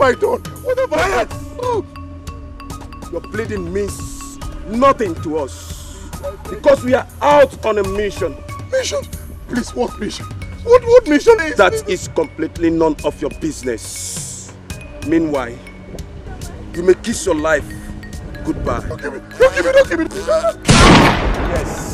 have I done? What have I? Oh. Your pleading means nothing to us because we are out on a mission. Mission? Please, what mission? What what mission is That is completely none of your business. Meanwhile, you may kiss your life goodbye. Don't kill me. Don't kill me. Don't kill me. Yes.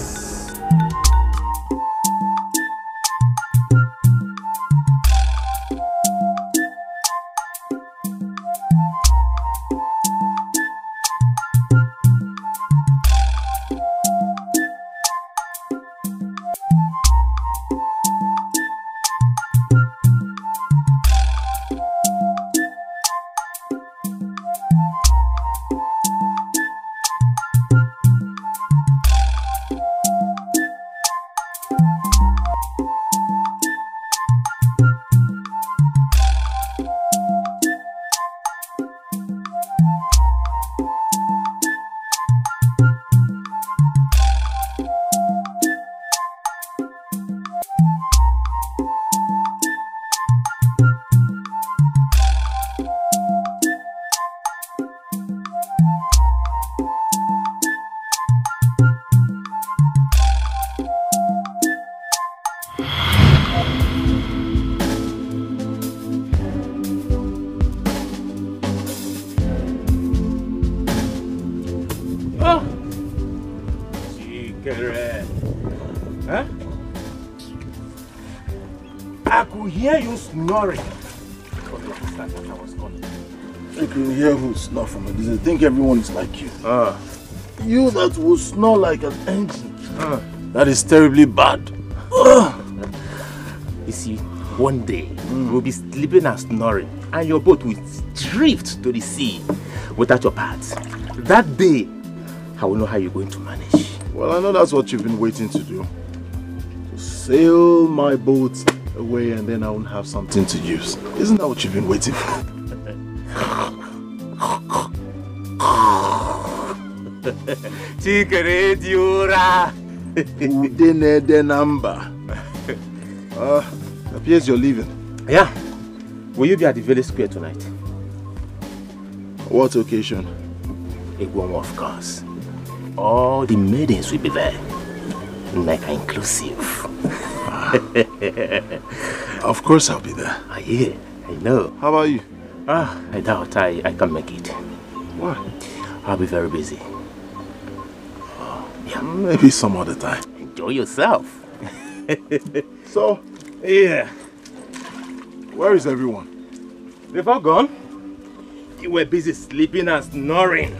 You snoring. You can hear who snore from a distance. Think everyone is like you. Ah. You that will snore like an engine. Ah. That is terribly bad. You see, one day we'll be sleeping and snoring, and your boat will drift to the sea without your parts. That day, I will know how you're going to manage. Well, I know that's what you've been waiting to do. To sail my boat away and then I won't have something to use. Isn't that what you've been waiting for? Chikere Diora. Udene de number. Uh, appears you're leaving. Yeah. Will you be at the village square tonight? What occasion? Egwon, of course. All the maidens will be there. Neka inclusive. Of course I'll be there. I hear. I know. How about you? Ah, I doubt I, I can make it. Why? I'll be very busy. Yeah. Maybe some other time. Enjoy yourself. So, Yeah. where is everyone? They've all gone. You were busy sleeping and snoring.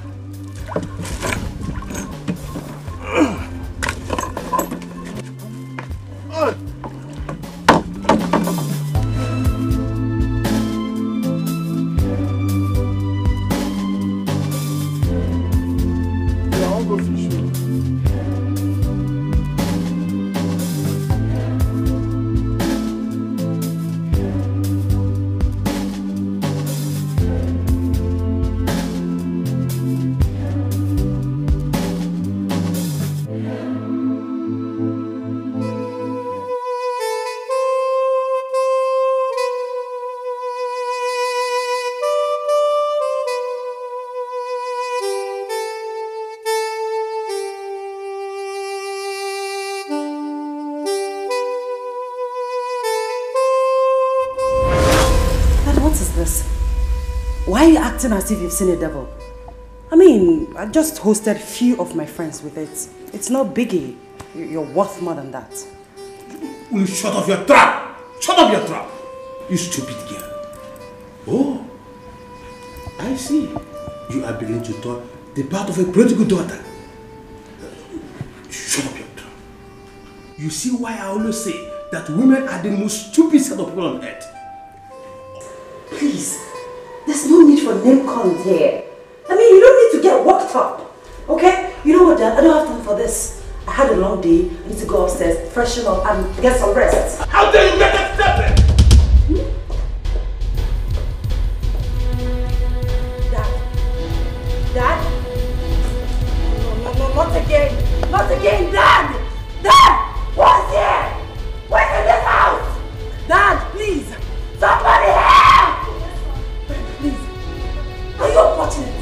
Acting as if you've seen a devil? I mean, I just hosted a few of my friends with it. It's not biggie. You- You're worth more than that. Will you shut off your trap? Shut up your trap! You stupid girl. Oh, I see. You are beginning to talk the part of a prodigal daughter. Shut up your trap. You see why I always say that women are the most stupid set of people on earth. Please, there's no need for name calling here. I mean, you don't need to get worked up, okay? You know what, Dad? I don't have time for this. I had a long day. I need to go upstairs, freshen up, and get some rest. How dare you make that step in? Dad? Dad? No, no, no, not again. Not again, Dad! Dad! What's here? Where is in this house? Dad, please! Somebody are you watching it?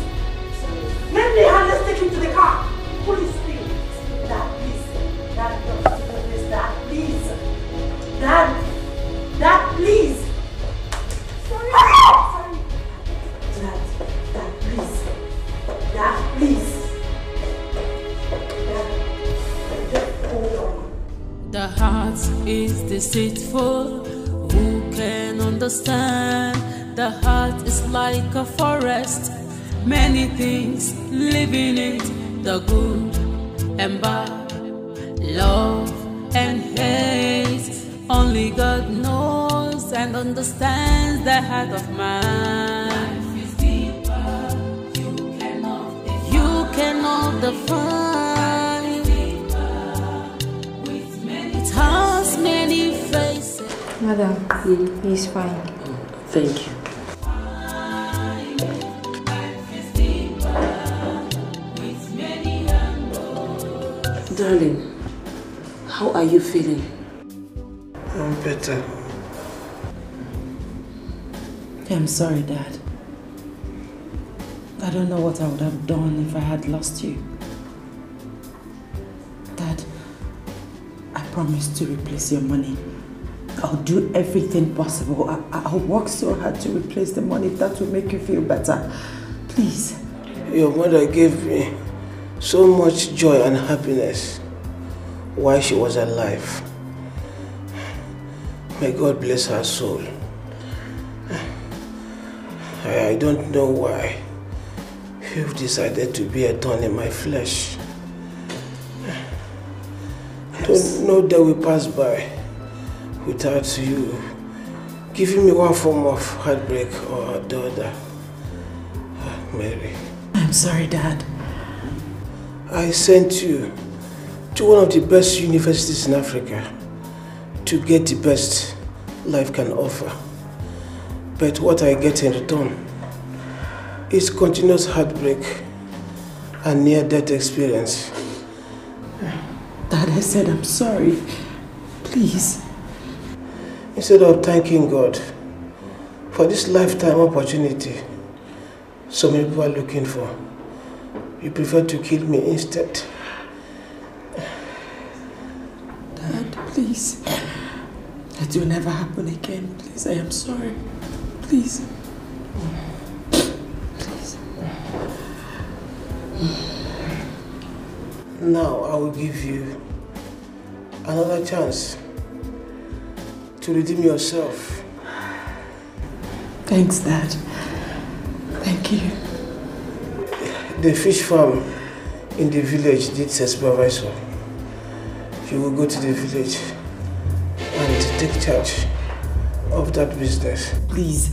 Let me have, let's take him to the car. Police, please. Dad, please. Dad, please. Dad, please. Dad, Dad, please. Sorry. Sorry. Dad, Dad, please. Dad, please. Dad, Dad, hold on. The heart is deceitful understand. The heart is like a forest, many things live in it the good and bad, love and hate. Only God knows and understands the heart of man. Madam, he, he's fine. Thank you. Darling, how are you feeling? I'm better. I'm sorry, Dad. I don't know what I would have done if I had lost you. Dad, I promise to replace your money. I'll do everything possible. I, I'll work so hard to replace the money if that will make you feel better. Please. Your mother gave me so much joy and happiness while she was alive. May God bless her soul. I, I don't know why you've decided to be a thorn in my flesh. I don't know that we pass by without you giving me one form of heartbreak or a daughter. Mary. I'm sorry, Dad. I sent you to one of the best universities in Africa to get the best life can offer. But what I get in return is continuous heartbreak and near-death experience. Dad, I said I'm sorry. Please. Instead of oh, thanking God for this lifetime opportunity so many people are looking for, you prefer to kill me instead. Dad, please. That will never happen again. Please, I am sorry. Please. Please. Now I will give you another chance to redeem yourself. Thanks, Dad. Thank you. The fish farm in the village needs a supervisor. You will go to the village and take charge of that business. Please,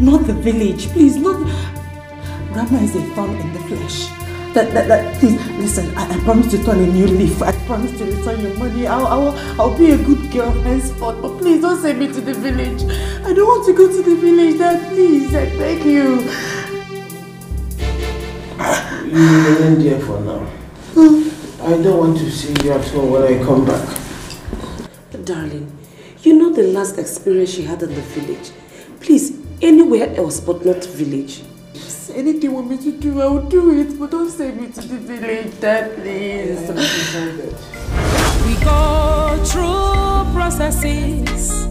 not the village. Please, not. Grandma is a farm in the flesh. That, that, that, please, listen, I, I promise to turn a new leaf. I promise to return your money. I'll, I'll, I'll be a good girl henceforth. But please don't send me to the village. I don't want to go to the village, Dad. Please, I beg you. You remain there for now. Hmm? I don't want to see you at all when I come back. Darling, you know the last experience she had in the village. Please, anywhere else but not village. Anything you want me to do, I will do it. But don't send me to the village, Dad, please. We go through processes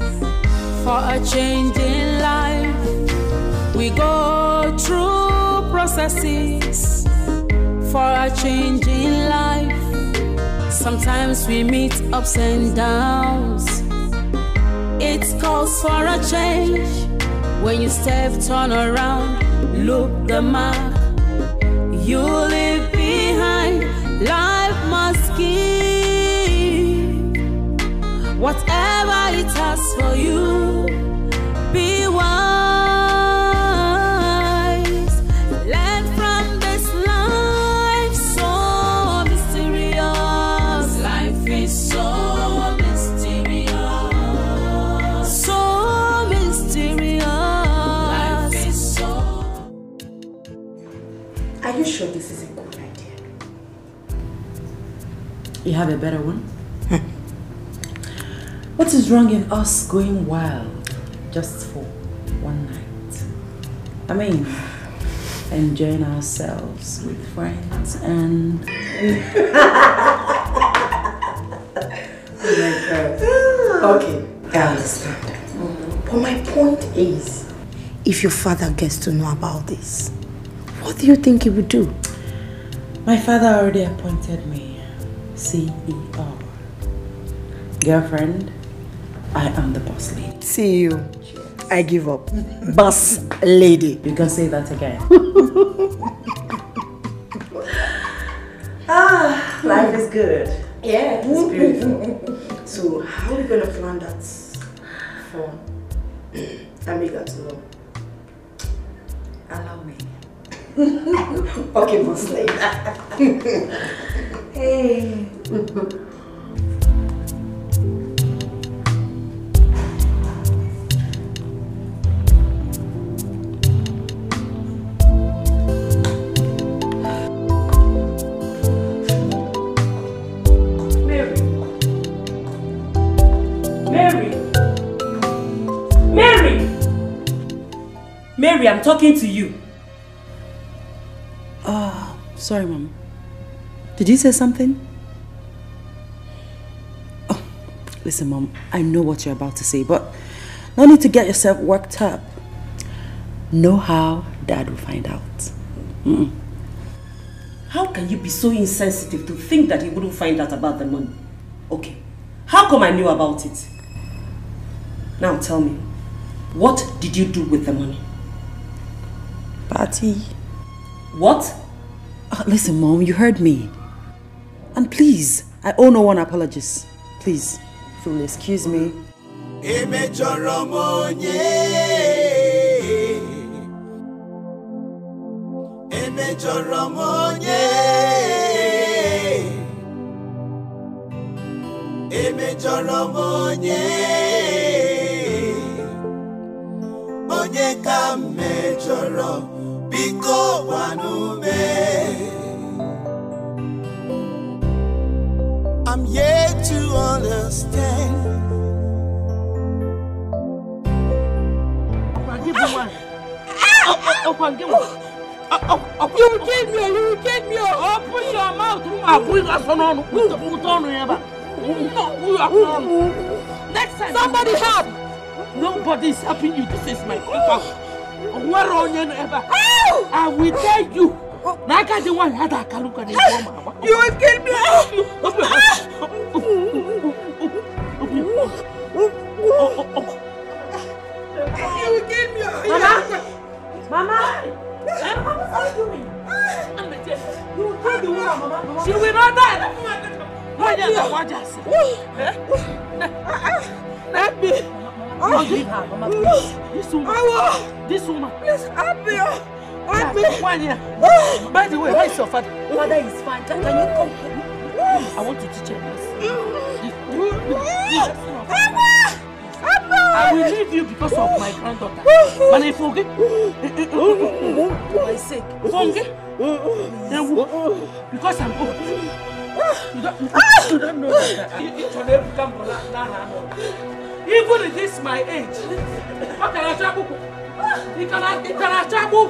for a change in life. We go through processes for a change in life. Sometimes we meet ups and downs. It calls for a change. When you step, turn around, look the mark. You leave behind. Life must give whatever it has for you. Be wise. You have a better one? what is wrong in us going wild just for one night? I mean, enjoying ourselves with friends and... Ah. Okay, I understand. Mm-hmm. But my point is, if your father gets to know about this, what do you think he would do? My father already appointed me CEO. Girlfriend, I am the boss lady. See you. I give up. Boss lady. You can say that again. ah, life is good. Yeah, it's beautiful. so, how are we gonna plan that for Amiga to know? Allow me. okay, boss lady. hey. Mary. Mary. Mary. Mary, I'm talking to you. Sorry, mom. Did you say something? Oh, listen, mom. I know what you're about to say, but no need to get yourself worked up. Know how dad will find out. Mm-mm. How can you be so insensitive to think that he wouldn't find out about the money? Okay. How come I knew about it? Now tell me, what did you do with the money? Party. What? Ah, listen, mom, you heard me. And please, I owe no one apologies. Please, if you'll excuse me. onye ka m mechọrọ biko gbanume I'm yet to understand You kill me, you kill me. Open your mouth. Open your mouth. Put on your Next time. Somebody help. Nobody is helping you. This is my compound. Where on you ever? I will tell you. Naka the one had a kaluka. You will kill me. You will kill me. Mama. Mama. Mama, what you doing? You will kill the woman, Mama. She will not die. Why I watch us? Let me. Don't leave her, Mama, please. This woman. This woman. Please help me. Help me. One here. By the way, where is your father? Father is fine. Can, can you come? I want to teach her this. I will leave you because of my granddaughter. But if forget, For my sake. forget, because I'm old. You don't, you don't know that. You, you should never come for that. Even at this my age, how can I travel? You can, you can travel.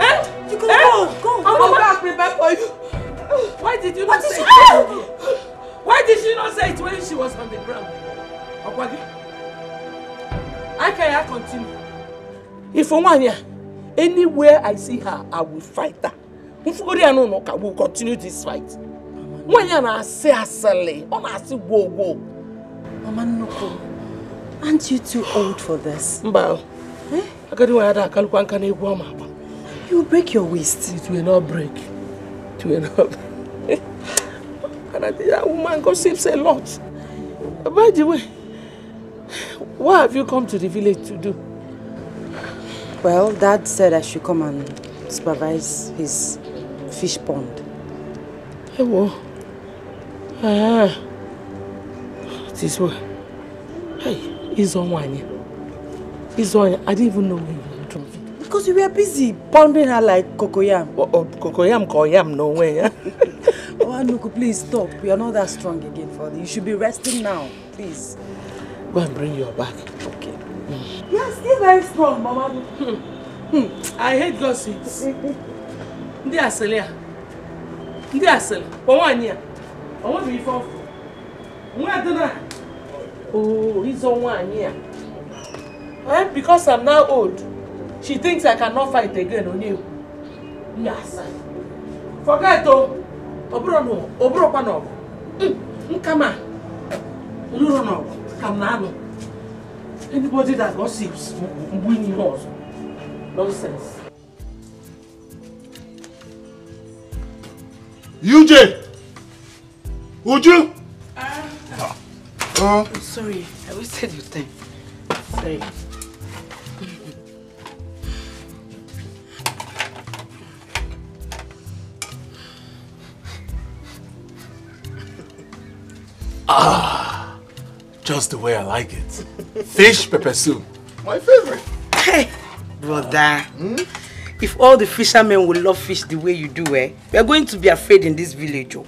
Eh? You can eh? go, go, I'm go. to prepare for you. Why did you not What say it? Why did she not say it when she was on the ground? Okwagi, I can continue. If one year, anywhere I see her, I will fight her. Mfugori ano no ka will continue this fight. One year na say asale, on asi wo wo. Mama Noko, aren't you too old for this? Mba, eh? Agadi wa yada akalu kwa nkana egwu ọma agba. You break your waist. It will not break. It will not break. And I think that woman gossips a lot. By the way, what have you come to the village to do? Well, Dad said I should come and supervise his fish pond. Hey, wo. Ah. This way. Hey, one. here. He's on. I didn't even know you were from. Because we were busy pounding her like cocoyam. Oh, oh, cocoyam, cocoyam, no way. Oh, Anuku, please stop. You are not that strong again for You should be resting now, please. Go and bring your bag. Okay. Mm. You are still very strong, Mama. Hmm. I hate gossips. Ndị asịrị a. Ndị asịrị. Kwa nwaanyị a. Ọ nweghị ife ọfụ. Nwa dị Oh, ịzọ nwaanyị a. Eh, because I'm now old. She thinks I cannot fight again, onye asịrị. Forget o. Ọ bụrụ na ọ bụrụkwa na ọgụ. Nkama. Nrụrụ na ọgụ. Ka m na-anụ. Anybody that gossips will win yours. Nonsense. UJ! Uju! Oh. Sorry, I wasted your time. Sorry. Ah, just the way I like it. Fish pepper soup. My favorite. Hey, brother. If all the fishermen will love fish the way you do, eh, we are going to be afraid in this village. Oh.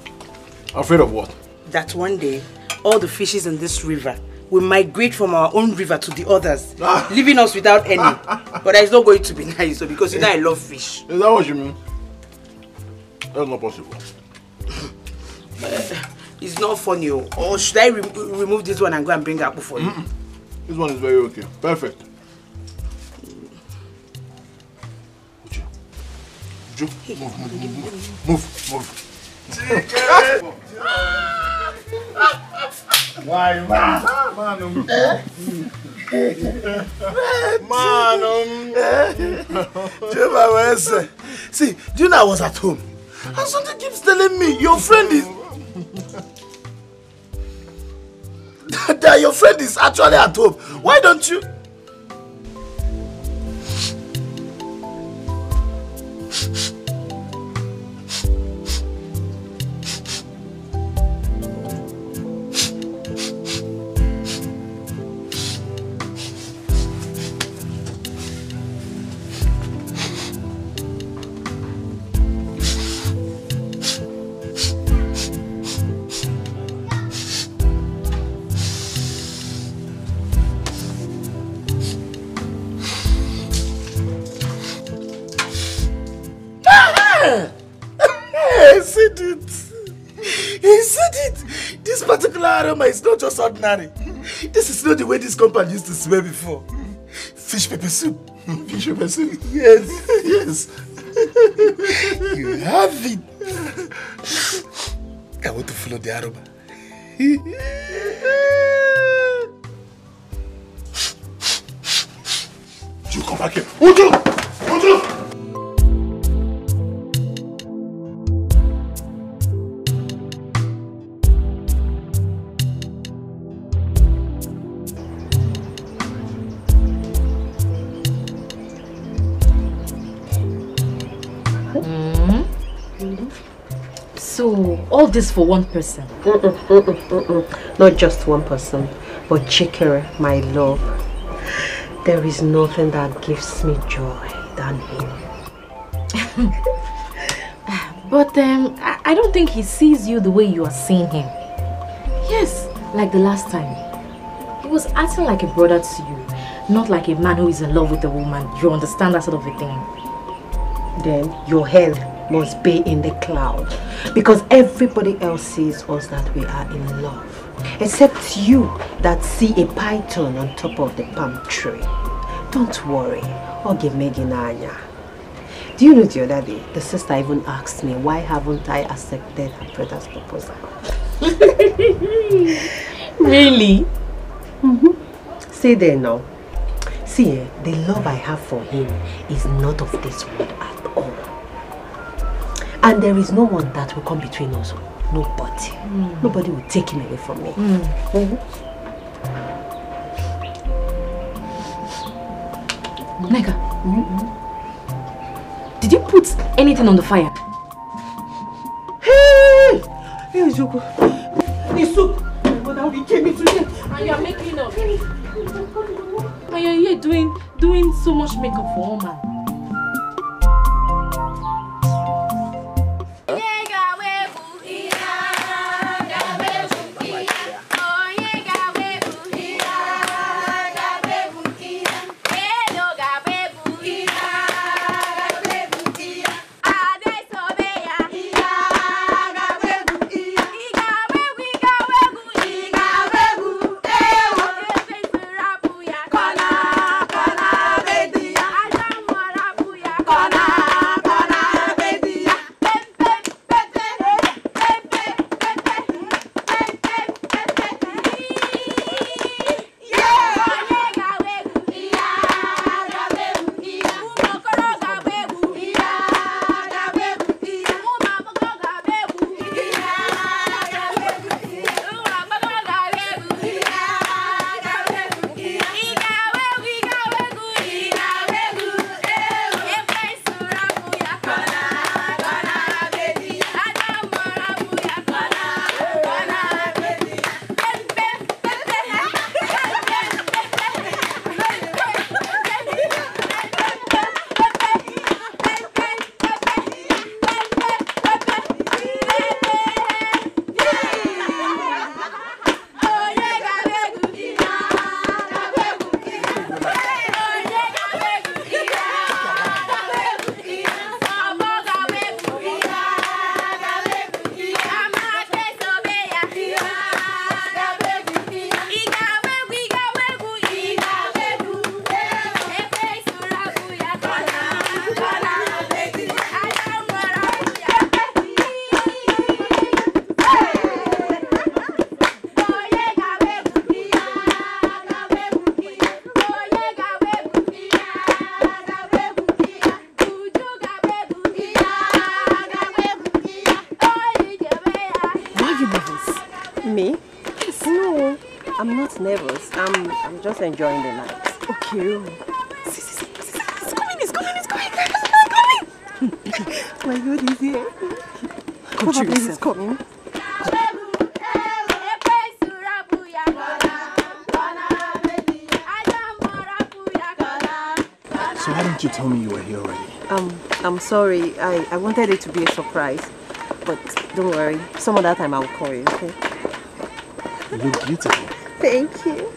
Afraid of what? That one day, all the fishes in this river will migrate from our own river to the others, ah. leaving us without any. but it's not going to be nice, oh, because you know I love fish. Is that what you mean? That's not possible. It's not funny, oh. or should I re remove this one and go and bring apple for you? This one is very okay. Perfect. Uju. Uju, move, move, move, move, move. Why, man? Man, um. Man, um. Jehovah, where is it? See, do you know I was at home? And something keeps telling me your friend is. that your friend is actually at home. Why don't you? Just ordinary. This is not the way this compound used to smell before. Fish pepper soup. Fish pepper soup. Yes, yes. You have it. I want to follow the aroma. You come back here. Uju! Uju! This for one person? Mm-mm, mm-mm, mm-mm. Not just one person, but Chikere, my love. There is nothing that gives me joy than him. But um, I, I don't think he sees you the way you are seeing him. Yes, like the last time. He was acting like a brother to you, not like a man who is in love with a woman. You understand that sort of a thing? Then your head must be in the cloud because everybody else sees us that we are in love. Except you that see a python on top of the palm tree. Don't worry. Oge Meginanya. Do you know the other day, the sister even asked me why haven't I accepted her brother's proposal? really? Mm-hmm. Stay there now. See, the love I have for him is not of this world at all. And there is no one that will come between us. Nobody. Mm. Nobody will take him away from me. Mm. Nega, did you put anything on the fire? Hey! Hey, Joko. The soup. My mother will kill me today. And you're making up. And you're here doing, doing so much makeup for one man. Enjoying the night. Okay. See, see, see, see, see, It's coming, it's coming, it's coming. It's coming. My God, he's here. Control Probably he's yourself. coming. So why didn't you tell me you were here already? Um, I'm sorry. I, I wanted it to be a surprise. But don't worry. Some other time I'll call you, okay? You look beautiful. Thank you.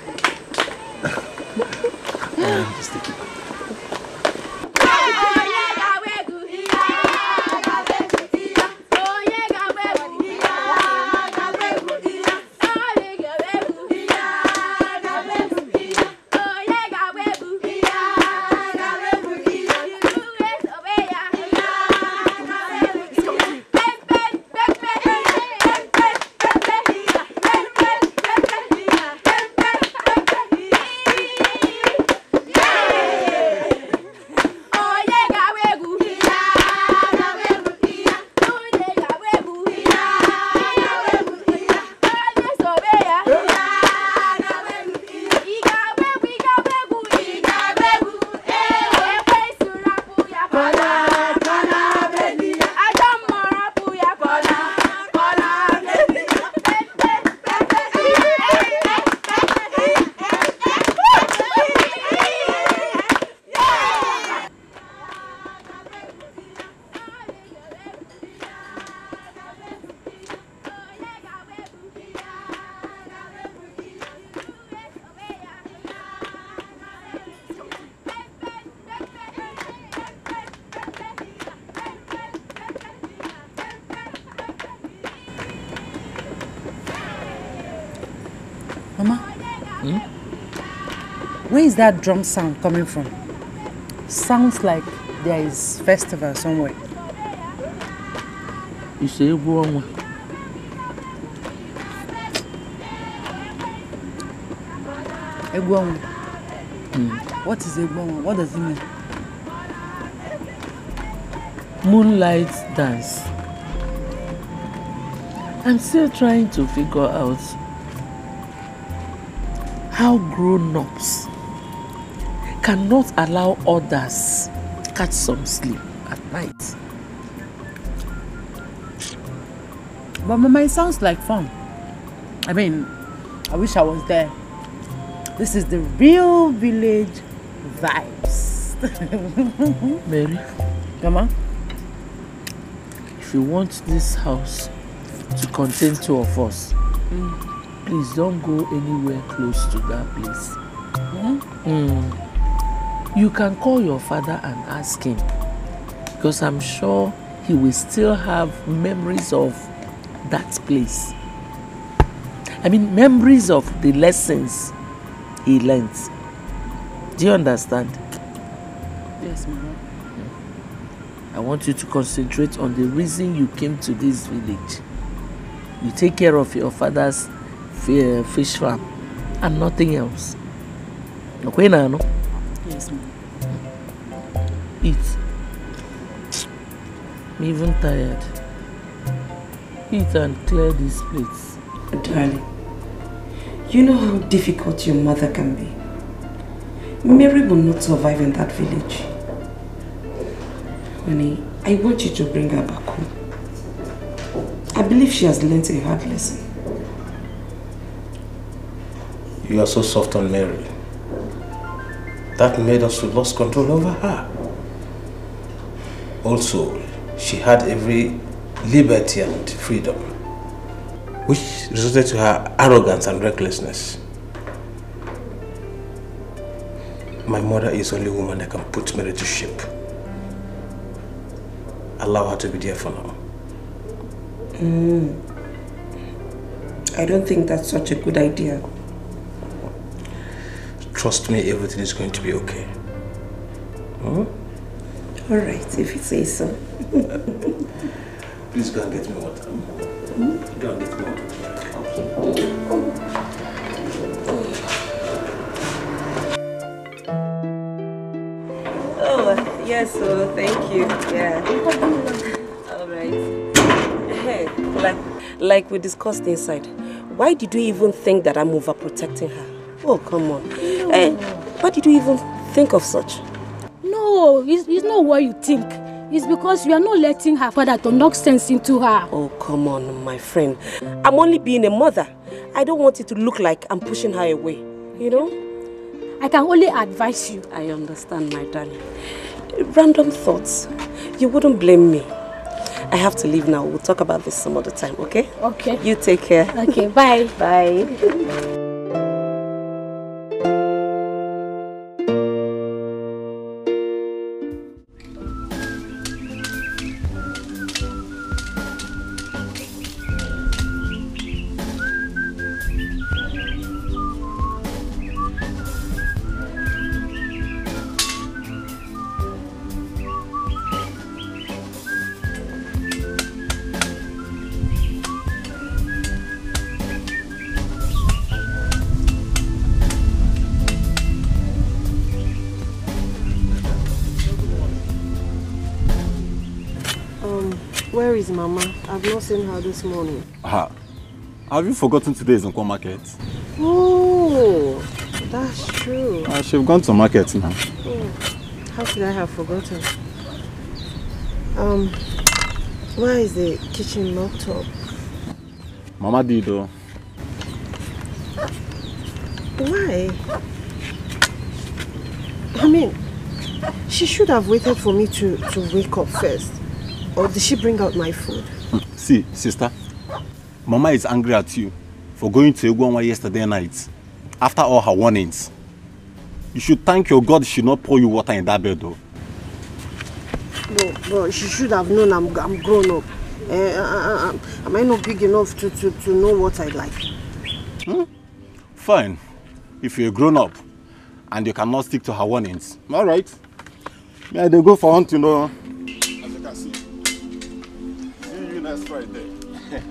Is that drum sound coming from? Sounds like there is festival somewhere. It's egwu ọnwa. Egwonwa. What is Egwonwa? What does it mean? Moonlight dance. I'm still trying to figure out how grown-ups cannot allow others catch some sleep at night. But Mama, it sounds like fun. I mean, I wish I was there. This is the real village vibes. Mary, Mama, if you want this house to contain two of us, please don't go anywhere close to that place. Mm. You can call your father and ask him because I'm sure he will still have memories of that place. I mean, memories of the lessons he learnt. Do you understand? yes, Mama. I want you to concentrate on the reason you came to this village. You take care of your father's eh, fish farm and nothing else. Okay, Nano? Yes, even tired. Eat and clear these plates. Darling, you know how difficult your mother can be. Mary will not survive in that village. Honey, I want you to bring her back home. I believe she has learnt a hard lesson. You are so soft on Mary. That made us to lose control over her. Also, she had every liberty and freedom, which resulted to her arrogance and recklessness. My mother is the only woman that can put Mary to shame. Allow her to be there for now. Mm. I don't think that's such a good idea. Trust me, everything is going to be okay. Hmm? All right, if you say so. Please go and get me water. Go and get me water. Oh, yes, so thank you. Yeah. All right. Hey, like, like we discussed inside, why did you even think that I'm overprotecting her? Oh, come on. Eh, why did you even think of such? No, it's, it's not what you think. It's because you are not letting her father to knock sense into her. Oh, come on, my friend. I'm only being a mother. I don't want it to look like I'm pushing her away. You know? I can only advise you. I understand, my darling. Random thoughts. You wouldn't blame me. I have to leave now. We'll talk about this some other time, okay? Okay. You take care. Okay, bye. Bye. I've seen her this morning. Ah, have you forgotten today is Nkwo market? Oh, that's true. Uh, she've gone to market now. Oh, how could I have forgotten? Um, why is the kitchen locked up? Mama did though. Why? I mean, she should have waited for me to, to wake up first. Or did she bring out my food? See, sister, Mama is angry at you for going to Egwanwa yesterday night after all her warnings. You should thank your God she not pour you water in that bed though. But, but she should have known I'm, I'm grown up. Eh, uh, uh, uh, am I not big enough to, to, to know what I like? Hmm? Fine. If you're grown up and you cannot stick to her warnings. Alright. May they go for hunting though. Next Friday.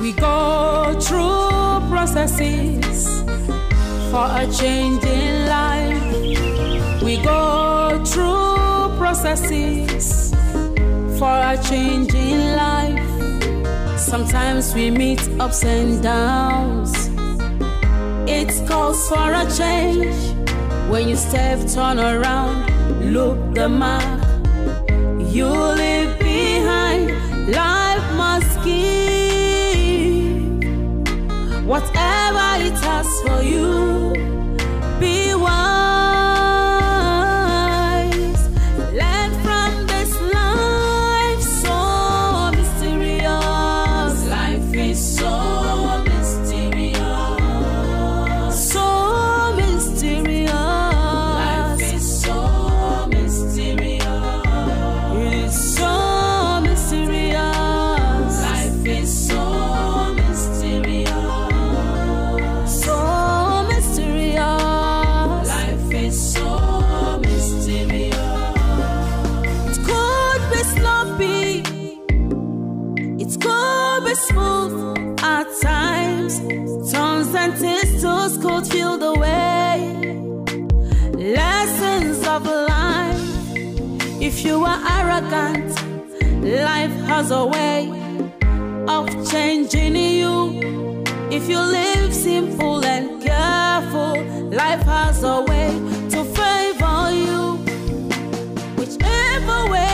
We go through processes for a change in life. We go through processes for a change in life. Sometimes we meet ups and downs. It calls for a change. When you step, turn around, look the mark. You behind. Life must give whatever it has for you. Be wise. If you are arrogant, life has a way of changing you. If you live simple and careful, life has a way to favor you. Whichever way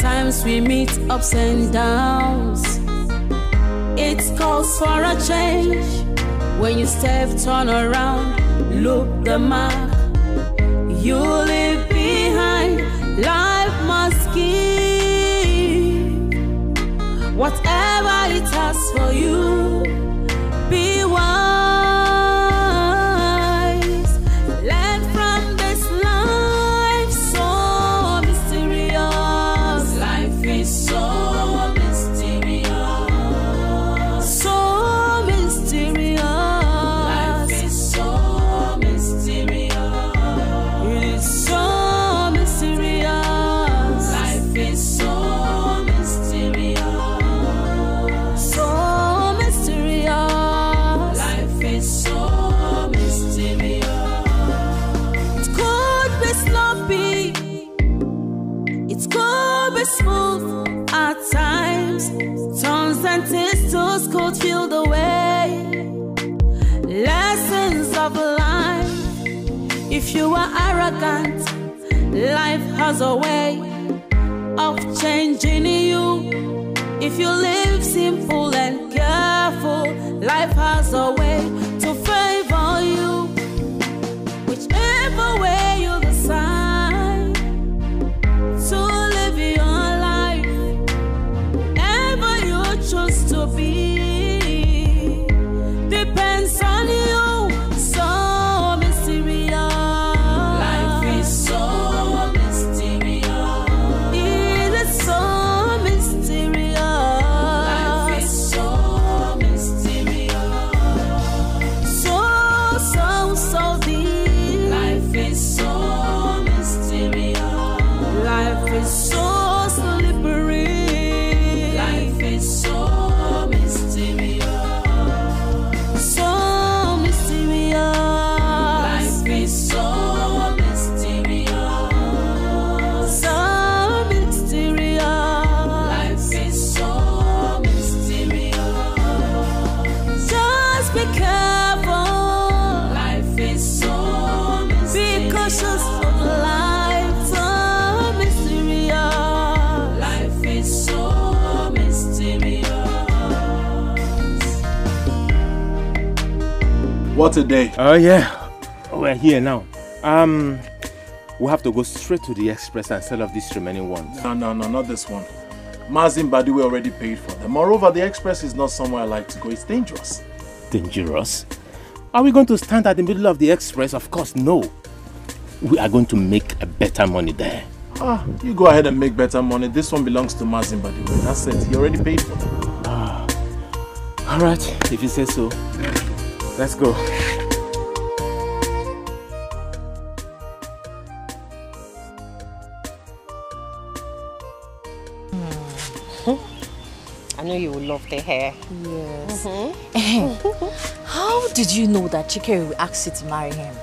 Sometimes we meet ups and downs. It calls for a change. When you step, turn around, look the mark. You leave behind. Life must give whatever it has for you. Has a way of changing you. If you live simple and careful, life has a way What a day. Oh yeah, we're here now. Um, we have to go straight to the express and sell off these remaining ones. No, no, no, not this one. Mazi Mbadiwe already paid for them. Moreover, the express is not somewhere I like to go. It's dangerous. Dangerous? Are we going to stand at the middle of the express? Of course, no. We are going to make a better money there. Ah, you go ahead and make better money. This one belongs to Mazi Mbadiwe. That's it. He already paid for them. Ah. All right, if you say so. Let's go. I know you will love the hair. Yes. Mhm. How did you know that Chike will ask you to marry him?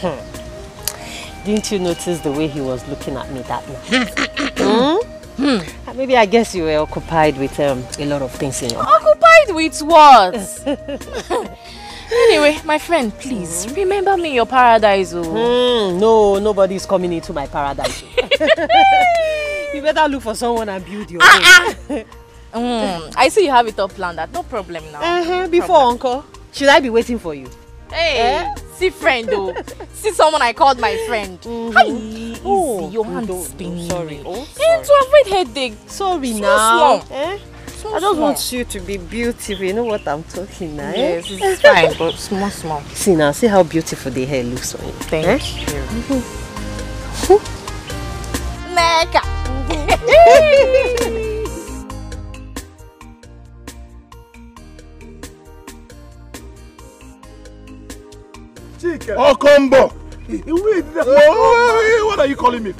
Hmm. Didn't you notice the way he was looking at me that night? Hmm? Uh, Maybe I guess you were occupied with um, a lot of things in your mind. Occupied with what? anyway, my friend, please remember me your paradise. Oh. Hmm, no, nobody's coming into my paradise. you better look for someone and build your own. Mm, I see you have it all planned. That no problem now. Uh-huh, before uncle, should I be waiting for you? Hey, see friend though. see someone I called my friend. Hi, easy. Oh, your oh, hand spinning. sorry. Oh, Eh, to avoid headache. Sorry now. small. Eh? Small, I just small. want you to be beautiful. You know what I'm talking now? Yes, eh? it's fine, but small, small. See now, see how beautiful the hair looks on you. Thank you. Mega. Chika. Oh, combo! Wait, Oh, what are you calling me?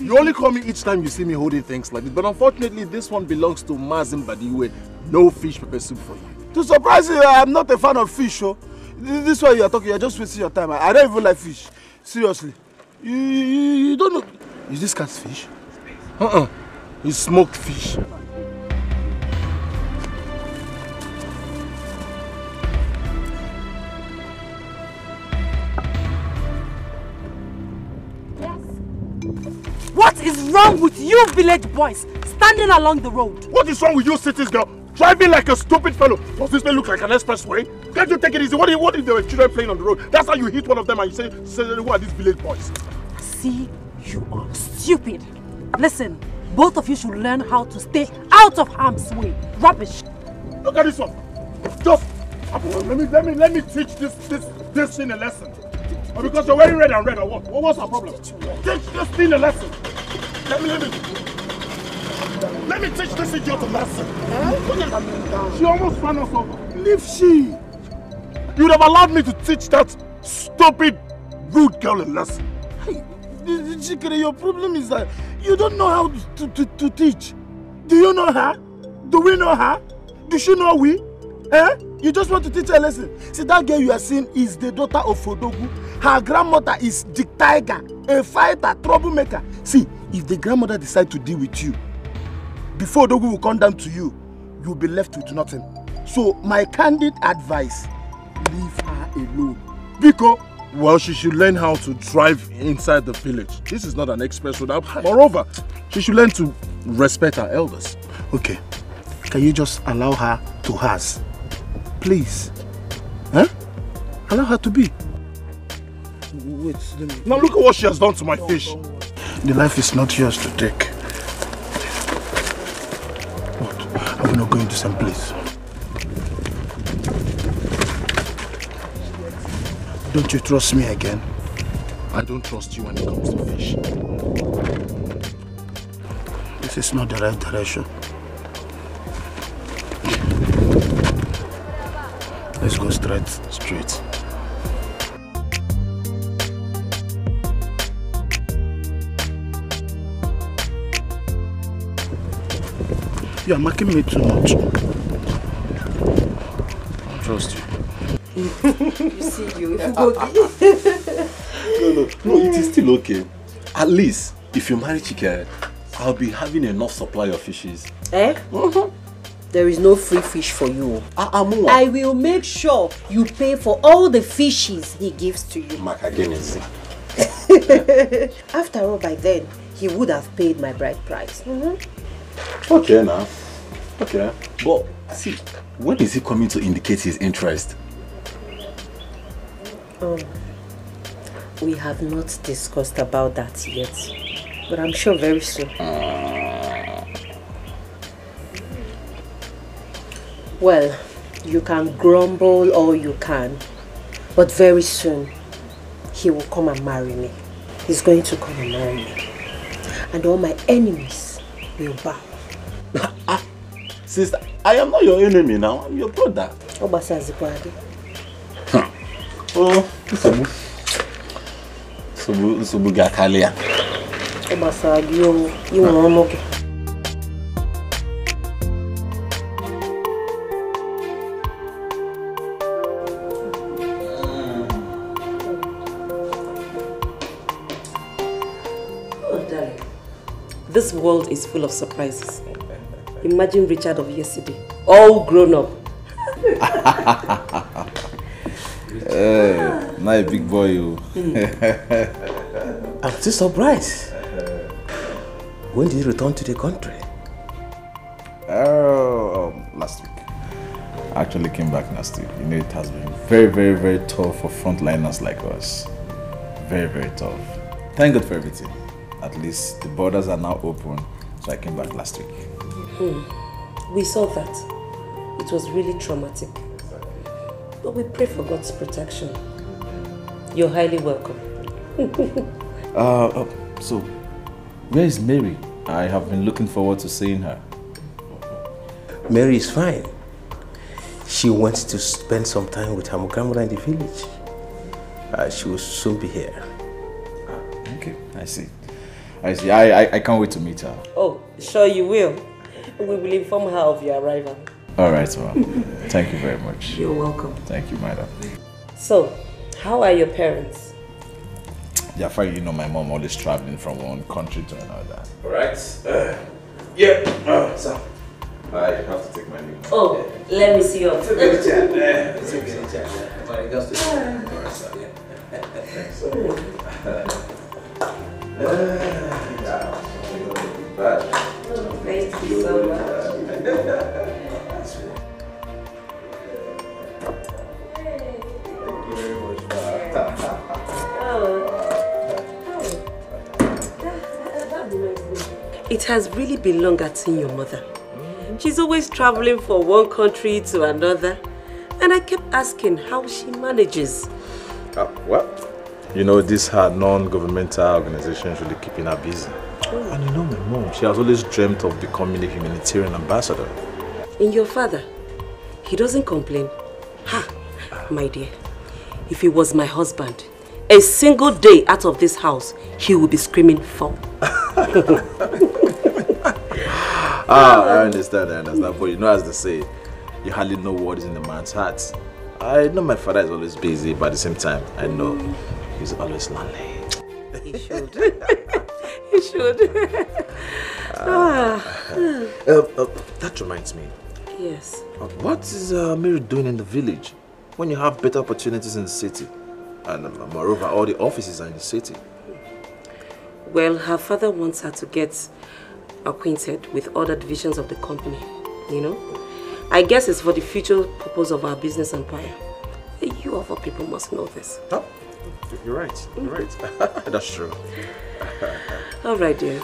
You only call me each time you see me holding things like this. But unfortunately, this one belongs to Mazin Badiwe. No fish pepper soup for you. To surprise you, I'm not a fan of fish, oh. This one you are talking, you're just wasting your time. I don't even like fish. Seriously. You, you, you don't know. Is this cat's fish? Uh-uh. It's smoked fish. Wrong with you village boys standing along the road? What is wrong with you cities girl? Driving like a stupid fellow. Does this place look like an expressway? Can't you take it easy? What if, what if there were children playing on the road? That's how you hit one of them and you say, say who are these village boys? See, you are stupid. Listen, both of you should learn how to stay out of harm's way. Rubbish. Look at this one. Just let me let me let me teach this this this thing a lesson. Or because you're wearing red and red or what? What was our problem? Teach this thing a lesson. Let me let me let me teach this idiot a lesson. She almost ran us over. Leave she. You would have allowed me to teach that stupid rude girl a lesson. Chikere, your problem is that you don't know how to, to, to teach. Do you know her? Do we know her? Does she know we? Eh? You just want to teach her a lesson. See, that girl you are seeing is the daughter of Fodogu. Her grandmother is the tiger, a fighter, troublemaker. See, if the grandmother decide to deal with you, before Odogu will come down to you, you'll be left with nothing. So, my candid advice, leave her alone. Biko, well, she should learn how to drive inside the village. This is not an express road. Moreover, she should learn to respect her elders. Okay. Can you just allow her to hers? Please. Huh? Allow her to be. Wait, let me... Now look at what she has done to my fish. The life is not yours to take. What? Are we not going to some place? Don't you trust me again? I don't trust you when it comes to fish. This is not the right direction. Let's go straight. Straight. You are marking me too much. I trust you. you see you, if you go No, no, no, it is still okay. At least, if you marry Chike, I'll be having enough supply of fishes. Eh? Mm-hmm. There is no free fish for you. Ah, ah, I will make sure you pay for all the fishes he gives to you. Makagenesi. After all, by then, he would have paid my bride price. Mm-hmm. Okay now. Okay. But see, when is he coming to indicate his interest? Um, we have not discussed about that yet, but I'm sure very soon. Well, you can grumble all you can, but very soon he will come and marry me. He's going to come and marry me. And all my enemies will bow. Sister, I am not your enemy now. I'm your brother. Obasazikwade. Oh, nsogbu. Nsogbu nsogbu gị akarị ya. Ọ gbasara gị ọnụ gị. This world is full of surprises. Imagine Richard of yesterday, all grown up. Hey, now a big boy, you. I'm still surprised. When did you return to the country? Oh, um, last week. I actually came back last week. You know, it has been very, very, very tough for frontliners like us. Very, very tough. Thank God for everything. At least the borders are now open, so I came back last week. Hmm. We saw that. It was really traumatic. But we pray for God's protection. You're highly welcome. Uh, uh, so, where is Mary? I have been looking forward to seeing her. Mary is fine. She wants to spend some time with her grandmother in the village. Uh, she will soon be here. Okay, I see. I see. I, I, I can't wait to meet her. Oh, sure you will. We will inform her of your arrival. All right, ma'am. Thank you very much. You're welcome. Thank you, madam. So, how are your parents? Yeah, fine. You know, my mom always traveling from one country to another. All right. Uh, yeah. Uh, so, I have to take my leave. Oh, let me see your bad. Thank you so much. It has really been long seeing your mother. She's always traveling from one country to another. And I kept asking how she manages. Uh, well, you know, these are non-governmental organizations really keeping her busy. And you know my mom, she has always dreamt of becoming a humanitarian ambassador. In your father, he doesn't complain. Ha! My dear, if he was my husband, a single day out of this house, he would be screaming for. Ah, I understand, I understand. But you know, as they say, you hardly know what is in the man's heart. I know my father is always busy, but at the same time, I know he's always lonely. He should. he should. ah. Uh, uh, that reminds me. Yes. Uh, what is uh, Mary doing in the village when you have better opportunities in the city? And uh, moreover, all the offices are in the city. Well, her father wants her to get acquainted with other divisions of the company, you know? I guess it's for the future purpose of our business empire. You of all people must know this. Oh, you're right. You're right. That's true. All right, dear.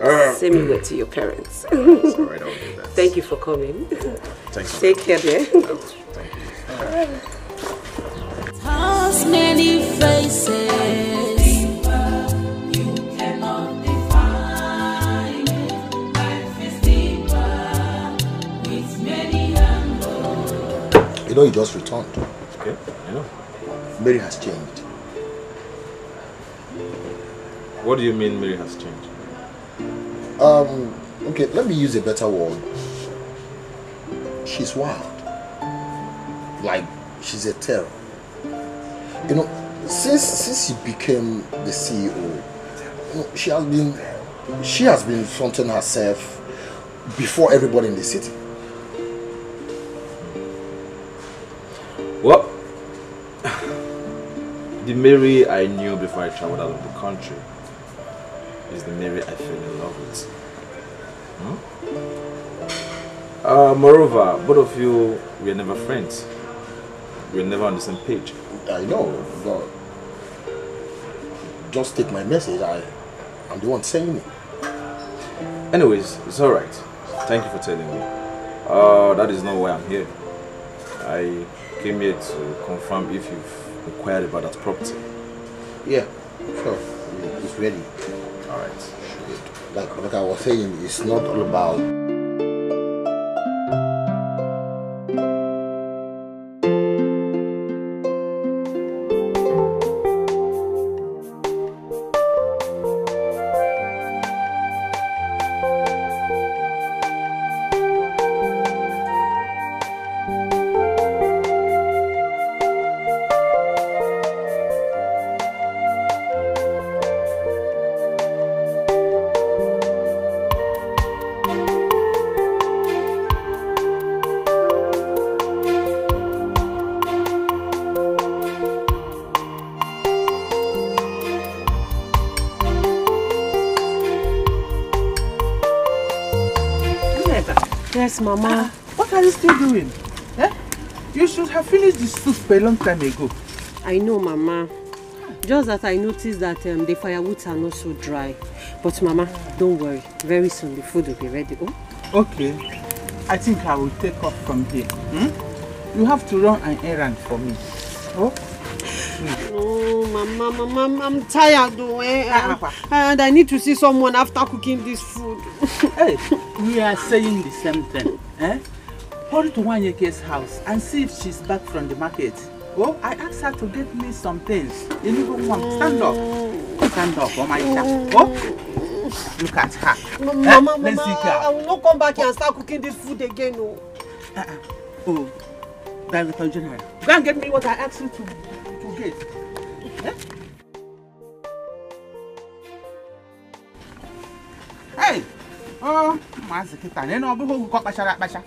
Uh, Send me word to your parents. It's all right, I'll do that. Thank you for coming. Thanks. Take care, dear. Thank you. has many faces. You cannot define it. Life is deeper with many angles. You know, you just returned. Okay, I know. Mary has changed. What do you mean Mary has changed? Um, okay, let me use a better word. She's wild. Like, she's a terror. You know, since since she became the CEO, you know, she has been she has been fronting herself before everybody in the city. Well, the Mary I knew before I traveled out of the country is the Mary I fell in love with. Hmm? Uh, moreover, both of you were never friends. We were never on the same page. I know, but just take my message. I, I'm the one saying it. Anyways, it's alright. Thank you for telling me. Uh, that is not why I'm here. I came here to confirm if you've inquired about that property. Yeah, sure. It's ready. Like, like I was saying, it's not all about a long time ago. I know, Mama. Just that I noticed that um, the firewoods are not so dry. But Mama, don't worry. Very soon the food will be ready. Oh? Okay. I think I will take off from here. Hmm? You have to run an errand for me. Oh? Oh, Mama, Mama, I'm tired though. Eh? And I need to see someone after cooking this food. hey, we are saying the same thing. Eh? Hurry to Wanyeke's house and see if she's back from the market. Oh, I asked her to get me some things. You to one. Stand up. Stand up, oh my God. Oh, look at her. Mama, Eh, Mama, let's see her. I will not come back here and start cooking this food again. Oh. Oh, Director General, go and get me what I asked you to, to get. Eh? Hey! Oh, kịta na ị na ọ bụghị ogụkọ kpachara akpacha.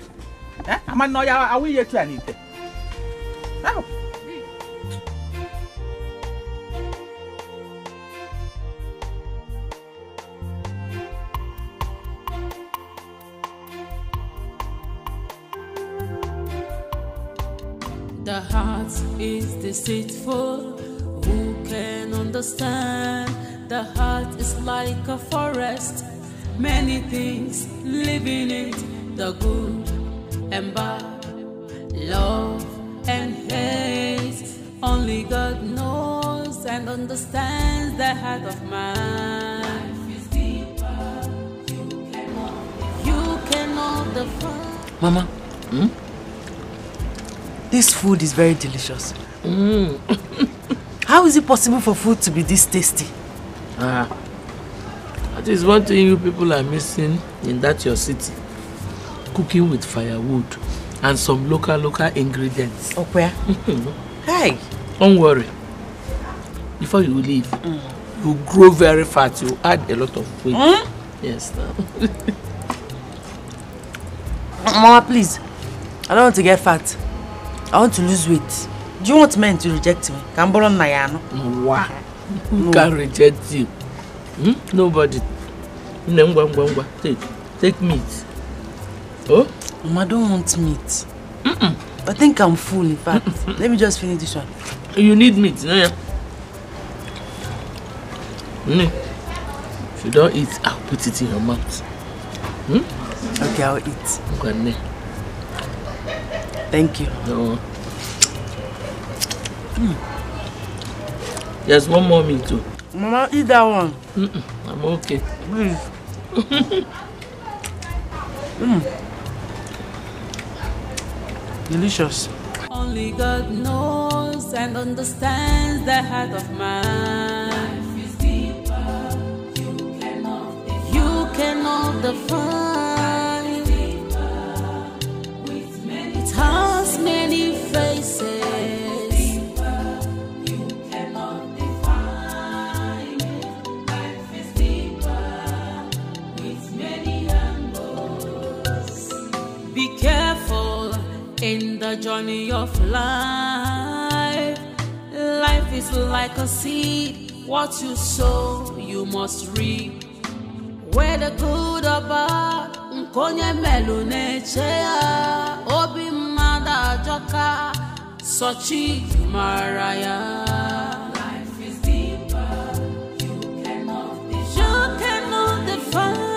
The heart is deceitful, who can understand? The heart is like a forest, many things live in it, the good and bad, love and hate. Only God knows and understands the heart of man. You cannot define. Mama, this food is very delicious. How is it possible for food to be this tasty? Ah, that is one thing you people are missing in that your city. Cooking with firewood and some local local ingredients. Where? hey. Don't worry. Before you leave, you grow very fat. You add a lot of weight. Mm? Yes. Mama, please. I don't want to get fat. I want to lose weight. Do you want men to reject me? Can borrow Nayano? Wow. Who can reject you? Hmm? Nobody. Take, take meat. Oh? Mama, don't want meat. I think I'm full, in fact. Let me just finish this one. You need meat, no? Yeah? Nne, if you don't eat, I'll put it in your mouth. Hmm? Okay, I'll eat. Ngwa, nne. Thank you. No. There's one more meat too. Mama, eat that one. Mm-mm, I'm okay. Please. mm. Delicious. Only God knows and understands the heart of man. You cannot define. It has the journey of life. Life is like a seed. What you sow, you must reap. Whether good or bad, nkonye melu na-eche. Obi mmadụ ajọka, sochi mara ya. Life is deeper, you cannot define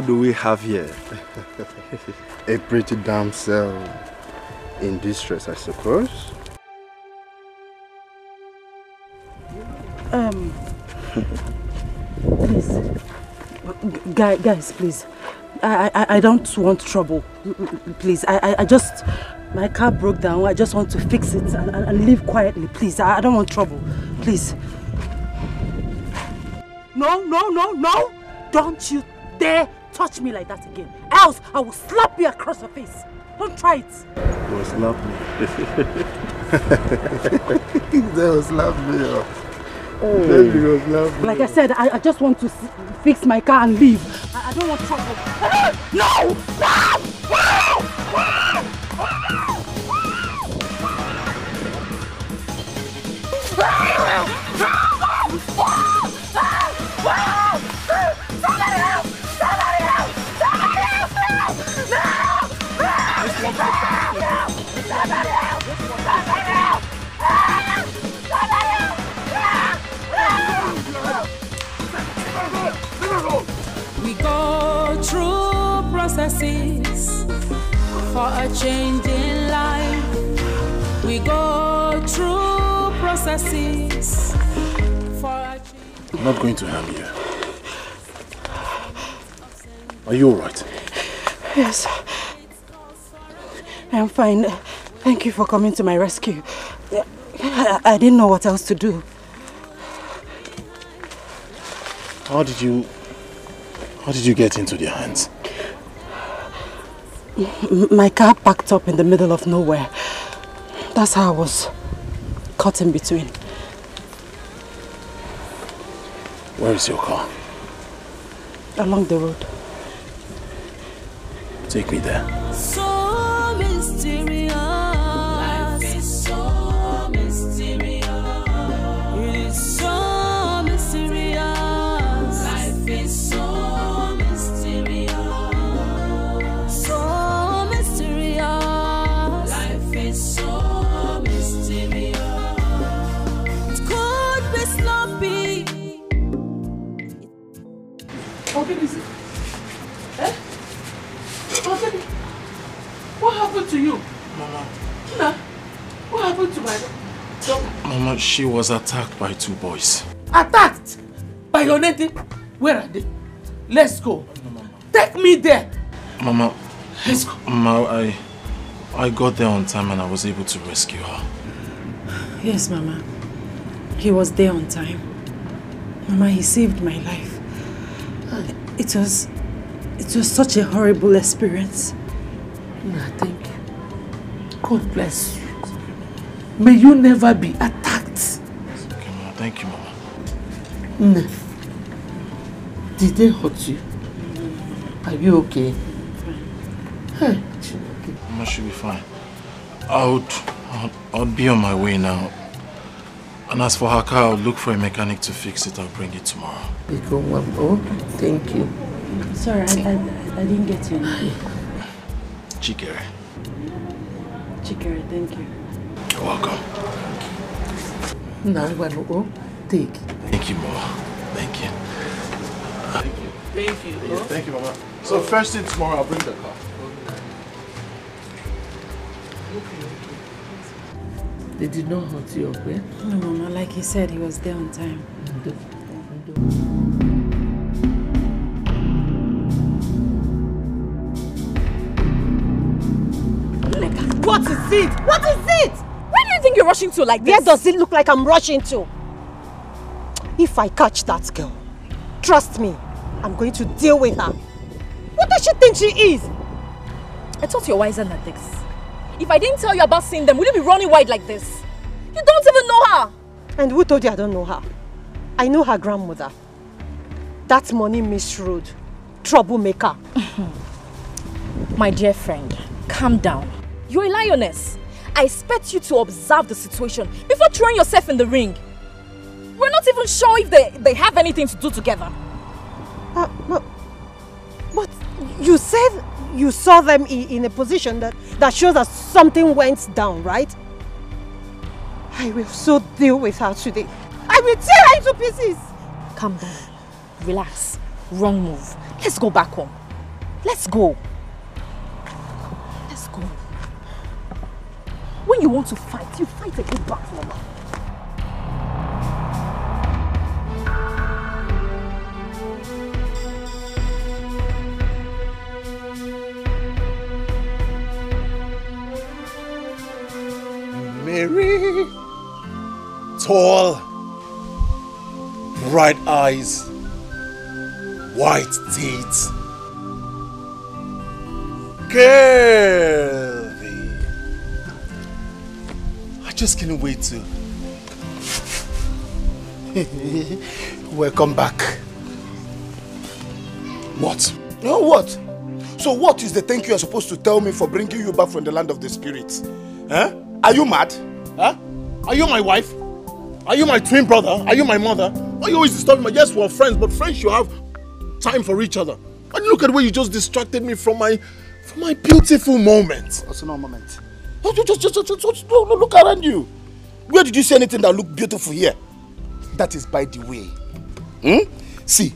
deeper. Who do we have here? A pretty damsel in distress, I suppose. Um, please, G- guy, guys, please. I, I, I don't want trouble. Please, I, I, I just, my car broke down. I just want to fix it and, and, and leave quietly. Please, I, I don't want trouble. Please. No, no, no, no! Don't you dare touch me like that again. Else, I will slap you across your face. Don't try it. It was lovely. that was lovely. Oh. That was lovely. Like I said, I, I just want to fix my car and leave. I, I don't want trouble. No! We through processes for a change in life. We go through processes for a change. I'm not going to harm you. Are you alright? Yes. I'm fine. Thank you for coming to my rescue. I, I didn't know what else to do. How did you... How did you get into their hands? My car packed up in the middle of nowhere. That's how I was caught in between. Where is your car? Along the road. Take me there. So mysterious. Okay, this is... Eh? Okay. What happened to you? Mama. Nah. What happened to my daughter? Mama, she was attacked by two boys. Attacked by your native? Where are they? Let's go. Mama, Take me there. Mama. Let's go. Mama, I... I got there on time and I was able to rescue her. Yes, Mama. He was there on time. Mama, he saved my life. It was... It was such a horrible experience. Nah, thank you. God bless you. May you never be attacked. Okay, Mama. Thank you, Mama. Nah. Did they hurt you? Are you okay? Hey, Mama should be fine. I would... I'll, I'll be on my way now. And as for her car, I'll look for a mechanic to fix it. I'll bring it tomorrow. Oh, thank you. Sorry, I, I, I didn't get your name. Chikere. Chikere, thank you. You're welcome. Now, oh, take. Thank you, Mama. Thank you. Thank you. Yeah, thank you, Mama. So first thing tomorrow, I'll bring the car. They did not hurt you, okay? No, no, no. like he said, he was there on time. What is it? What is it? Where do you think you're rushing to like this? Where does it look like I'm rushing to? If I catch that girl, trust me, I'm going to deal with her. What does she think she is? I thought you're wiser than this. If I didn't tell you about seeing them, would you be running wide like this? You don't even know her. And who told you I don't know her? I know her grandmother. That money misruled. Troublemaker. My dear friend, calm down. You're a lioness. I expect you to observe the situation before throwing yourself in the ring. We're not even sure if they, they have anything to do together. Uh, but, but you said you saw them in, a position that, that shows that something went down, right? I will so deal with her today. I will tear her into pieces. Calm down. Relax. Wrong move. Let's go back home. Let's go. Let's go. When you want to fight, you fight a good back, Mama. Mary, tall, bright eyes, white teeth, curvy. I just can't wait to. Welcome back. What? No, what? So what is the thank you are supposed to tell me for bringing you back from the land of the spirits? Huh? Are you mad? Huh? Are you my wife? Are you my twin brother? Are you my mother? Why you always disturbing me? Yes, we're friends, but friends should have time for each other. And look at where you just distracted me from my from my beautiful moment. What's no moment? Oh, you Just, just, just, just, just look, look around you. Where did you see anything that looked beautiful here? That is by the way. Hmm? See,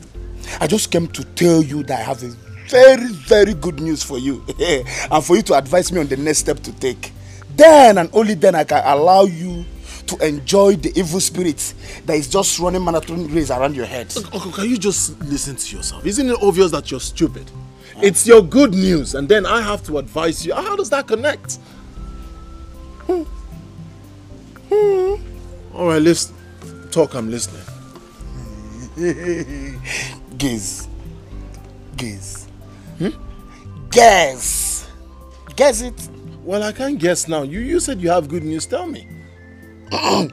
I just came to tell you that I have a very, very good news for you. and for you to advise me on the next step to take. Then and only then I can allow you to enjoy the evil spirit that is just running marathon race around your head. Okay, can you just listen to yourself? Isn't it obvious that you're stupid? It's your good news, and then I have to advise you. How does that connect? Hmm. Hmm. All right, let's talk. I'm listening. Gaze. Gaze. Hmm? Guess. Guess it. Well, I can't guess now. You, you said you have good news. Tell me. Let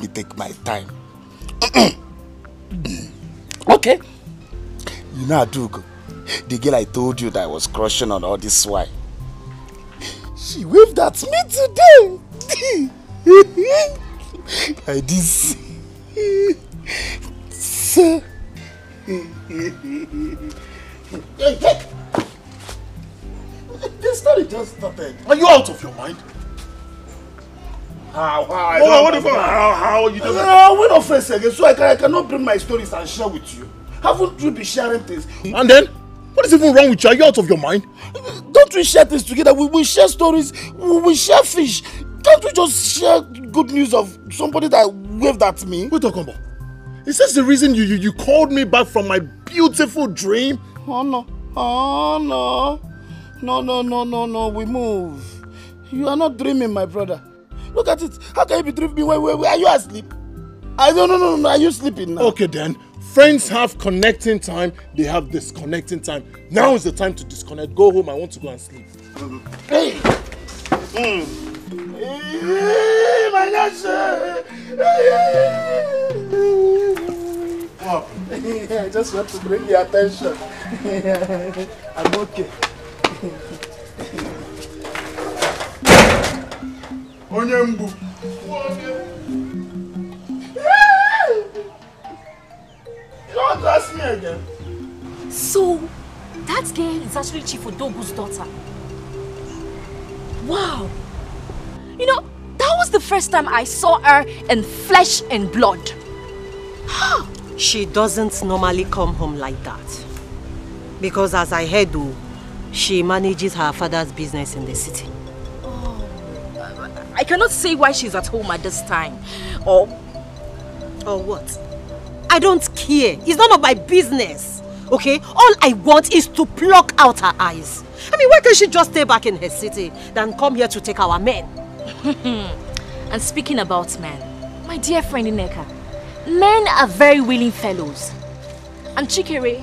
me take my time. okay. You know Adugo, the girl I told you that I was crushing on all this while. She waved at me today. like this. So. This story just started. Are you out of your mind? How? How? I Oh, don't what if understand. how how you don't Uh, we're not friends again, so I, can, I cannot bring my stories and share with you. Haven't you been sharing things? And then, what is even wrong with you? Are you out of your mind? Don't we share things together? We, we share stories, we, we share fish. Can't we just share good news of somebody that waved at me? What are you talking about? Is this the reason you, you you called me back from my beautiful dream? Oh no. Oh no. No, no, no, no, no. We move. You are not dreaming, my brother. Look at it. How can you be dreaming? Wait, wait, wait. Are you asleep? I don't know, no, no, no. Are you sleeping now? Okay then. Friends have connecting time, they have disconnecting time. Now is the time to disconnect. Go home, I want to go and sleep. Hey! Mm. Hey, my gosh! What I just want to bring your attention. I'm okay. Onye mgbu. Don't ask me again. So, that girl is actually Chief Odogu's daughter. Wow. You know, that was the first time I saw her in flesh and blood. She doesn't normally come home like that. Because as I heard, though, she manages her father's business in the city. Oh, I cannot say why she's at home at this time. Or, or what? I don't care. It's none of my business. Okay? All I want is to pluck out her eyes. I mean, why can't she just stay back in her city than come here to take our men? and speaking about men, my dear friend Ineka, men are very willing fellows. And Chikere,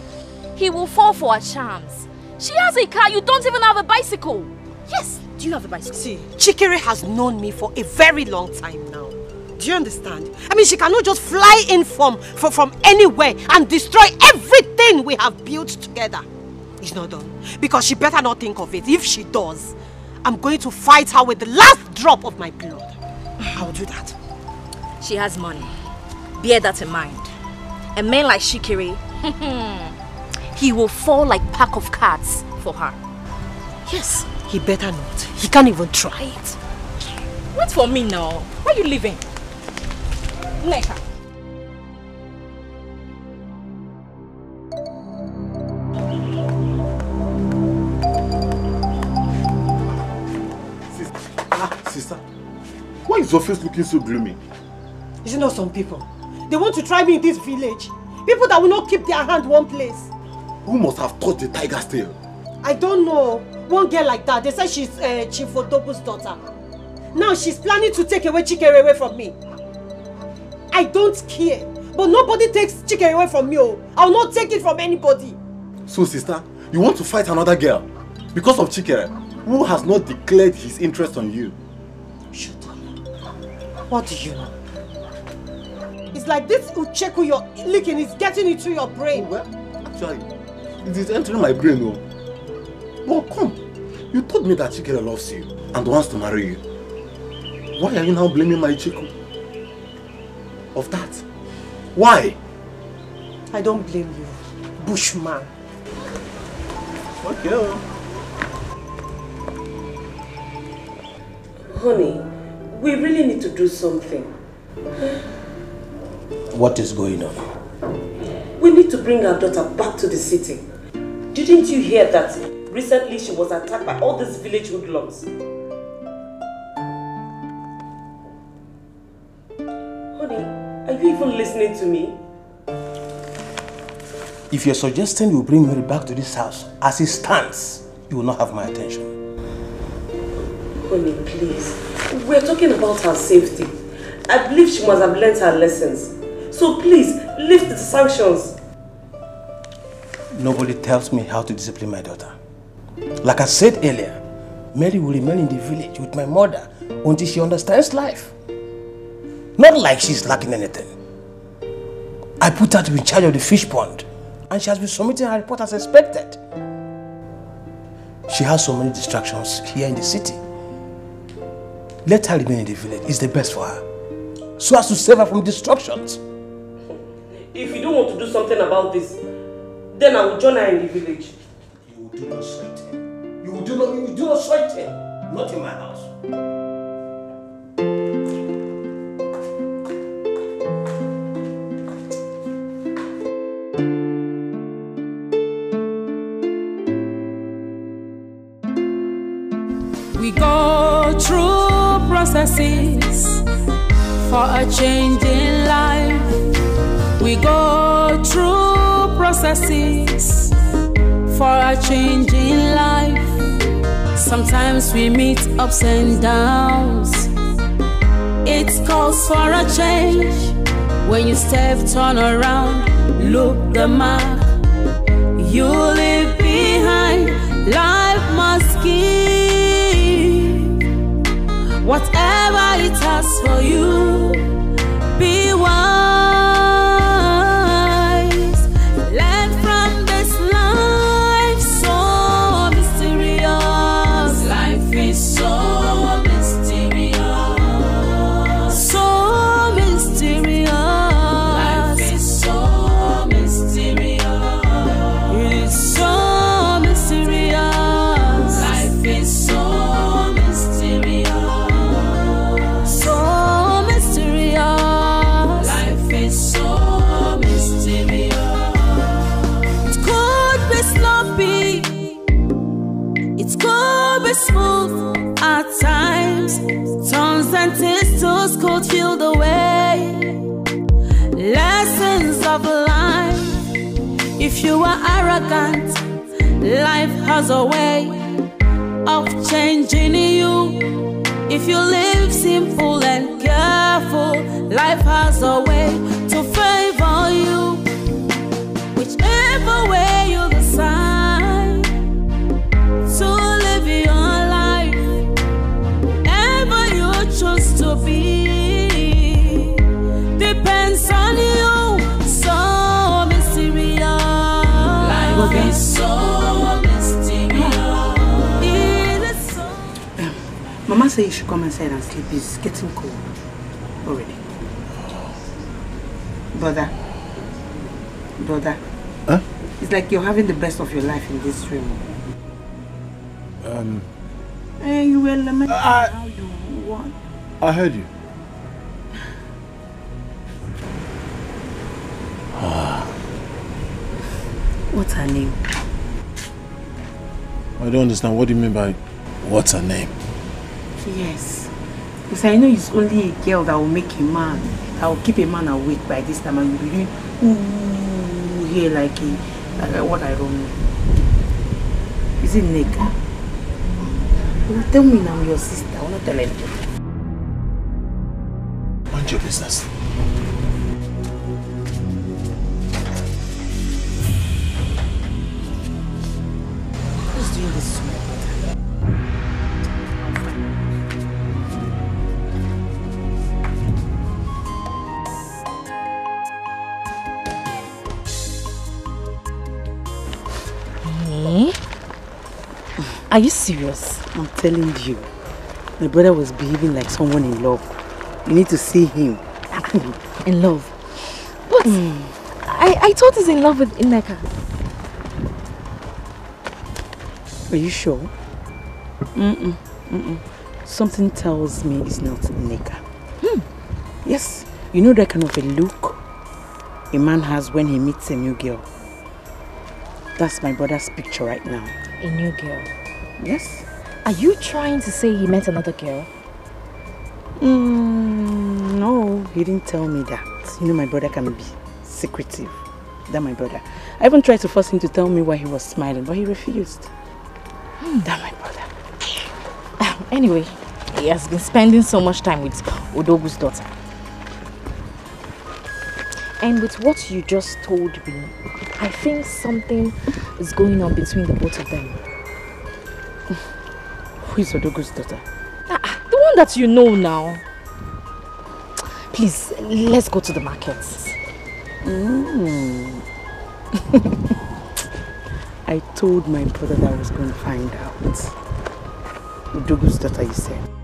he will fall for her charms. She has a car, you don't even have a bicycle. Yes, do you have a bicycle? See, Chikere has known me for a very long time now. Do you understand? I mean, she cannot just fly in from, from, from anywhere and destroy everything we have built together. It's not done. Because she better not think of it. If she does, I'm going to fight her with the last drop of my blood. I will do that. She has money. Bear that in mind. A man like Chikere, he will fall like pack of cards for her. Yes, he better not. He can't even try it. Wait for me now. Where are you leaving? Neka. Ah, sister, why is your face looking so gloomy? Is it not some people? They want to try me in this village. People that will not keep their hand one place. Who must have taught the tiger's tail? I don't know. One girl like that, they say she's uh, Chief Odogu's daughter. Now she's planning to take away Chikere away from me. I don't care. But nobody takes Chikere away from me. Oh. I'll not take it from anybody. So, sister, you want to fight another girl because of Chikere, who has not declared his interest on you? Shut up. What do you know? It's like this ucheku you're licking is getting into your brain. Actually, it is entering my brain, oh. Well, come. You told me that Chikere loves you and wants to marry you. Why are you now blaming my Chiku? Of that? Why? I don't blame you, Bushman. Okay. oh. Honey, we really need to do something. What is going on? We need to bring our daughter back to the city. Didn't you hear that recently she was attacked by all these village hoodlums? Honey, are you even listening to me? If you're suggesting you bring Mary back to this house as it stands, you will not have my attention. Honey, please. We're talking about her safety. I believe she must have learnt her lessons. So please, lift the sanctions. Nobody tells me how to discipline my daughter. Like I said earlier, Mary will remain in the village with my mother until she understands life. Not like she's lacking anything. I put her to be in charge of the fish pond and she has been submitting her report as expected. She has so many distractions here in the city. Let her remain in the village. It's the best for her. So as to save her from destructions. If you don't want to do something about this, then I will join her in the village. You will do not sweat him. You will do not, you will do not sweat him. Not in my house. For a change in life. We go through processes for a change in life. Sometimes we meet ups and downs. It calls for a change. When you step, turn around, look the mark. You leave behind. Life must give whatever it has for you. Be wise. Life has a way of changing you. If you live simple and careful, life has a way Said you should come inside and sleep. It's getting cold already. Brother. Brother. Huh? It's like you're having the best of your life in this room. Um, Eh, you were lamenting how you want. I heard you. What's her name? I don't understand. What do you mean by what's her name? Yes. Because I know it's only a girl that will make a man, that will keep a man awake by this time and you'll be doing ooh here like a, like what I don't know. Is it nigga? You tell me now, your sister. I want to tell anything. Mind your business. Are you serious? I'm telling you. My brother was behaving like someone in love. You need to see him. in love? But I, I thought he's in love with Ineka. Are you sure? Mm-mm. Mm-mm. Something tells me it's not Nika. Hmm. Yes. You know that kind of a look a man has when he meets a new girl. That's my brother's picture right now. A new girl. Yes. Are you trying to say he met another girl? Mm, no, he didn't tell me that. You know my brother can be secretive. That my brother. I even tried to force him to tell me why he was smiling, but he refused. That my brother. Anyway, he has been spending so much time with Odogu's daughter. And with what you just told me, I think something is going on between the both of them. Who is Odogu's daughter? Ah, the one that you know now. Please, let's go to the markets. Mm. I told my brother that I was going to find out. Odogu's daughter, you said.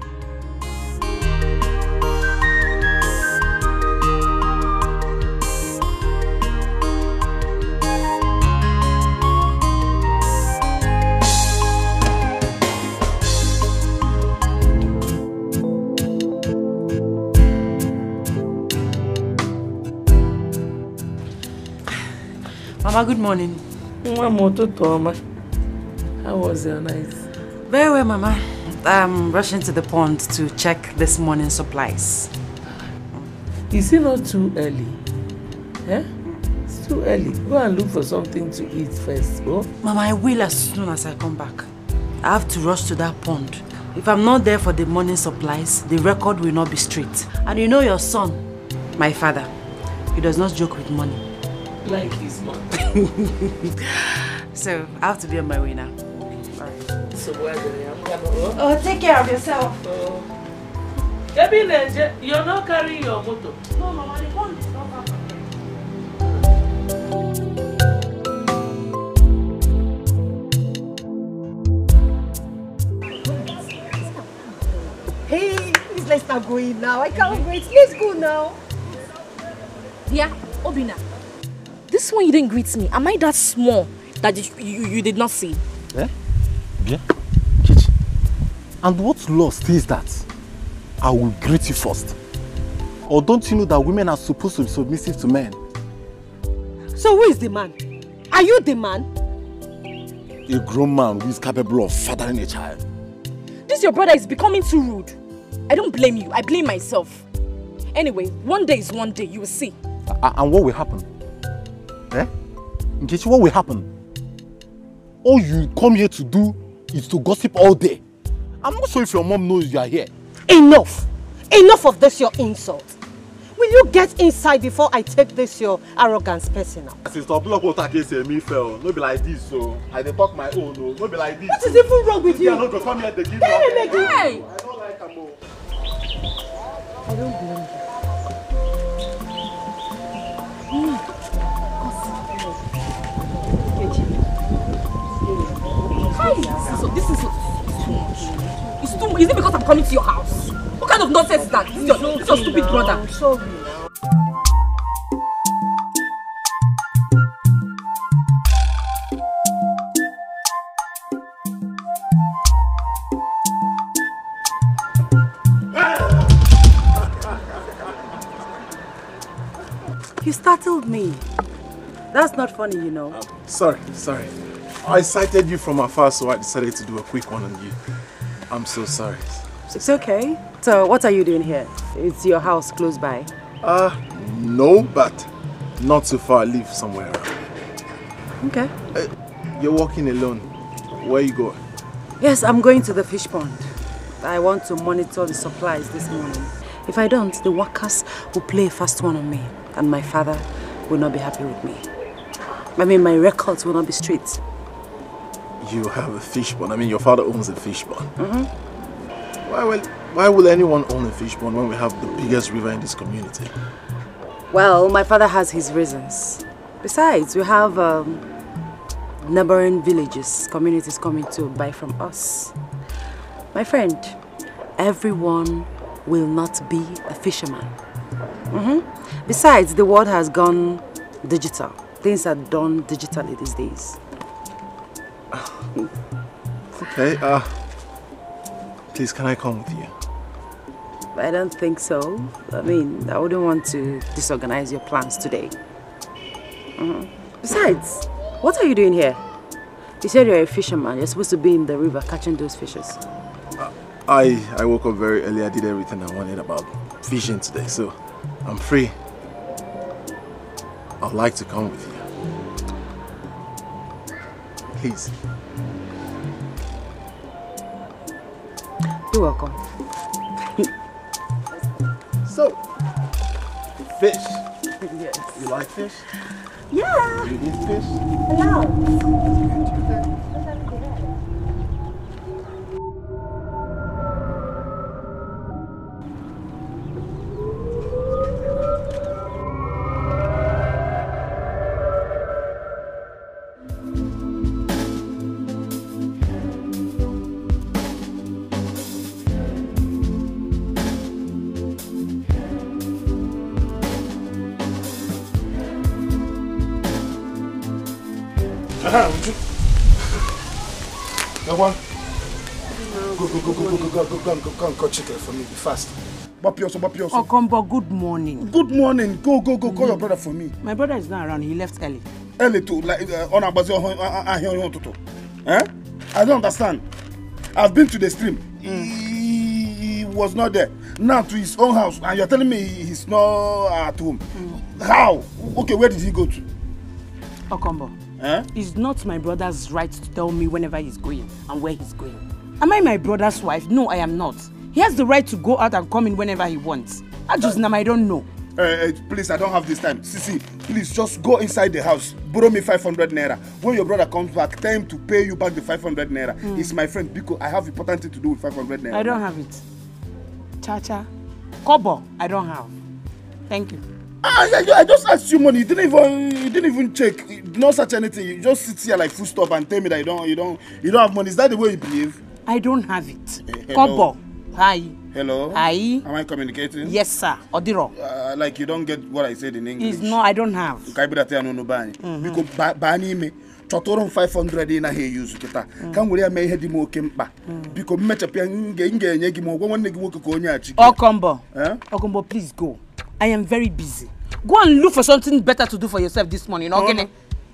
Mama, good morning. Mama, How was your night? Very well, Mama. I'm rushing to the pond to check this morning's supplies. Is it not too early? Eh? It's too early. Go and look for something to eat first, oh? Mama, I will as soon as I come back. I have to rush to that pond. If I'm not there for the morning supplies, the record will not be straight. And you know your son, my father, he does not joke with money. Like his mom. so, I have to be on my way now. So where do I'm gonna Oh, take care of yourself. Oh. You're not carrying your motor. No, Mama, the pond is not Hey, please let's start going now. I can't wait. Let's go now. Yeah, Obina. This one you didn't greet me. Am I that small that you, you, you did not see? Eh? Yeah? Chichi. And what law says that I will greet you first? Or don't you know that women are supposed to be submissive to men? So who is the man? Are you the man? A grown man who is capable of fathering a child. This your brother is becoming too rude. I don't blame you. I blame myself. Anyway, one day is one day. You will see. And what will happen? Eh? Nkechi, what will happen? All you come here to do is to gossip all day. I'm not sure if your mom knows you are here. Enough! Enough of this your insult. Will you get inside before I take this your arrogance personal? Sister Block will take say me fell. No be like this, so I dey talk my own, no. No be like this. What is even wrong with you? I no go come here to give Hey, up. Megan! Hey! I don't like am o. I don't blame you. Hi! So this is too much. It's too Is it because I'm coming to your house? What kind of nonsense is that? This is your, this is your stupid brother. Sorry. You startled me. That's not funny, you know. Sorry, sorry. I sighted you from afar, so I decided to do a quick one on you. I'm so sorry. It's okay. So, what are you doing here? It's your house close by. Uh, no, but not too far. I live somewhere around. Okay. Uh, you're walking alone. Where you going? Yes, I'm going to the fish pond. I want to monitor the supplies this morning. If I don't, the workers will play a fast one on me, and my father will not be happy with me. I mean, my records will not be straight. You have a fish pond. I mean, your father owns a fish pond. Mm-hmm. Why will, why will anyone own a fish pond when we have the biggest river in this community? Well, my father has his reasons. Besides, we have um, neighboring villages, communities coming to buy from us. My friend, everyone will not be a fisherman. Mhm. Besides, the world has gone digital. Things are done digitally these days. Okay, uh, please, can I come with you? I don't think so. I mean, I wouldn't want to disorganize your plans today. Mhm. Besides, what are you doing here? You said you're a fisherman. You're supposed to be in the river catching those fishes. I, I woke up very early. I did everything I wanted about fishing today, so I'm free. I'd like to come with you. Please. You're welcome. So, fish. yes. You like fish? Yeah. You eat fish? Uh-huh, go, go, go, go, go, go, go, go and cut chicken for me. Be fast. Bapioso, Bapioso. Okombo, good morning. Good morning. Go, go, go, call your brother for me. My brother is not around. He left early. Early too, like uh, on Abazi Ahyon Toto. Eh? I don't understand. I've been to the stream. He, he was not there. Now to his own house, and you're telling me he's not at home. How? Okay, where did he go to? Okombo, Eh? it's not my brother's right to tell me whenever he's going and where he's going. Am I my brother's wife? No, I am not. He has the right to go out and come in whenever he wants. I just nam I don't know. Uh, uh, please, I don't have this time. Sisi, please just go inside the house. Borrow me 500 naira. When your brother comes back, tell him to pay you back the 500 naira. Mm. He's my friend because I have important thing to do with 500 naira. I don't have it. Cha-cha. Kobo, I don't have. Thank you. Ah, I, I, I just asked you money. You didn't even you didn't even check. Not search anything. You just sit here like full stop and tell me that you don't you don't you don't have money. Is that the way you behave? I don't have it. hello? Kobo. Hi. Hello. Hi. Am I communicating? Yes, sir. Odiro. Uh, like you don't get what I said in English. It's no, I don't have. Ka ibida te anu no bani. Biko ba ba n'ime chọtụrụ m 500 ị naghị eyuzu kịta ka m were ya mee ihe dị m oke mkpa biko mmechapụ ya m ga- m ga-enye gị ma ụgwọ nwanne gị nwoke ka onye achi gị. Okombo. Eh? Okombo, please go. I am very busy. Go and look for something better to do for yourself this morning, Oh, okay?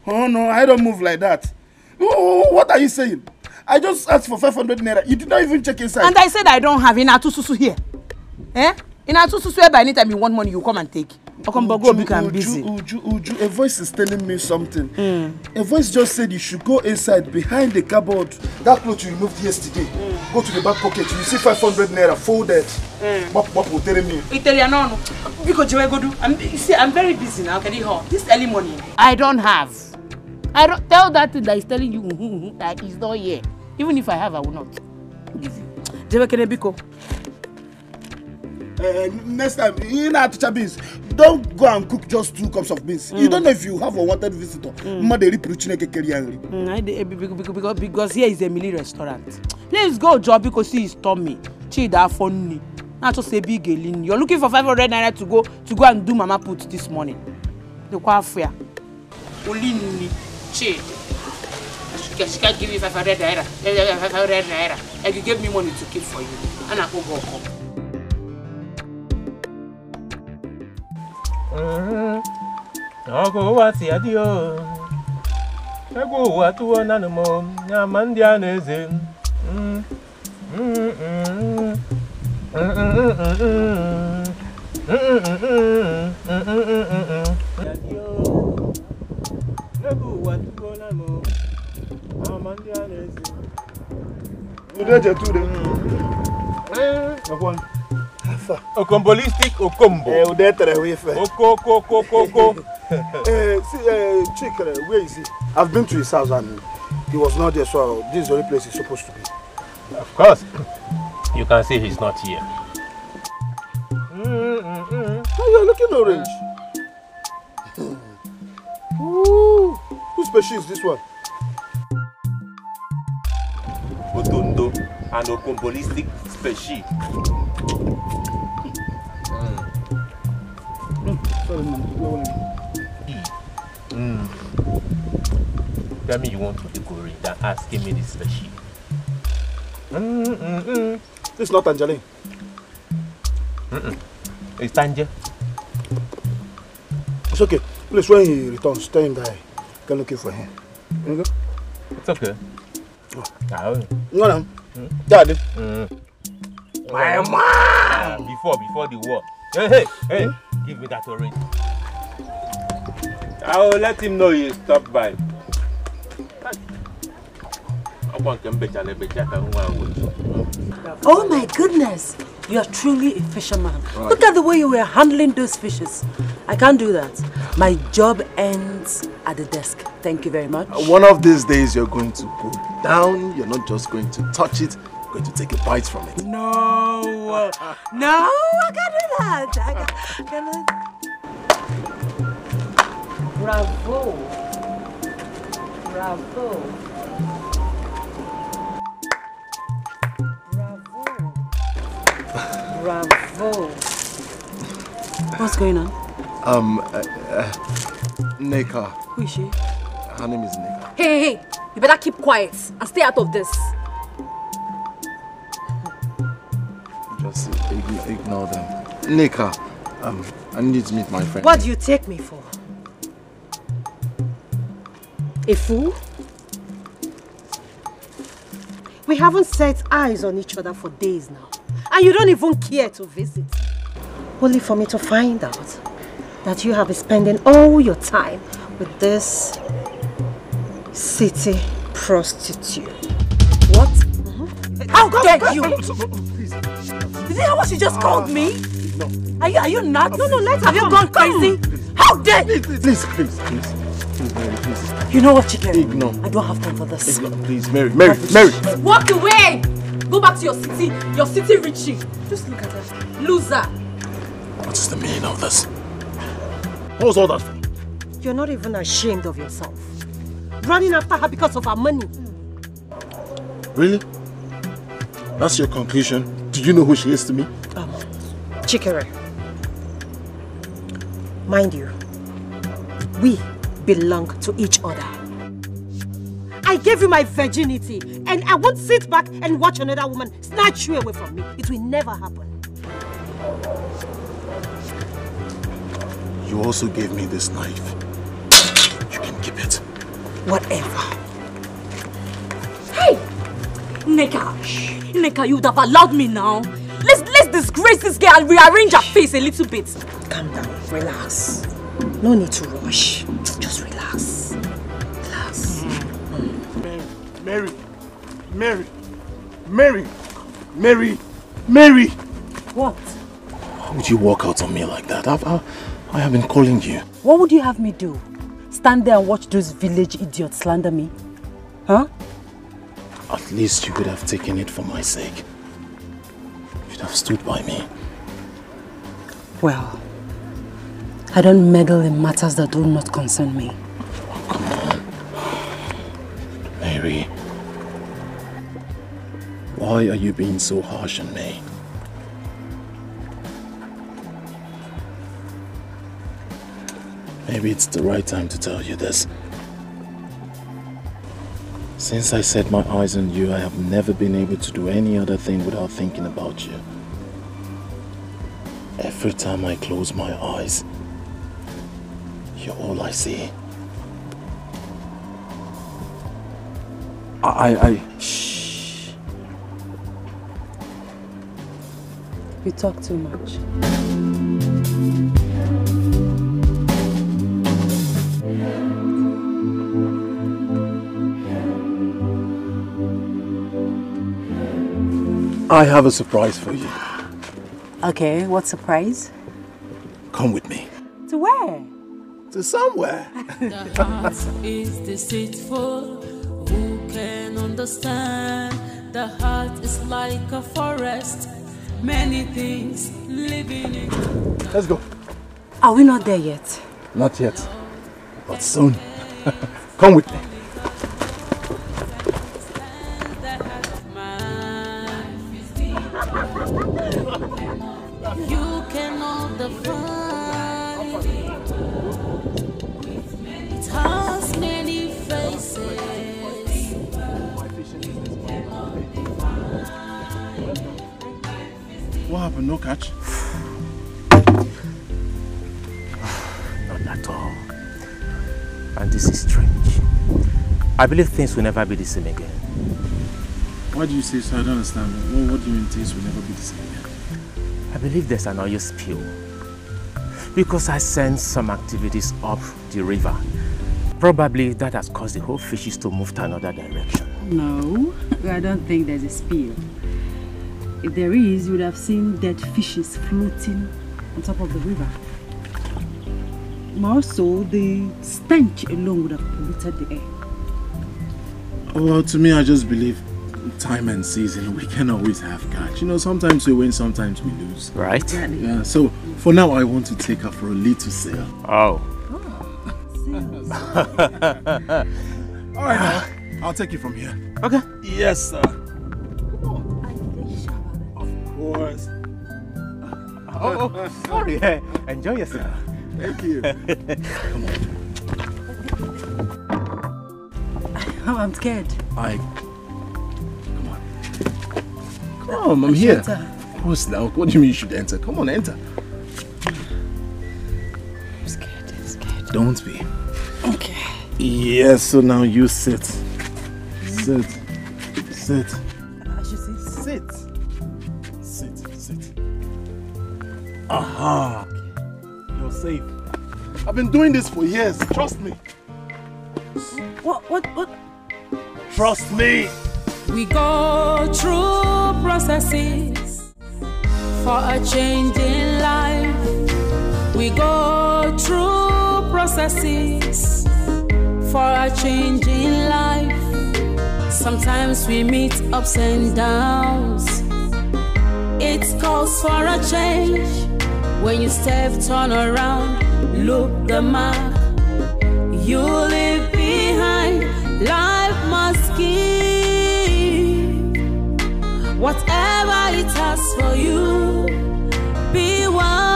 Oh no, I don't move like that. Oh, what are you saying? I just asked for 500 naira. You did not even check inside. And I said I don't have in Atususu here. Eh? In Atususu, whereby anytime you want money, you come and take. Okombo, go because I'm busy. Uju, Uju, a voice is telling me something. A voice just said you should go inside behind the cupboard. That cloth you removed yesterday. Go to the back pocket. You see 500 naira folded. What, what will tell me? Italiano, because you go do. I'm, you see, I'm very busy now. Can you hold this early morning? I don't have. I don't tell that thing that is telling you that is not here. Even if I have, I will not give you. Jebekene Biko. Uh, next time, you know, teacher beans. Don't go and cook just two cups of beans. You don't know if you have a wanted visitor. Mm, I dey- because, because, because here is a Emily restaurant. Please go, job because see his tummy. Chida funny. Not just a big alien. You're looking for 500 naira to go to go and do mama put this morning. The quafia. Olini. She can, she can give you 500 naira. 500 naira. And you gave me money to keep for you. And I go go come. ọgụ ụwa si adị o egwu ụwa tụwo nanụ m ya ndị a na-eze Mm, Udeje tude. Nakwan. Okombolistic Okombo. Eh, ude tere wefe. Oko, oko, oko, oko, oko. Eh, see, uh, Chikere, where is he? I've been to his house and he was not there, so this is the only place he's supposed to be. Of course. You can see he's not here. Mm, mm, mm. Oh, you're looking orange. Ooh, species is this one? Otondo and Okombolistic species. Mm. Tell me you want to decorate than asking me this species. Mm, mm, mm. This is not Angeline. Mm-mm. It's Tanja. It's okay. Please, when he returns, tell him that Can looking for him. You go? It's okay. Ah, oh. No, no. Mm. Daddy. Mm. My man! Before, before the war. Hey, hey, hey, give me that orange. I will let him know you stopped by. Oh my goodness, you are truly a fisherman. Look at the way you were handling those fishes. I can't do that. My job ends at the desk. Thank you very much. One of these days you're going to go down, you're not just going to touch it, you're going to take a bite from it. No, no, I can't do that. I can't, I can't. Bravo. Bravo. Bravo. What's going on? Um, uh, uh, Neka. Who is she? Her name is Neka. Hey, hey, hey, you better keep quiet and stay out of this. Just ign- ignore them. Neka, um, I need to meet my friend. What do you take me for? A fool? We haven't set eyes on each other for days now. And you don't even care to visit. Only for me to find out that you have been spending all your time with this city prostitute. What? Mm-hmm. How Come, dare you? Did you hear what she just ah, called me? Are you are you nuts? No, no, let her Have you gone crazy? How dare you? Please, please, please. Please, please. You know what, Chike? Ignore. I don't have time for this. Ignore, please, Mary, Mary, Mary. Walk away! Go back to your city. Your city Richie. Just look at her. Loser. What is the meaning of this? What was all that for? You're not even ashamed of yourself. Running after her because of her money. Really? That's your conclusion? Do you know who she is to me? Um, Chikere. Mind you, we belong to each other. I gave you my virginity and I won't sit back and watch another woman snatch you away from me. It will never happen. You also gave me this knife. You can keep it. Whatever. Hey! Neka. Neka, you would have allowed me now. Let's let's disgrace this girl and rearrange her face a little bit. Calm down. Relax. No need to rush. Just relax. Relax. Mary, Mary, Mary, Mary, Mary. What? Why would you walk out on me like that? I've, I, I have been calling you. What would you have me do? Stand there and watch those village idiots slander me? Huh? At least you could have taken it for my sake. You'd have stood by me. Well, I don't meddle in matters that do not concern me. Oh, Mary, why are you being so harsh on me? Maybe it's the right time to tell you this. Since I set my eyes on you, I have never been able to do any other thing without thinking about you. Every time I close my eyes, you're all I see. I, I, I You talk too much. I have a surprise for you. Okay, what surprise? Come with me. To where? To somewhere. The heart is deceitful. Who can understand? The heart is like a forest. Many things living in it. Let's go. Are we not there yet? Not yet, but soon. Come with me. What happened? No catch? Not at all. And this is strange. I believe things will never be the same again. Why do you say so? I don't understand. What, what do you mean things will never be the same again? I believe there's an oil spill. Because I sense some activities up the river. Probably that has caused the whole fishes to move to another direction. No, I don't think there's a spill. If there is, you would have seen dead fishes floating on top of the river. More so, the stench alone would have polluted the air. Well, to me, I just believe time and season, we can always have catch. You know, sometimes we win, sometimes we lose. Right. Yeah, so for now, I want to take her for a little sail. Oh. All right, now, I'll take you from here. Okay. Yes, sir. Of course. Oh, oh sorry. Enjoy yourself. Thank you. Come on. Oh, I'm scared. I. Come on, Come, oh, I'm here. Enter. Of course now. What do you mean you should enter? Come on, enter. I'm scared. I'm scared. Don't be. Okay. Yes, so now you sit. Sit. Sit. I should sit. Sit. Sit. Aha. You're safe. I've been doing this for years. Trust me. What? What? What? Trust me. We go through processes for a change in life. We go through processes for a change in life. Sometimes we meet ups and downs. It calls for a change. When you step, turn around, look the mark. You leave behind. Life must give whatever it has for you. Be wise.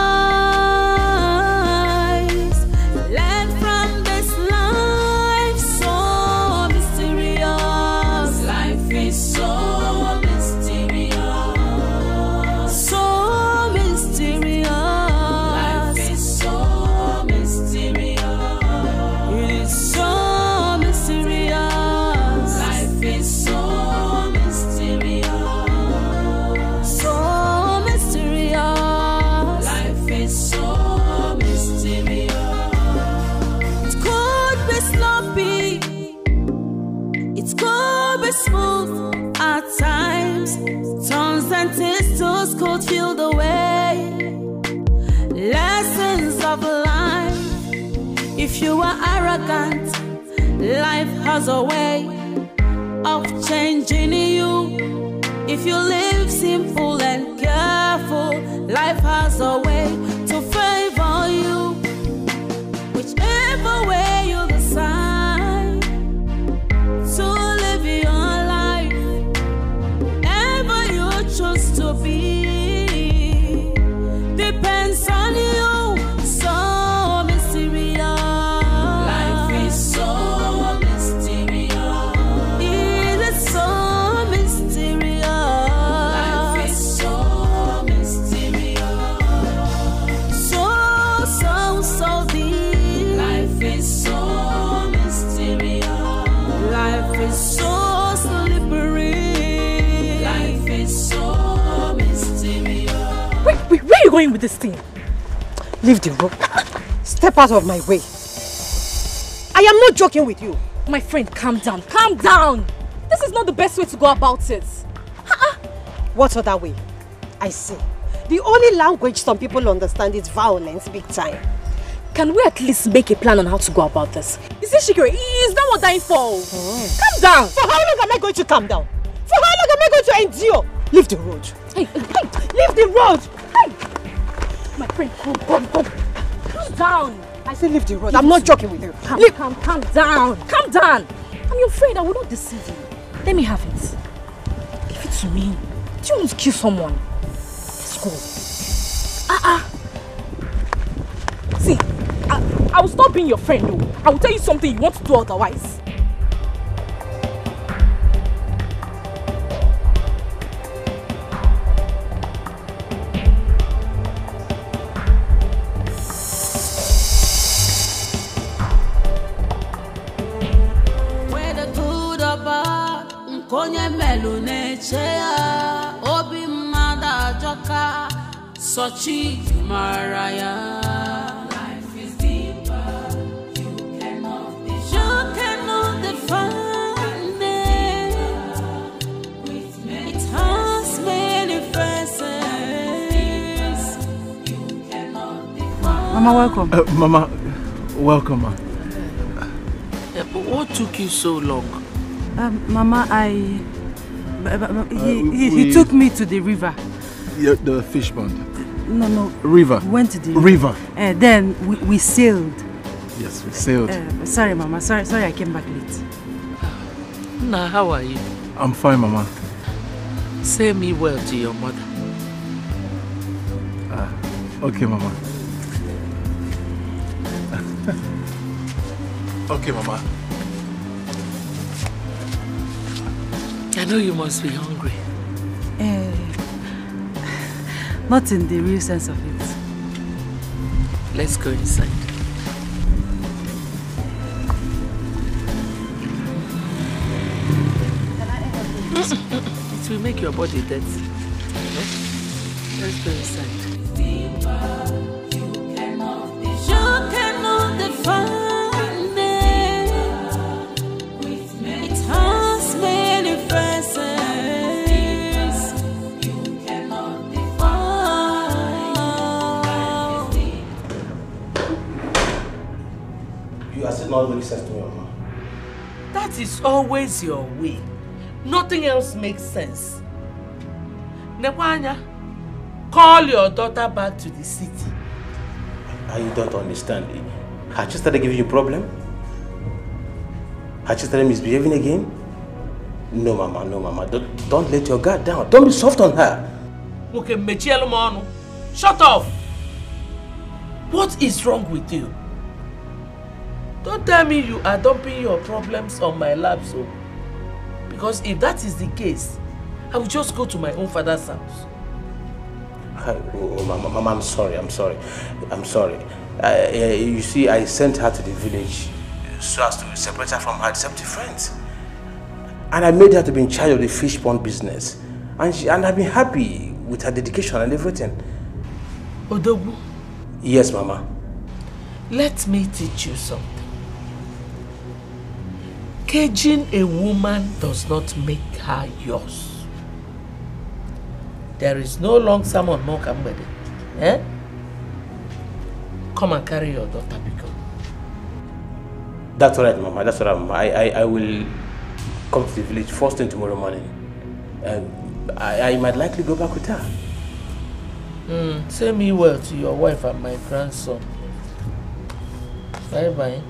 Life has with this thing? Leave the road. Step out of my way. I am not joking with you. My friend, calm down. Calm down. This is not the best way to go about it. What other way? I see. The only language some people understand is violence, big time. Can we at least make a plan on how to go about this? You see, Chikere, it's not what dying for. Hmm. Calm down. For how long am I going to calm down? For how long am I going to endure? Leave the road. Hey, hey, Leave the road. My friend, come, come, come. Calm down. I say leave the road. I'm not joking with you. Calm, calm, calm down. Calm down. I'm your friend. I will not deceive you. Let me have it. Give it to me. Do you want to kill someone? Let's go. Ah ah. See, I, I will stop being your friend though. I will tell you something you want to do otherwise. Sọchi mara Life is deeper, you cannot define You cannot define it. It has many faces. Mama, welcome. Uh, Mama, Welcome, ma. Yeah, but what took you so long? Um, Mama, I... he, Uh, he, we- he took me to the river. Yeah, the fish pond. No, no. River. Went to the River. Uh, then we, we sailed. Yes, we sailed. Uh, sorry, Mama. Sorry, sorry I came back late. Nah, how are you? I'm fine, Mama. Say me well to your mother. Ah, okay, Mama. okay, Mama. I know you must be hungry. Uh, not in the real sense of it. Let's go inside. it will make your body dirty. No? Let's go inside. You cannot define Not making sense to me, Mama. That is always your way. Nothing else makes sense. Nekwanya, call your daughter back to the city. I don't understand. Has she started giving you problem? Has she started misbehaving again? No, Mama, no, Mama. Don't, don't let your guard down. Don't be soft on her. Okay. Shut up! What is wrong with you? Don't tell me you are dumping your problems on my lap, so. Because if that is the case, I will just go to my own father's house. Oh, oh, Mama, Mama, I'm sorry, I'm sorry. I'm sorry. Uh, you see, I sent her to the village so as to separate her from her deceptive friends. And I made her to be in charge of the fish pond business. And, she, and I've been happy with her dedication and everything. Odogwu, Yes, Mama. let me teach you something. Caging a woman does not make her yours. There is no long sermon, no kambede. Eh? Come and carry your daughter, because That's all right, Mama. That's all right, Mama. I, I, I will come to the village first thing tomorrow morning. Um, I, I might likely go back with her. Mm, say me well to your wife and my grandson. Bye bye.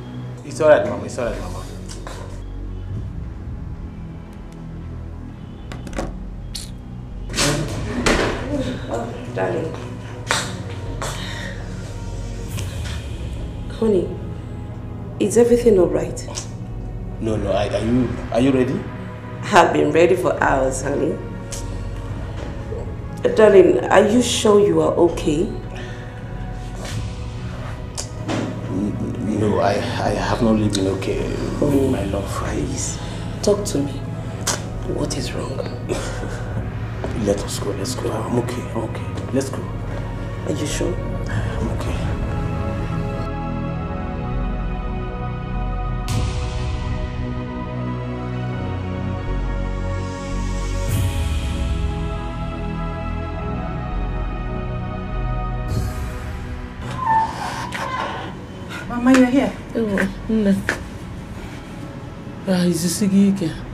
It's all right, Mama. It's all right, Mama. Oh, darling. Honey, is everything alright? No, no. Are, are you are you ready? I've been ready for hours, honey. Darling, are you sure you are okay? No, I, I have not really been okay. Oh. my love. Please, talk to me. What is wrong? Let us go. Let's go. I'm okay. I'm okay. Let's go. Are you sure? I'm okay. Mama, you're here? Oh, nne. Ah, izisi gị ike.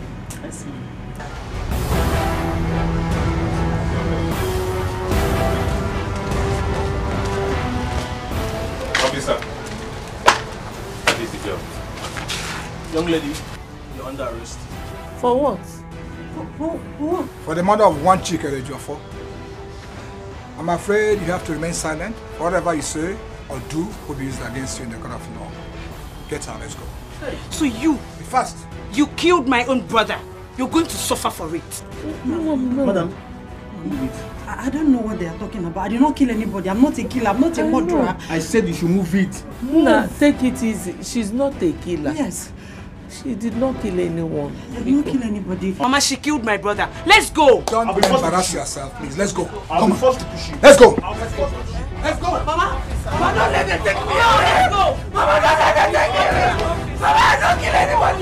For what? For the murder of one chick at Ejiofor. I'm afraid you have to remain silent. Whatever you say or do will be used against you in the court of law. Get out, let's go. So you, Be fast. you killed my own brother. You're going to suffer for it. Madam, I I don't know what they are talking about. I did not kill anybody. I'm not a killer. I'm not a murderer. I said you should move it. Nah, take it easy. She's not a killer. Yes. She did not kill anyone. I did not kill anybody. Mama, she killed my brother. Let's go. Don't embarrass yourself, please. Let's go. I'll Come be on. forced to push you. Let's go. Let's go. Mama, Mama, don't let them take me away. Let's go. Mama, don't let them take me away. Mama, I don't kill anyone.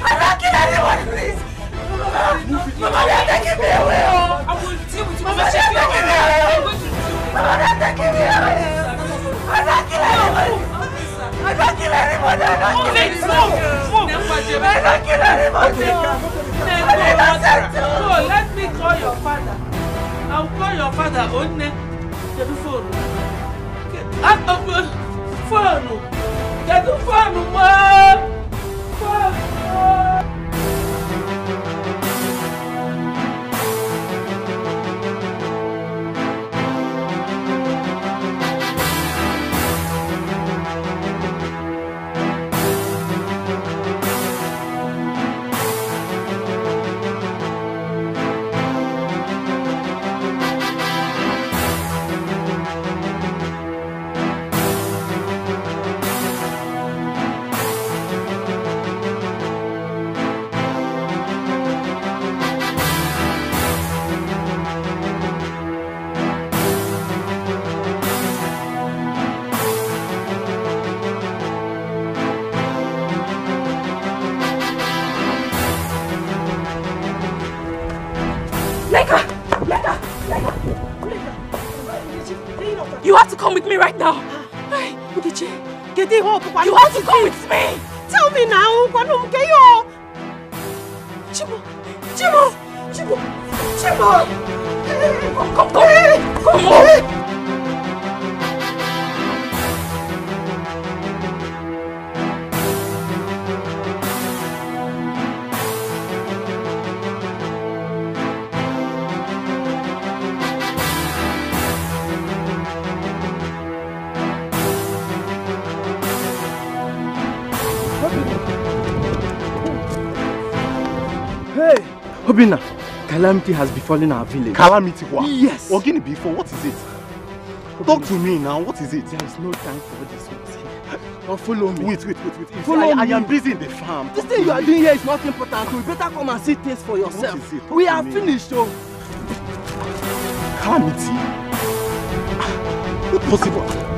I don't kill anyone, please. Mama, Mama, they're taking me away. I will deal with you. Mama, they're taking me away. Mama, they're taking me away. I don't kill anyone. I don't kill anybody. I don't kill anybody. I don't kill anybody. No, let me call your father. I'll call your father. Onne, get the phone. Get of the phone. Get the phone, mom. Phone. Have to come with me right now. Udiche, get. You have to come with me. Tell me now, Kwanum Keyo. Chibo, Chibo, Chibo, Chibo. Come, come, come. Come on. Obina, calamity has befallen our village. Calamity what? Yes. Ogini before, what is it? Talk to me now, what is it? There is no time for this. Now follow me. Wait, wait, wait, wait. Follow I, I me. am busy in the farm. This thing you are doing here is not important. You better come and see things for yourself. What is it? Talk We are me. finished, oh. Calamity? Not possible.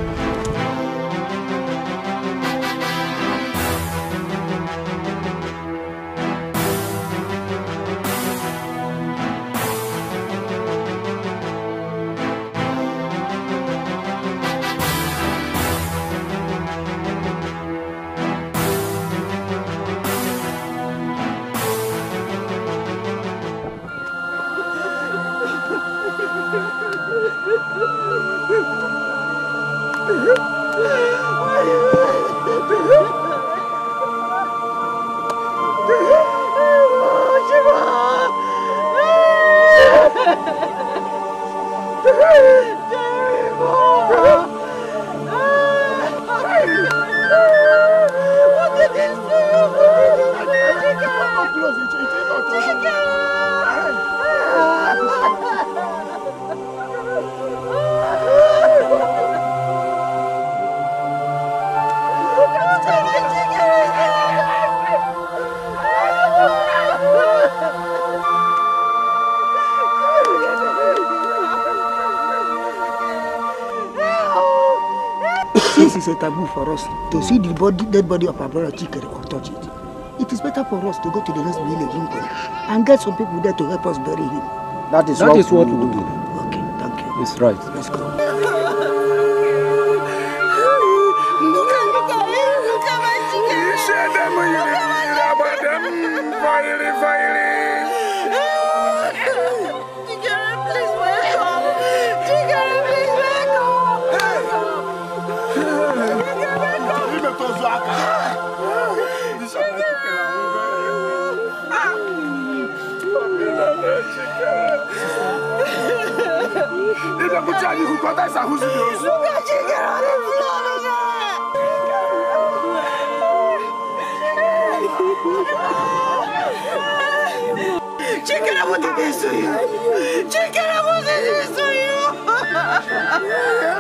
A taboo for us to see the body, dead body of our brother Chikere or touch it, it is better for us to go to the next village in Nkoli and get some people there to help us bury him. That is That what is what we will do. Okay, thank you. It's right. Let's go. Kuchani kukota isa huzuni osu. Chikere what did they do you? Chikere what did they do you?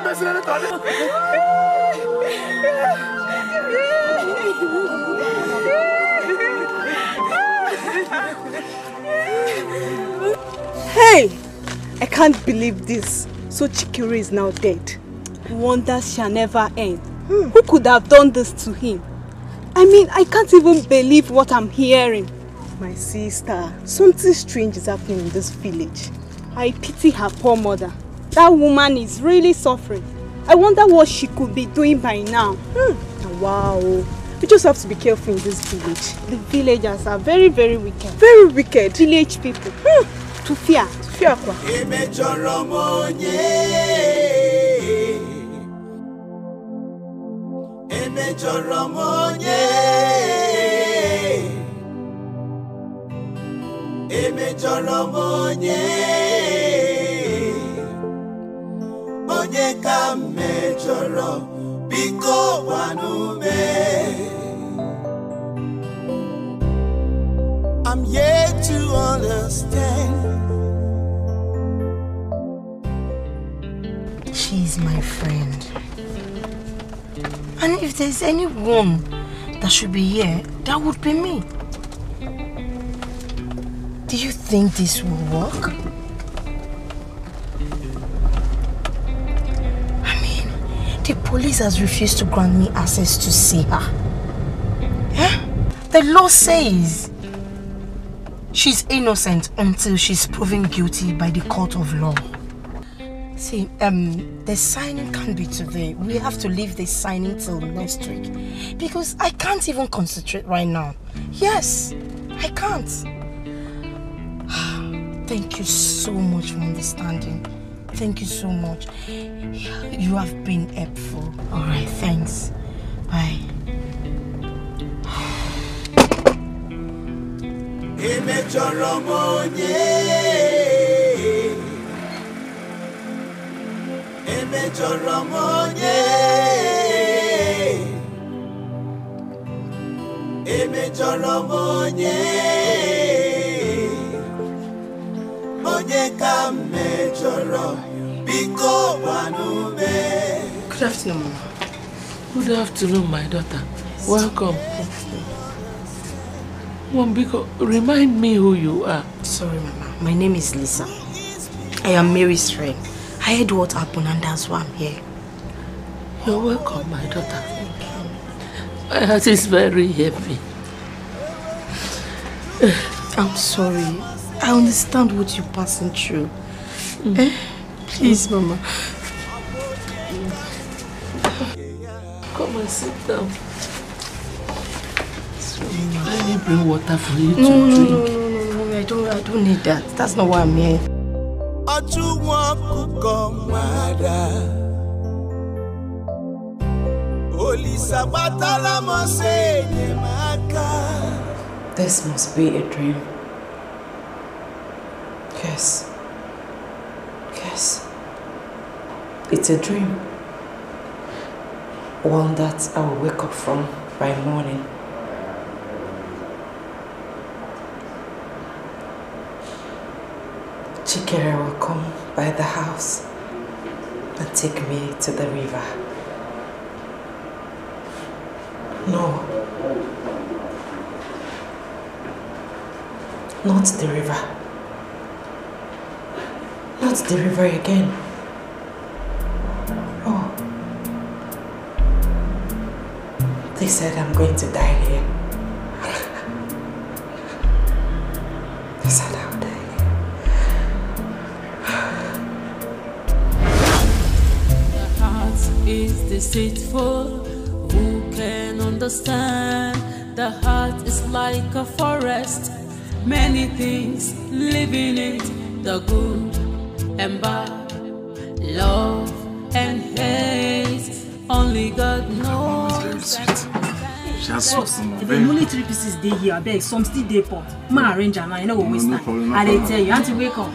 Mesele tole. Hey! I can't believe this. So Chikiri is now dead. Wonders shall never end. Who could have done this to him? I mean, I can't even believe what I'm hearing. My sister, something strange is happening in this village. I pity her poor mother. That woman is really suffering. I wonder what she could be doing by now. Hmm. Wow. You just have to be careful in this village. The villagers are very, very wicked. Very wicked. Village people. Hmm. To fear. I'm yet to understand My friend. And if there's anyone that should be here, that would be me. Do you think this will work? I mean, the police has refused to grant me access to see her. Eh? The law says she's innocent until she's proven guilty by the court of law. See, um, the signing can't be today. We have to leave the signing till next week. Because I can't even concentrate right now. Yes, I can't. Thank you so much for understanding. Thank you so much. You have been helpful. Alright, thanks. Bye. Emechọrọ m onye emechọrọ m onye onye ka m biko gbanume Good afternoon, Mama. Good afternoon, my daughter. Welcome. Mom, Biko, remind me who you are. Sorry, Mama. My name is Lisa. I am Mary's friend. I heard what happened and that's why I'm here. You're welcome, my daughter. My heart is very heavy. I'm sorry. I understand what you're passing through. Eh? Please, Mama. Come and sit down. Let me bring water for you to No, no, drink. no, no, no, no, I don't, I don't need that. That's not why I'm here. This must be a dream. Yes. Yes. It's a dream. One that I will wake up from by morning. Chikere will come by the house and take me to the river. No. Not the river. Not the river again. Oh. They said I'm going to die here. they said is deceitful. Who can understand? The heart is like a forest. Many things live in it. The good and bad, love and hate. Only God knows. Boss, if the only three pieces dey here, abeg, some still dey pot. Ma arrange am now, you no go waste time. I dey tell you, aunty wake up.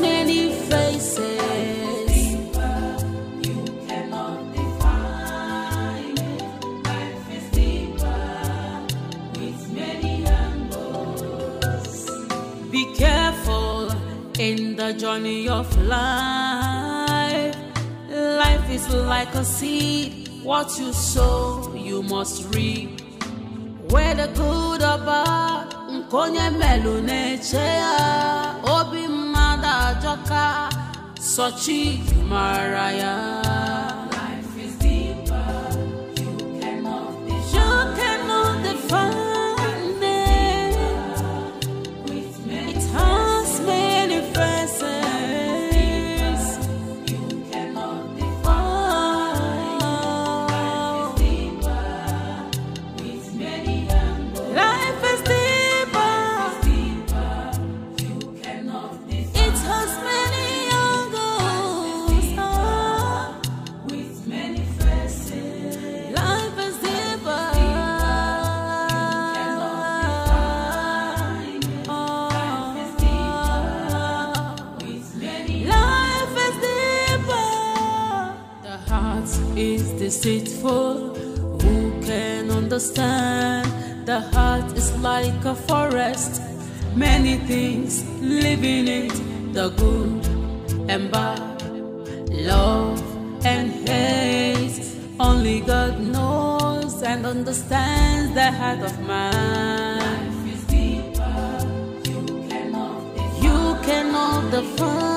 Fine, sha. It has many faces. Be careful in the journey of life. Life is like a seed. What you sow, you must reap. Whether good or bad, nkonye melu. Obi ajọka, sochi mara. Life is deeper, you cannot define. You cannot define deceitful. Who can understand? The heart is like a forest. Many things live in it. The good and bad, love and hate. Only God knows and understands the heart of man. You cannot define.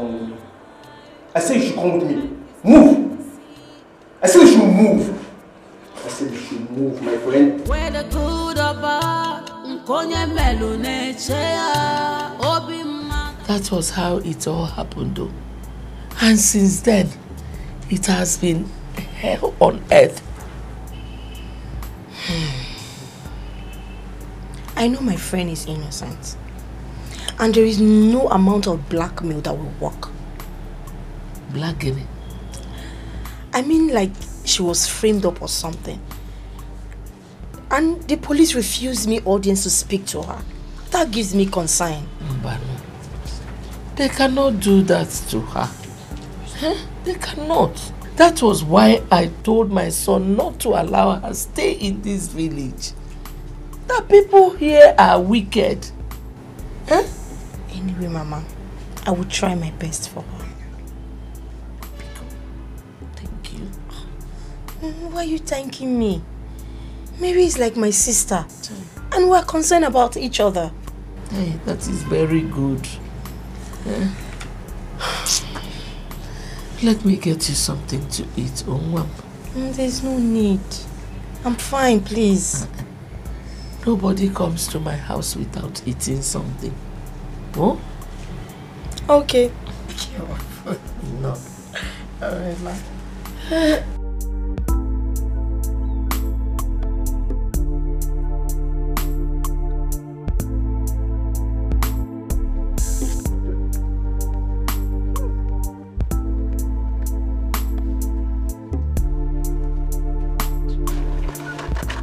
I want you come with me. I say you should come with me. Move! I said you should move. I said you should move, my friend. Whether good or bad, nkonye melu neche ya, obi mma. That was how it all happened though. And since then, it has been hell on earth. Hmm. I know my friend is innocent. And there is no amount of blackmail that will work. Blackmail? I mean like she was framed up or something. And the police refused me audience to speak to her. That gives me concern. Mbano, they cannot do that to her. Huh? They cannot. That was why I told my son not to allow her stay in this village. The people here are wicked. Anyway, Mama, I will try my best for her. Thank you. Mm, Why are you thanking me? Mary is like my sister. And we're concerned about each other. Hey, that is very good. Eh? Let me get you something to eat, Onwam. Mm, There's no need. I'm fine, please. Nobody comes to my house without eating something. Oh? Okay. no. Alright, ma.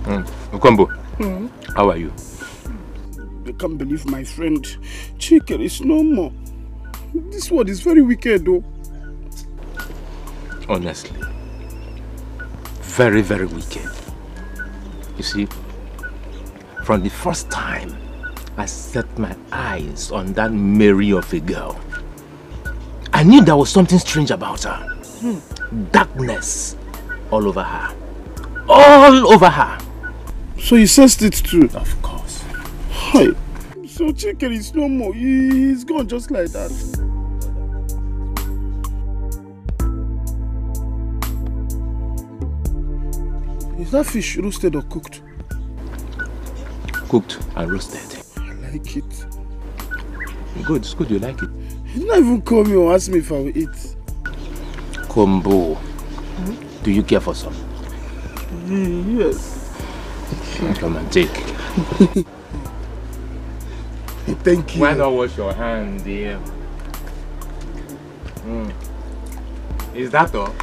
Mm. Okombo, Hmm? how are you? Can't believe my friend Chike is no more. This world is very wicked though. Honestly. Very, very wicked. You see, from the first time I set my eyes on that Mary of a girl, I knew there was something strange about her. Hmm. Darkness all over her. All over her. So you sensed it too? Of course. Hi. So chicken is no more. He- He's gone just like that. Is that fish roasted or cooked? Cooked and roasted. I like it. Good, it's good you like it. He didn't even call me or ask me if I will eat. Combo. Do you care for some? Yes. Come and take. Thank you. Why not wash your hand, dear? Mm. Is that all?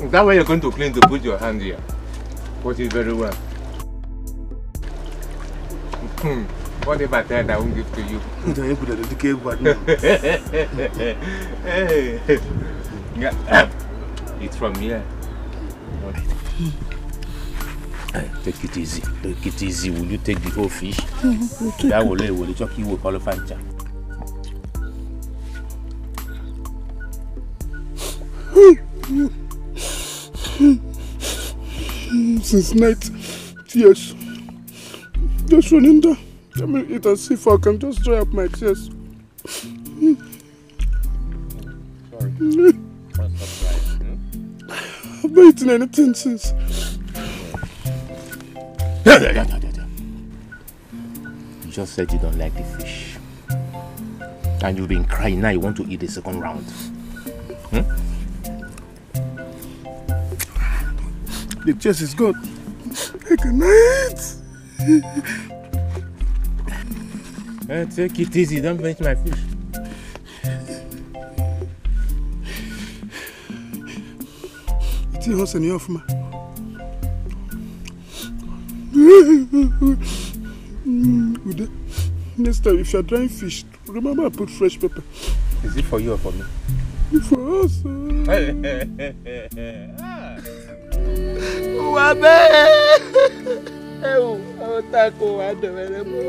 Is that why you're going to clean to put your hand here? Put it very well. Hmm. What if I tell that I won't give to you? Don't put it in the cave, but no. It's from here. Hey, take it easy. Take it easy. Will you take the whole fish? Mhm, we'll take That it. will lay. Will you chuck you with Olifancha? Since night, tears. Just running down. Let me eat and see if I can just dry up my tears. Sorry. I've not eaten anything since. You just said you don't like the fish. And you've been crying, now you want to eat the second round. Hmm? The chest is good. I cannot eat. take it easy, don't finish my fish. It's a horse and you're. Ude, next time if you're drying fish, remember I put fresh pepper. Is it for you or for me? For us. Wà bẹ́ẹ̀. Ẹ wò, àwọn tako wà dọ̀wẹ́rẹ́ mọ́.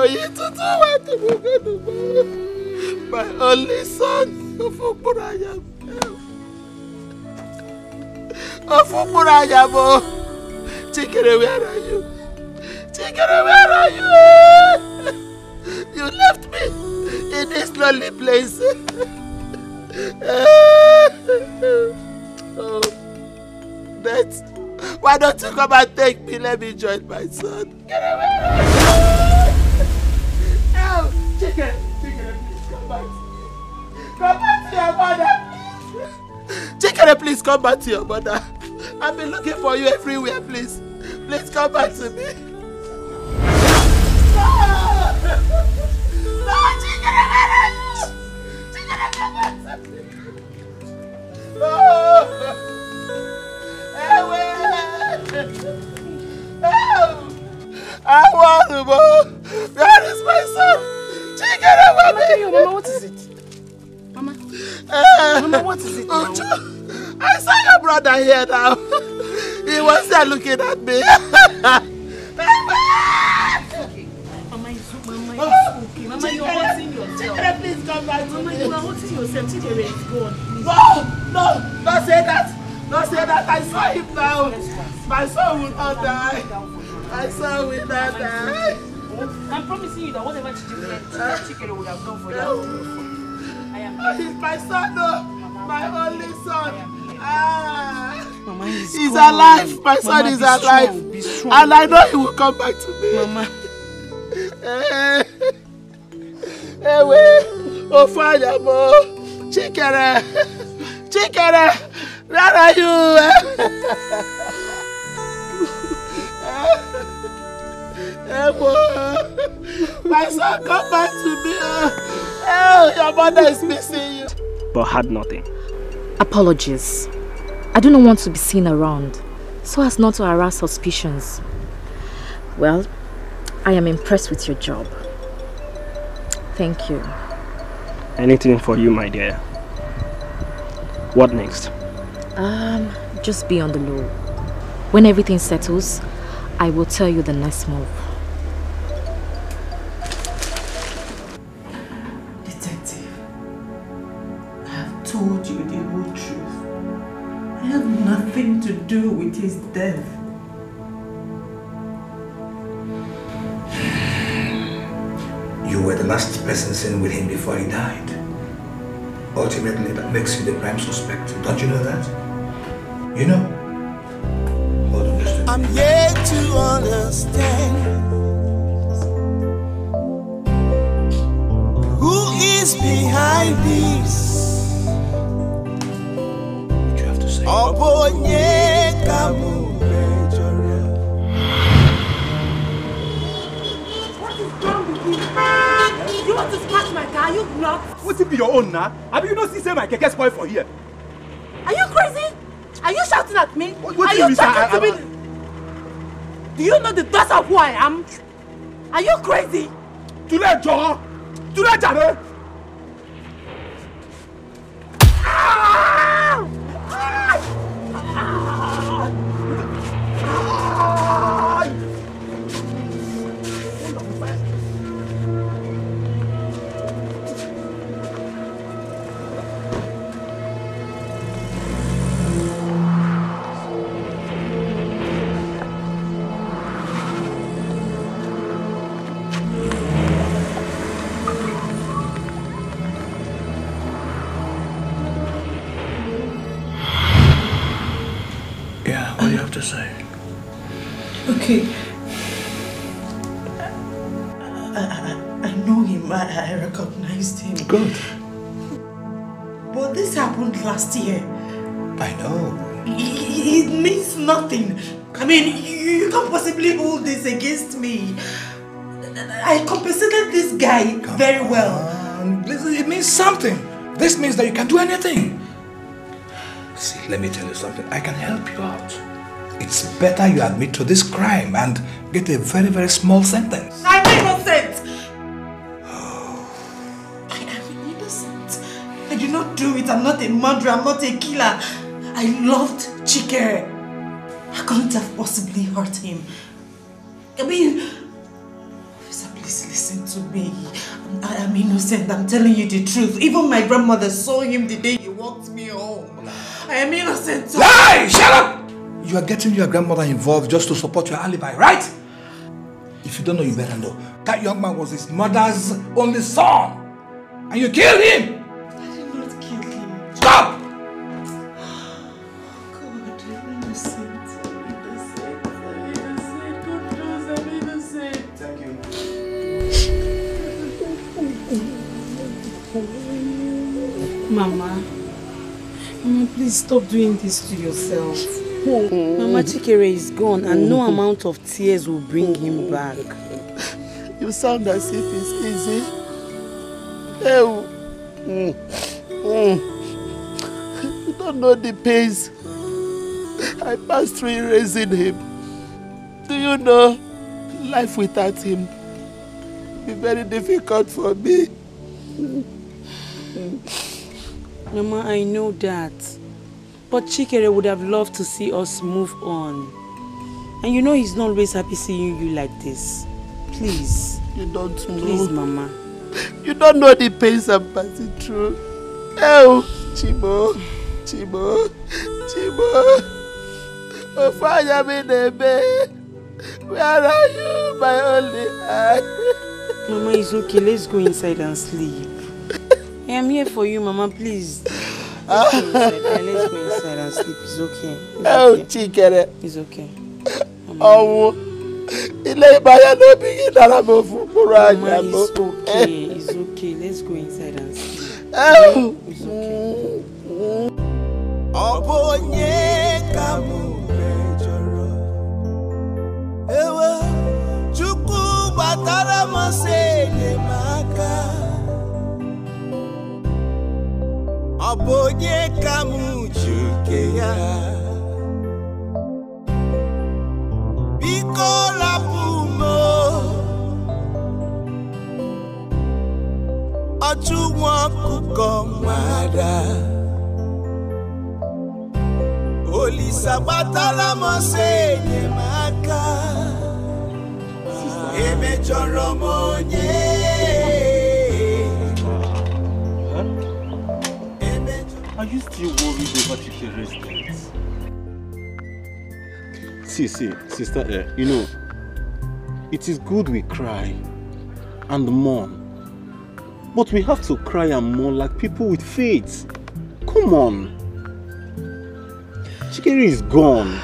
Oyin tuntun wà dùgbòkèdùgbò. My only son, Ayabo. Ofukpuru Ayabo. Chikere, where are you? Chikere, where are you? You left me in this lonely place. oh, but why don't you come and take me? Let me join my son. Get away! Oh, Chikere, Chikere, please come back. Come back to your mother. Chikere, please come back to your mother. I've been looking for you everywhere, please. Please come back to me. No! No, you? Chikere, come back to me. Oh! Ewe! Oh! I want to go. Where is my son? You? Mama, what is it? Mama. Mama, what is it now? I saw your brother here now. He was there looking at me. Mama, it's Mama, it's okay. Mama, you're hurting yourself. Chikere, please come back Mama, you are hurting yourself. Chikere is gone. Please. No, no, don't say that. Don't say that. I saw him now. My son will not die. My son will not die. I'm promising you that whatever Chikere, would have done for you, I am Oh, he's my son, no. My only son. Ah. Mama, he's He's gone. alive. My son Mama, is be alive. strong, strong. And I know he will come back to me. Mama. Eh. Ewe, ofu ayamo, Chikere, Chikere, where are you? Ewo, my son, come back to me. Oh, your mother is missing you. but had nothing. Apologies. I do not want to be seen around, so as not to arouse suspicions. Well, I am impressed with your job. Thank you. Anything for you, my dear. What next? Um, just be on the low. When everything settles, I will tell you the next move. Detective, I have told you do with his death. You were the last person seen with him before he died. Ultimately, that makes you the prime suspect. Don't you know that? You know? Hold on just a I'm yet to understand who is behind this. Obonye kamu mejore. You want to scratch my car? You not? What's it be your own now? Have you not seen say my keke spoil for here? Are you crazy? Are you shouting at me? what Are do you you mean, talking to me? Do you know the dust of who I am? Are you crazy? Tule jọ! Tule jàre! Yeah, very well. It means something. This means that you can do anything. See, let me tell you something. I can help you out. It's better you admit to this crime and get a very, very small sentence. I'm innocent! I am innocent. I did not do it. I'm not a murderer. I'm not a killer. I loved Chike. I couldn't have possibly hurt him. I mean, officer, please listen to me. I'm, innocent. I'm telling you the truth. Even my grandmother saw him the day he walked me home. I am innocent. too. Lie! Shut up! You are getting your grandmother involved just to support your alibi, right? If you don't know, you better know. That young man was his mother's only son. And you killed him! Please stop doing this to yourself. Mama Chikere is gone and no amount of tears will bring him back. You sound as if it's easy. Ew. Mm. Mm. You don't know the pains I passed through in raising him. Do you know life without him be very difficult for me? Mama, I know that. But Chikere would have loved to see us move on. And you know he's not always happy seeing you like this. Please. You don't know. Please, Mama. You don't know the pains I'm passing through. Oh, Chibo, Chibo, Chibo. Oh, fire me, baby. Where are you, my only eye? Mama, it's okay. Let's go inside and sleep. I am here for you, Mama. Please. Let's go inside. Yeah, Let's go inside and sleep. It's okay. It's Oh, okay. Chikere. It's okay. Ọ̀wọ́ ilé ìbáyá ló bí yín dára mọ́ fún kúrò Mama, àjà mọ́. it's okay. It's okay. Let's go inside and sleep. Oh. It's okay. ọ bụ onye ka mụ mejọrọ ewe chukwu gbatara m ọsọ enyemaka ọ bụ onye ka mụ ji nke ya? Biko rapụ m o. ọchụ nwa ọkụkọ nwada Olisa gbatara m ọsọ enyemaka emejọrọ m onye Are you still worried over Chikere's death? See, see, sister, eh, you know, it is good we cry and mourn. But we have to cry and mourn like people with faith. Come on. Chikere is gone.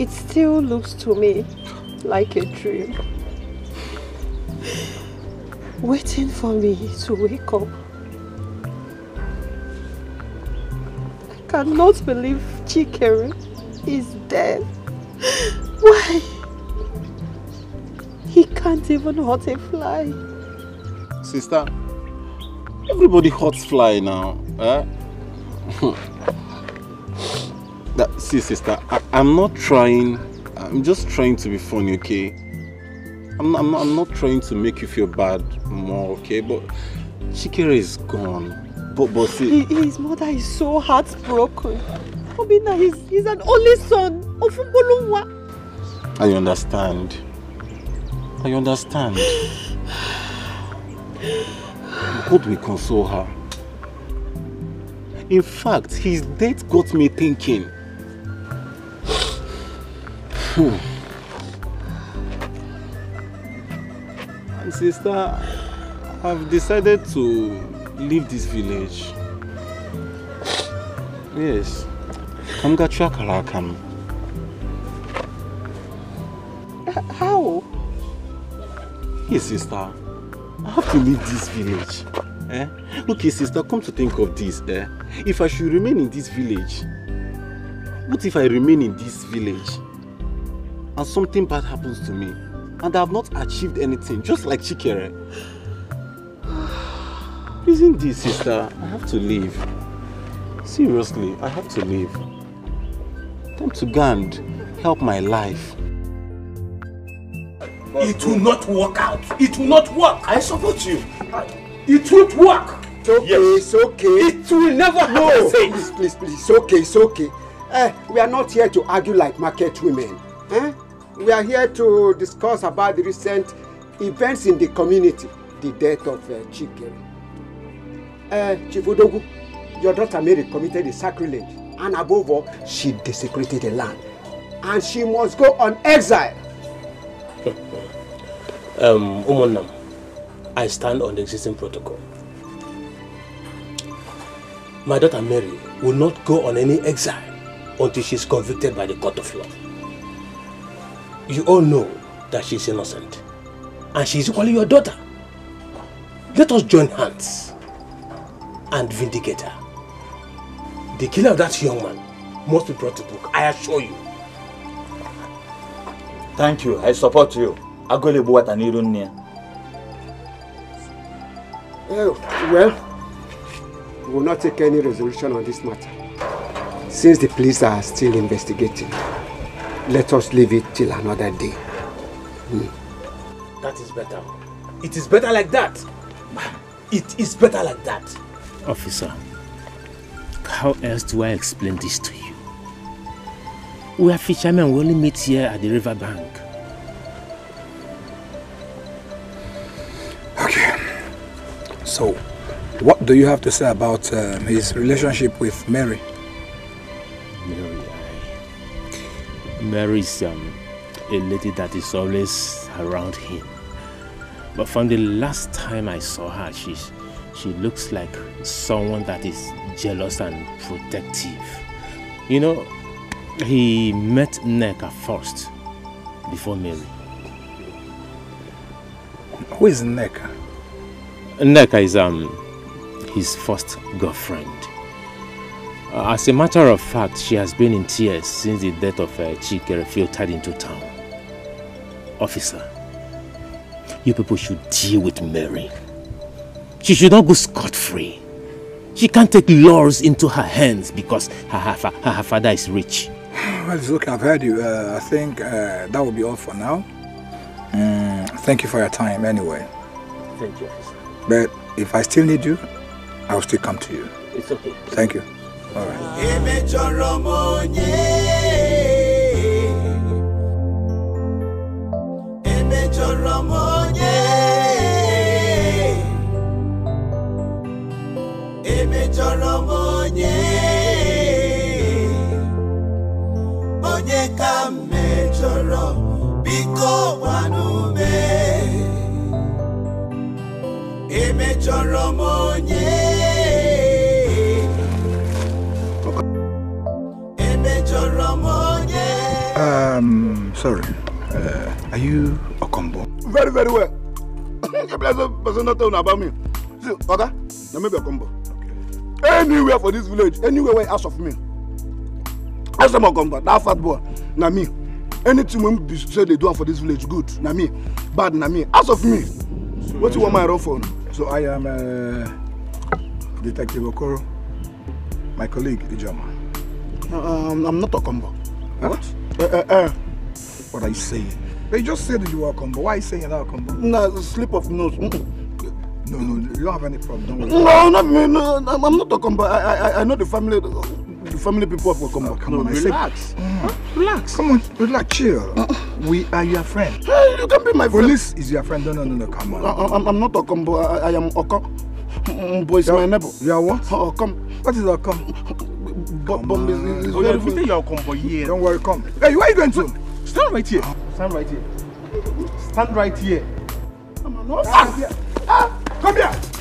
It still looks to me like a dream. Waiting for me to wake up. Cannot believe Chikere is dead. Why? He can't even hurt a fly. Sister, everybody hurts fly now. Eh? that, see, sister, I, I'm not trying. I'm just trying to be funny, okay? I'm not, I'm, not, I'm not trying to make you feel bad more, okay? But Chikere is gone. But, but see, He, his mother is so heartbroken. Obina, he's, he's an only son of Mbolungwa. I understand. I understand. God will console her. In fact, his death got me thinking. Hmm. And sister, I've decided to leave this village. Yes. Kamgacha Karakam. How? Yes, sister. I have to leave this village. Eh? Okay, sister, come to think of this. Eh? If I should remain in this village, what if I remain in this village and something bad happens to me and I have not achieved anything, just like Chikere? Isn't this, sister? I have to leave. Seriously, I have to leave. Time to go and help my life. It will not work out. It will not work. I support you. It won't work. It's okay, it's okay. It will never No, happen. please, please, please. It's okay, it's okay. Eh, we are not here to argue like market women. Eh? We are here to discuss about the recent events in the community. The death of uh, Chikere. Uh, Chief Odogu, your daughter Mary committed a sacrilege. And above all, she desecrated the land. And she must go on exile. Um, Umunam, I stand on the existing protocol. My daughter Mary will not go on any exile until she is convicted by the court of law. You all know that she is innocent. And she is equally your daughter. Let us join hands and vindicate her. The killer of that young man must be brought to book, I assure you. Thank you. I support you. Agolebo wataniru nne. Oh, well, we will not take any resolution on this matter. Since the police are still investigating, let us leave it till another day. Hmm. That is better. It is better like that. It is better like that. Officer, how else do I explain this to you? We are fishermen, we only meet here at the river bank. Okay. So, what do you have to say about um, his relationship with Mary? Mary, I... Mary is um, a lady that is always around him. But from the last time I saw her, she's, she looks like someone that is jealous and protective. You know, he met Neka first, before Mary. Who is Neka? Neka is um, his first girlfriend. Uh, as a matter of fact, she has been in tears since the death of uh, Chikere filtered into town. Officer, you people should deal with Mary. She should not go scot-free. She can't take laws into her hands because her, her, her, her father is rich. Well, it's okay, I've heard you. Uh, I think uh, that will be all for now. Mm, thank you for your time anyway. Thank you, officer. But if I still need you, I will still come to you. It's okay. Thank you. All right. Emechọrọ m onye onye ka m mechọrọ biko gwanụ me emechọrọ m onye emechọrọ m onye Um, sorry. Uh, are you Okombo? Very, very well. The blessed person not talking about me. See, Oga, now maybe I come back. Anywhere for this village, anywhere where ask of me. Come back. That fat boy, na me. Anything when be say they do am for this village, good, na me. Bad, na me. Ask of me. What you want my run for? So I am uh, Detective Okoro, my colleague Ijoma. Um, I'm not Okombo. What? Uh, uh, uh. What are you saying? They just said that you were Okombo. Why are you saying you're not Okombo? Nah, slip of nose. Mm-mm. No, no, you don't have any problem. Don't worry. No, not me. No, I'm not Okombo. I, I, I know the family, the family people of Okombo. Come on, I said- relax. Relax. Come on, relax, chill. We are your friend. Hey, you can be my friend. Police is your friend. No, no, no, no. Come on. I, I'm, I'm not Okombo. I, I am Oko. Mm, Boy, is my neighbor. You are what? Okom. What is Okom? Bomb is, is Oh, very yeah, good. you're Okombo here. Don't worry, come. Hey, where are you going to? Stand right here. Stand right here. Stand right here. Ah, yeah. Ah, come here.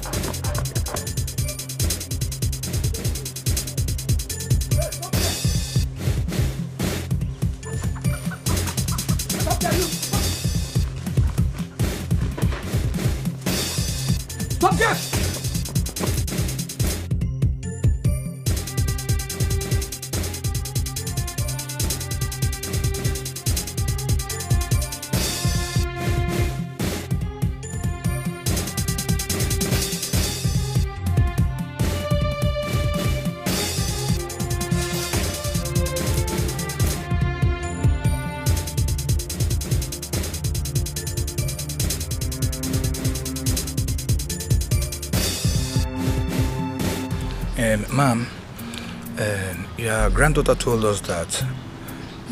Granddaughter told us that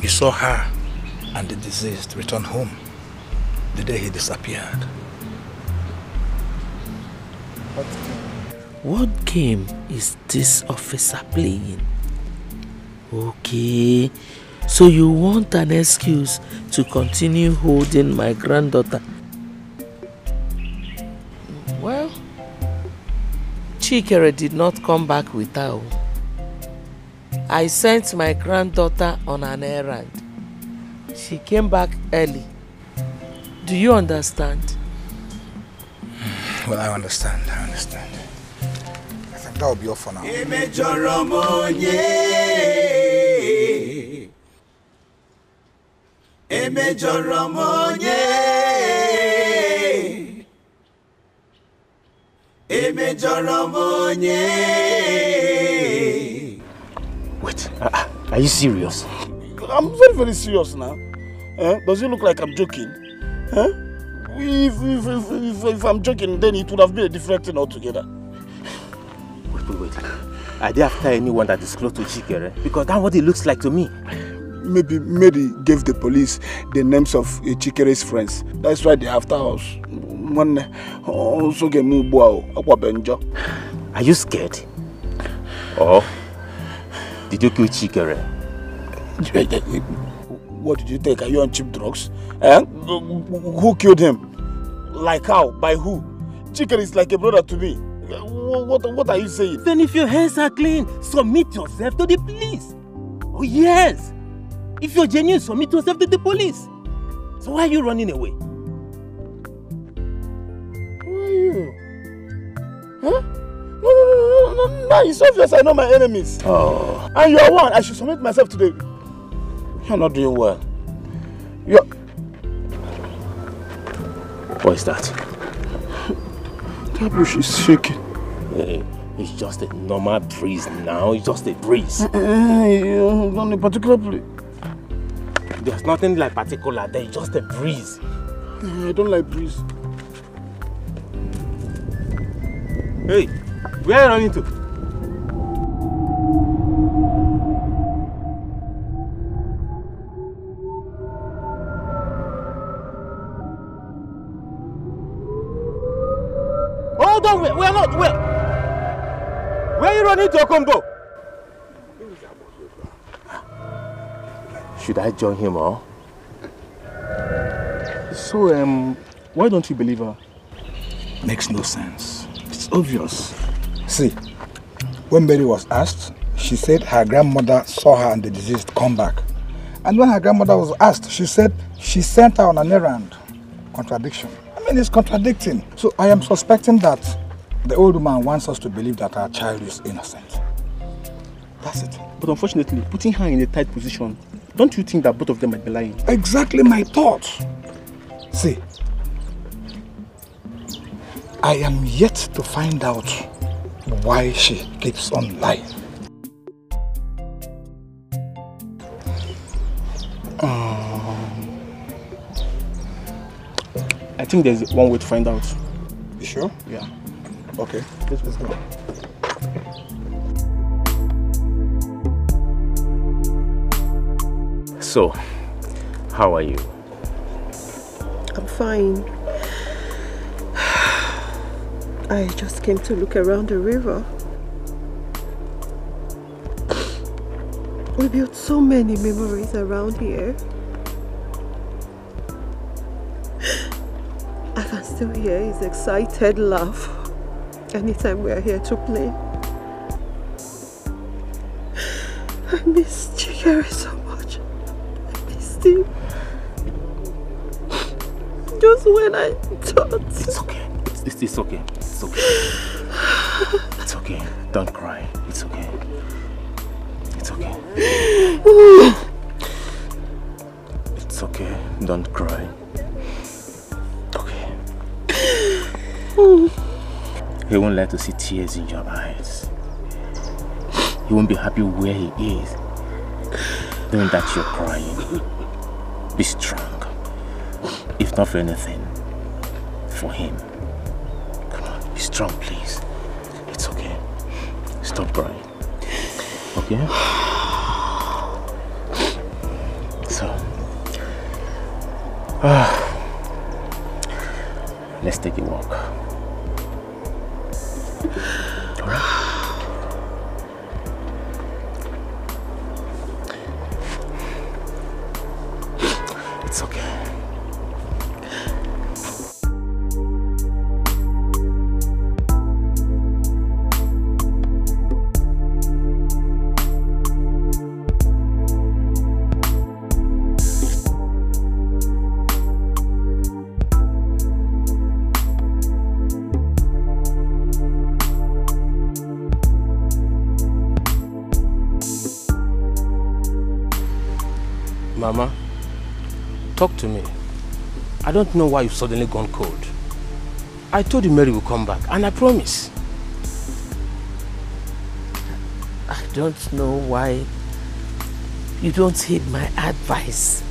you saw her and the deceased return home the day he disappeared. What game is this officer playing? Okay, so you want an excuse to continue holding my granddaughter? Well, Chikere did not come back with. I sent my granddaughter on an errand. She came back early. Do you understand? Well, I understand, I understand. I think that will be all for now. emejọrọ m onye emejọrọ m onye uh, are you serious? I'm very, very serious now. Eh? Does it look like I'm joking? Eh? If, if, if, if, if I'm joking, then it would have been a different thing altogether. Wait, wait, wait. Are they after anyone that is close to Chikere? Because that's what it looks like to me. Maybe Mary gave the police the names of uh, Chikere's friends. That's why they're after us. Nwanne, also get ugbu a o, akwa benjo. Are you scared? Or did you kill Chikere? What did you take? Are you on cheap drugs? Eh? Who killed him? Like how? By who? Chikere is like a brother to me. What, what, what are you saying? Then if your hands are clean, submit yourself to the police. Oh yes. If you're genuine, submit yourself to the police. So why are you running away? Who are you? Huh? No, no, it's obvious I know my enemies. Oh. And you're one. I should submit myself to the... You're not doing well. You're... What is that? That bush is shaking. Eh, it's just a normal breeze now. It's just a breeze. Uh, on a particular place. There's nothing like particular there. It's just a breeze. I don't like breeze. Hey, where are you running to? Hold on, we, we are not. Where? Where are you running to, Okombo? Should I join him or? So, um, why don't you believe her? Makes no sense. It's obvious. See, when Mary was asked, she said her grandmother saw her and the deceased come back. And when her grandmother was asked, she said she sent her on an errand. Contradiction. I mean, it's contradicting. So I am suspecting that the old woman wants us to believe that our child is innocent. That's it. But unfortunately, putting her in a tight position, don't you think that both of them might be lying? Exactly my thought. See, I am yet to find out why she keeps on lying. Um, I think there's one way to find out. You sure? Yeah. Okay. Let's, let's go. So, how are you? I'm fine. I just came to look around the river. We built so many memories around here. I can still hear his excited laugh anytime we are here to play. I miss Chikere so much. I missed him. Just when I thought... It's okay. It's, it's, it's okay. It's okay. It's okay. Don't cry. It's okay. It's okay. It's okay. Don't cry. Okay. He won't like to see tears in your eyes. He won't be happy where he is. Knowing that you're crying. Be strong. If not for anything, for him. Strong, please. It's okay. Stop crying. Okay? So, ah, let's take a walk. Don't know why you've suddenly gone cold. I told you Mary will come back, and I promise. I don't know why you don't heed my advice.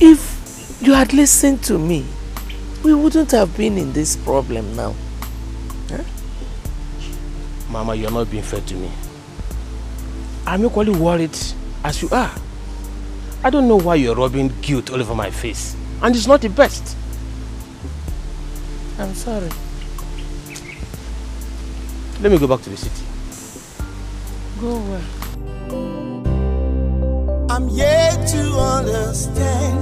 If you had listened to me, we wouldn't have been in this problem now. Huh? Mama, you're not being fair to me. I'm equally worried as you are. I don't know why you're rubbing guilt all over my face. And it's not the best. I'm sorry. Let me go back to the city. Go away. I'm yet to understand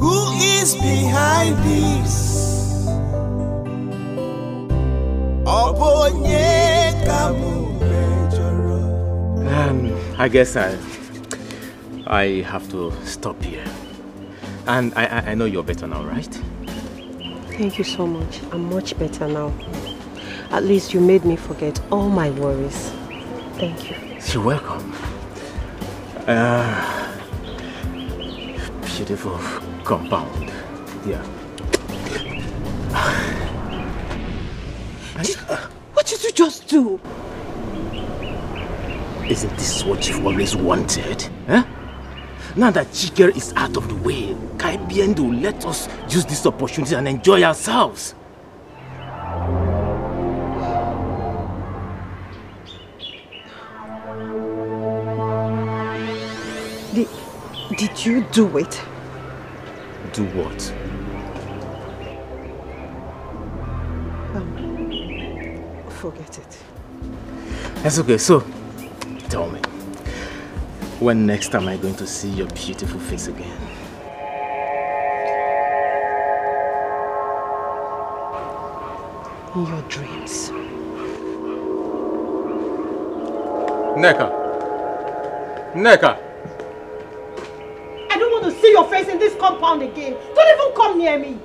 who is behind this. Obonye kamu mejoro. I guess I, I have to stop here. And I, I, I know you're better now, right? Thank you so much. I'm much better now. At least you made me forget all my worries. Thank you. You're welcome. Uh, beautiful compound. Yeah. What did you just do? Isn't this what you've always wanted? Huh? Now that Chikere is out of the way, Kaibiendo will let us use this opportunity and enjoy ourselves. Did, did you do it? Do what? Um, forget it. That's okay, so tell me, when next am I going to see your beautiful face again? In your dreams. Neka. Neka. I don't want to see your face in this compound again. Don't even come near me.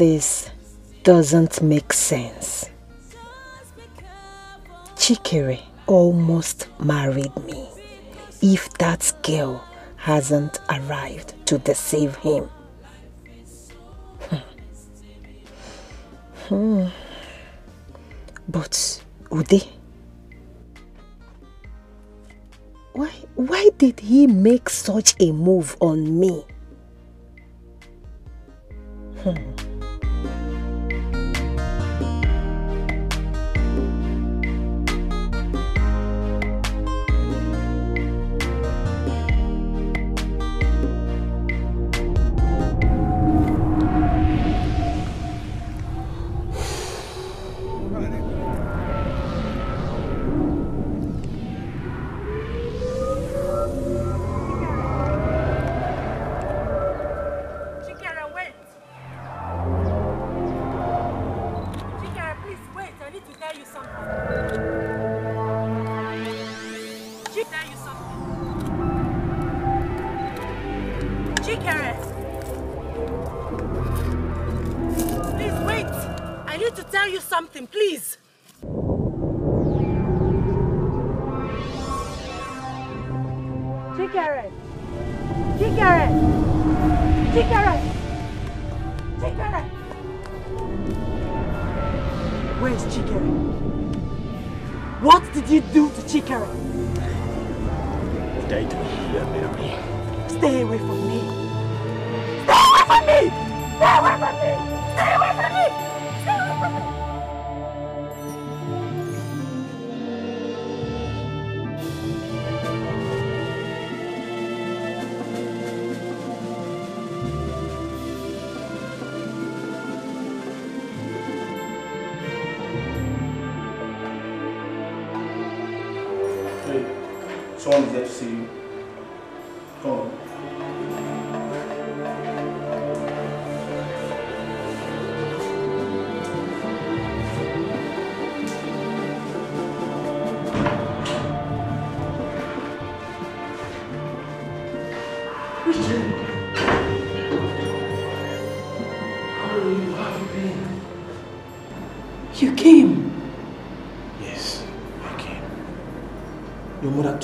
This doesn't make sense. Chikere almost married me if that girl hasn't arrived to deceive him. Hmm. But Ude, why why did he make such a move on me? Hmm.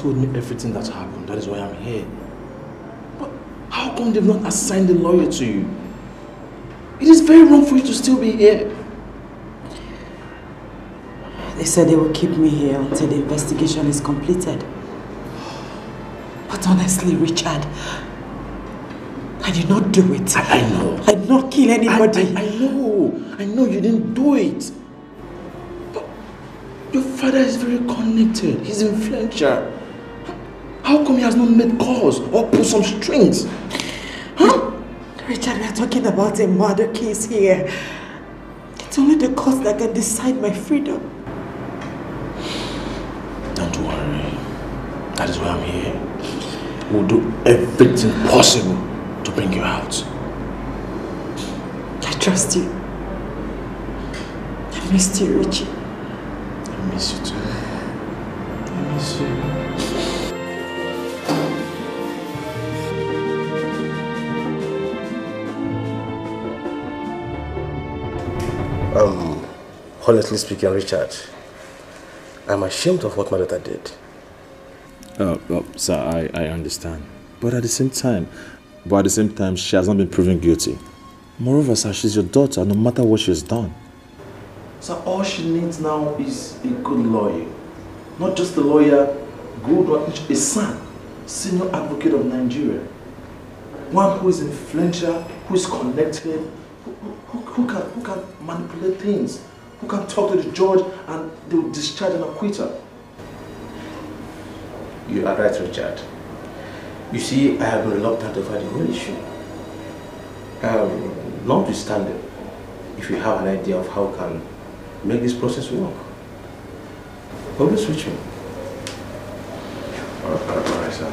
Told me everything that happened. That is why I'm here. But how come they've not assigned a lawyer to you? It is very wrong for you to still be here. They said they will keep me here until the investigation is completed. But honestly, Richard, I did not do it. I, I know. I did not kill anybody. I, I, I know. I know you didn't do it. But your father is very connected. He's influential. How come he has not made calls or pulled some strings? Huh? Richard, we are talking about a murder case here. It's only the court that can decide my freedom. Don't worry. That is why I'm here. We'll do everything possible to bring you out. I trust you. I missed you, Richie. I miss you too. I miss you. Honestly speaking, Richard, I'm ashamed of what my daughter did. Oh, uh, sir, I, I understand. But at the same time, but at the same time, she has not been proven guilty. Moreover, sir, she's your daughter, no matter what she's done. So all she needs now is a good lawyer. Not just a lawyer, good one, a son, senior advocate of Nigeria. One who is influential, who is connected, who, who, who, can, who can manipulate things, who can talk to the judge and they will discharge and acquit her. You are right, Richard. You see, I have been reluctant over the whole issue. Um, notwithstanding, if you have an idea of how we can make this process work, always reach me. Alright, sir.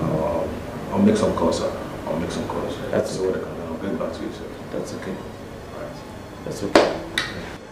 I'll, I'll, I'll make some calls, sir. I'll make some calls. That's what I can do. I'll get back to you, sir. That's okay. Alright. That's okay.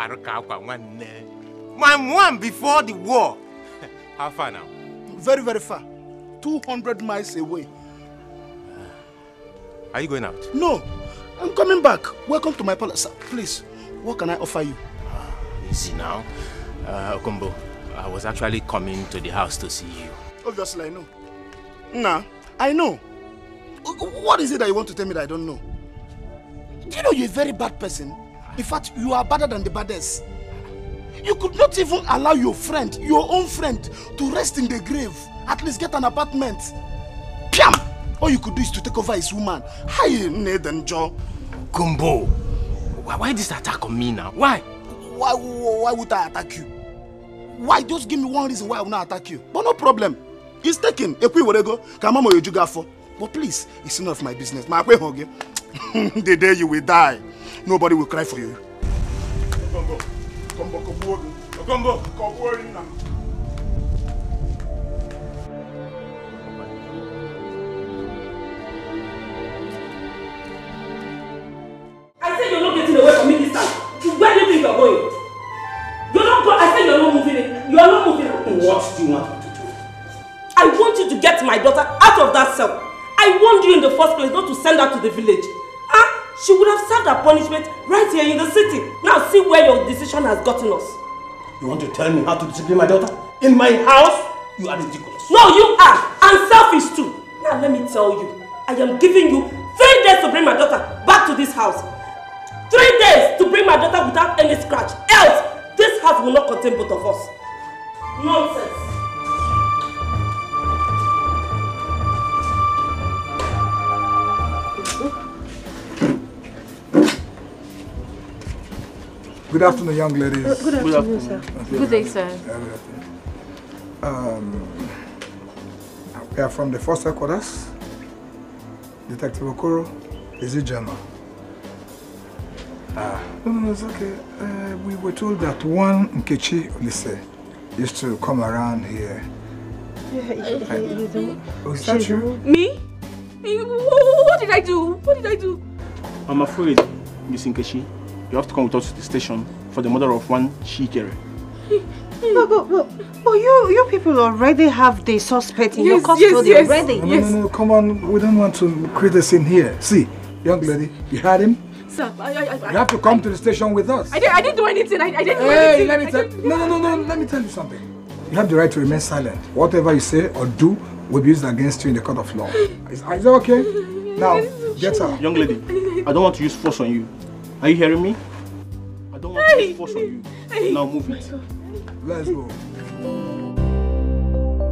Akwa nwanne. My mom before the war. How far now? Very, very far. 200 miles away. Are you going out? No, I'm coming back. Welcome to my palace. Please, what can I offer you? Easy now. Uh, Okombo, I was actually coming to the house to see you. Obviously, I know. Nah, I know. What is it that you want to tell me that I don't know? Do you know you're a very bad person? In fact, you are badder than the baddest. You could not even allow your friend, your own friend, to rest in the grave. At least get an apartment. Piam! All you could do is to take over his woman. Hi, Nathan Joe. Kumbo, Why, why this attack on me now? Why? Why, why would I attack you? Why? Just give me one reason why I will not attack you. But no problem. It's taken. Ekwe were go. Kamamo yojuga for. But please, it's none of my business. My The day you will die, nobody will cry for you. Kombo, kombo, kombo, kombo, kombo, I said you're not getting away from me this time. Where do you think you're going? You're not going. I said you're not moving it. You're not moving it. What do you want me to do? I want you to get my daughter out of that cell. I warned you in the first place not to send her to the village. Ah, she would have served her punishment right here in the city. Now see where your decision has gotten us. You want to tell me how to discipline my daughter? In my house? You are ridiculous. No, you are. And selfish too. Now let me tell you. I am giving you three days to bring my daughter back to this house. Three days to bring my daughter without any scratch. Else, this house will not contain both of us. Nonsense. Good afternoon, young ladies. Good Good afternoon, afternoon. sir. Good day, sir. Good afternoon. Um, we are from the first headquarters. Detective Okoro, is it Gemma? Ah, no, no, no, it's okay. Uh, we were told that one Nkechi Olise used to come around here. Oh, is that you? Me? Me? What did I do? What did I do? I'm afraid, Miss Nkechi, you have to come with us to the station for the murder of one Chikere. But, but, but, but you, you people already have the suspect in your Yes, custody yes, yes. already. No, no, no, no, come on. We don't want to create a scene here. See, young lady, you had him. Sir, I, I, I, You have to come to the station with us. I, didn't, I didn't do anything. I, I didn't do Hey, anything. let me I tell didn't- no, no, no, no, let me tell you something. You have the right to remain silent. Whatever you say or do will be used against you in the court of law. Is, is that okay? Now, get up. Young lady, I don't want to use force on you. Are you hearing me? I don't want to force on you. Now move it. Oh Let's go.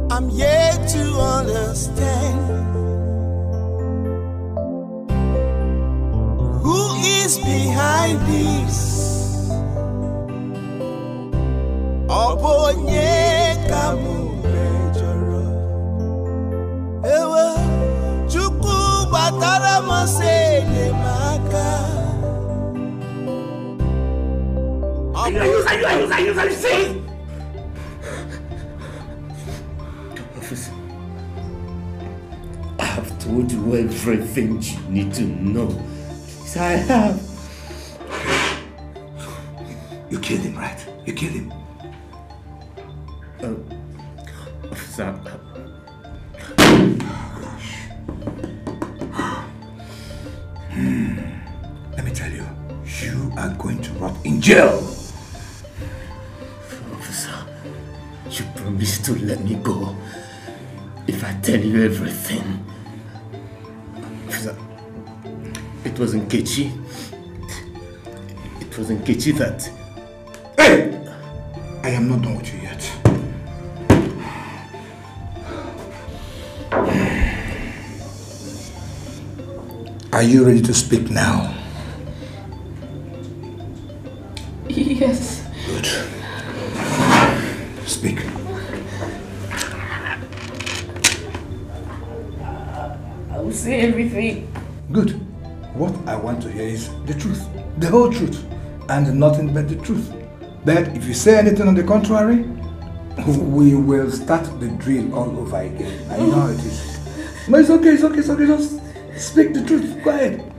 I'm yet to understand who is behind this. Obonye kamu mejoro. Ewe chukwu batara mose enyemaka. Are you, are you, are you saying? Officer, I have told you everything you need to know. Yes, I have. You killed him, right? You killed him. Uh, officer, Let me tell you, you are going to rot in jail. You promised to let me go if I tell you everything. Officer, it was not Nkechi. It was not Nkechi that. Hey! I am not done with you yet. Are you ready to speak now? Yes. Everything. Good. What I want to hear is the truth. The whole truth. And nothing but the truth. But if you say anything on the contrary, we will start the drill all over again. I know how it is. But it's okay, it's okay, it's okay. Just speak the truth. Go ahead.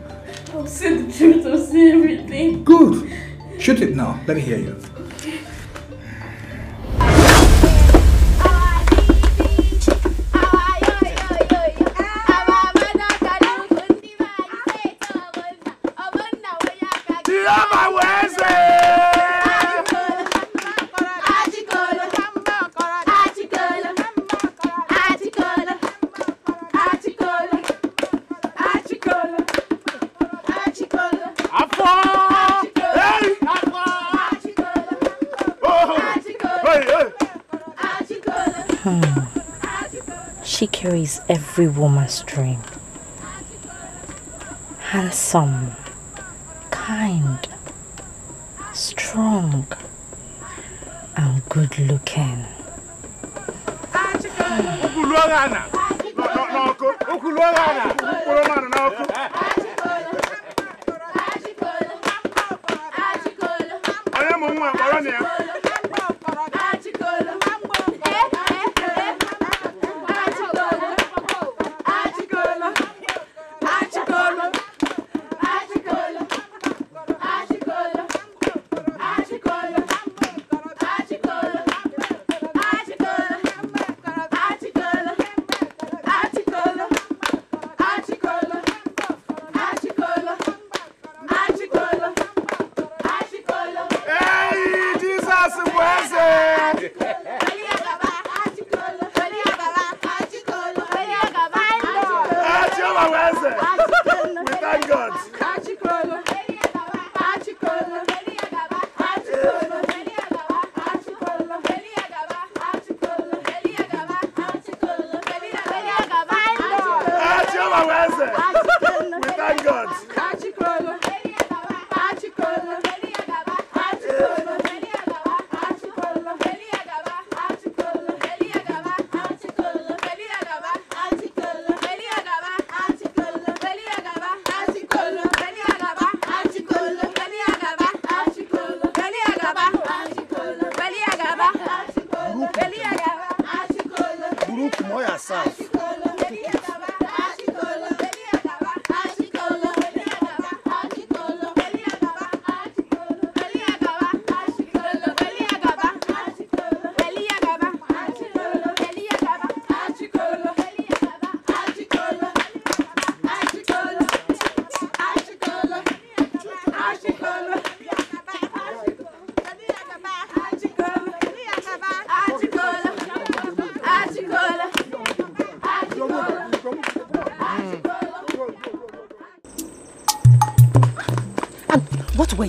I'll say the truth. I'll say everything. Good. Shoot it now. Let me hear you. Carries every woman's dream. Handsome, kind, strong, and good looking. Ah,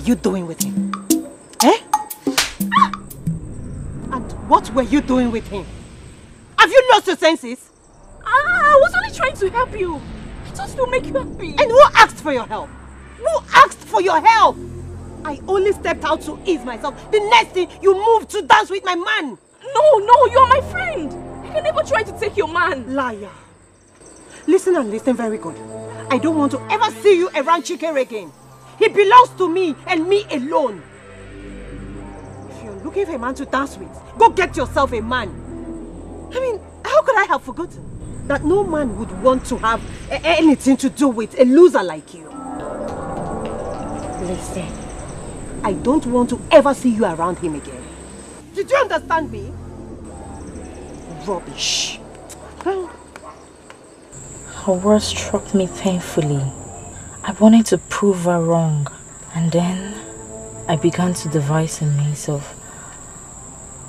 you doing with him? Eh? And what were you doing with him? Have you lost your senses? Ah, I was only trying to help you. I it would make you happy. And who asked for your help? Who asked for your help? I only stepped out to ease myself. The next thing, you moved to dance with my man. No, no, you're my friend. I can never try to take your man. Liar. Listen and listen very good. I don't want to ever see you around Chikere again. He belongs to me and me alone. If you're looking for a man to dance with, go get yourself a man. I mean, how could I have forgotten that no man would want to have anything to do with a loser like you? Listen, I don't want to ever see you around him again. Did you understand me? Rubbish. Her words struck me painfully. I wanted to prove her wrong, and then I began to devise a means of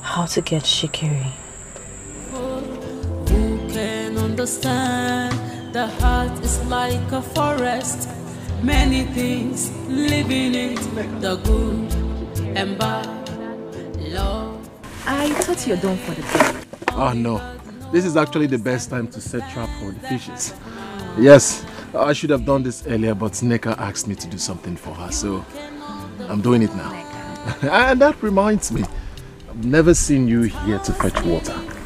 how to get Chikere. Who can understand? The heart is like a forest. Many things live in it. The good and bad. Love. I thought you're done for the day. Oh no, this is actually the best time to set trap for the fishes. Yes, I should have done this earlier, but Neka asked me to do something for her, so I'm doing it now. and that reminds me, I've never seen you here to fetch water.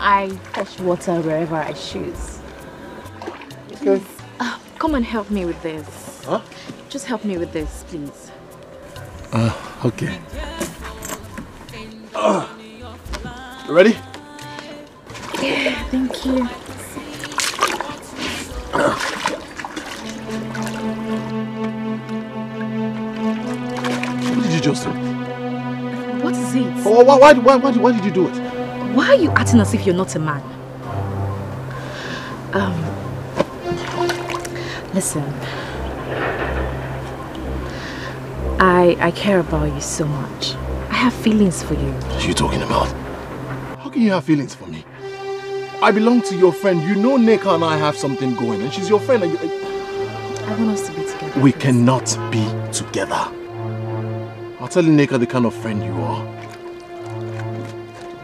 I fetch water wherever I choose. Okay. Uh, come and help me with this. Huh? Just help me with this, please. Uh, okay. Uh, ready? Yeah, thank you. What did you just do? What is it? Oh, why, why, why, why, why did you do it? Why are you acting as if you're not a man? Um, listen. I I care about you so much. I have feelings for you. What are you talking about? How can you have feelings for me? I belong to your friend. You know Neka and I have something going, and she's your friend. You, I want us to be together. we cannot be together. I'll tell Neka the kind of friend you are.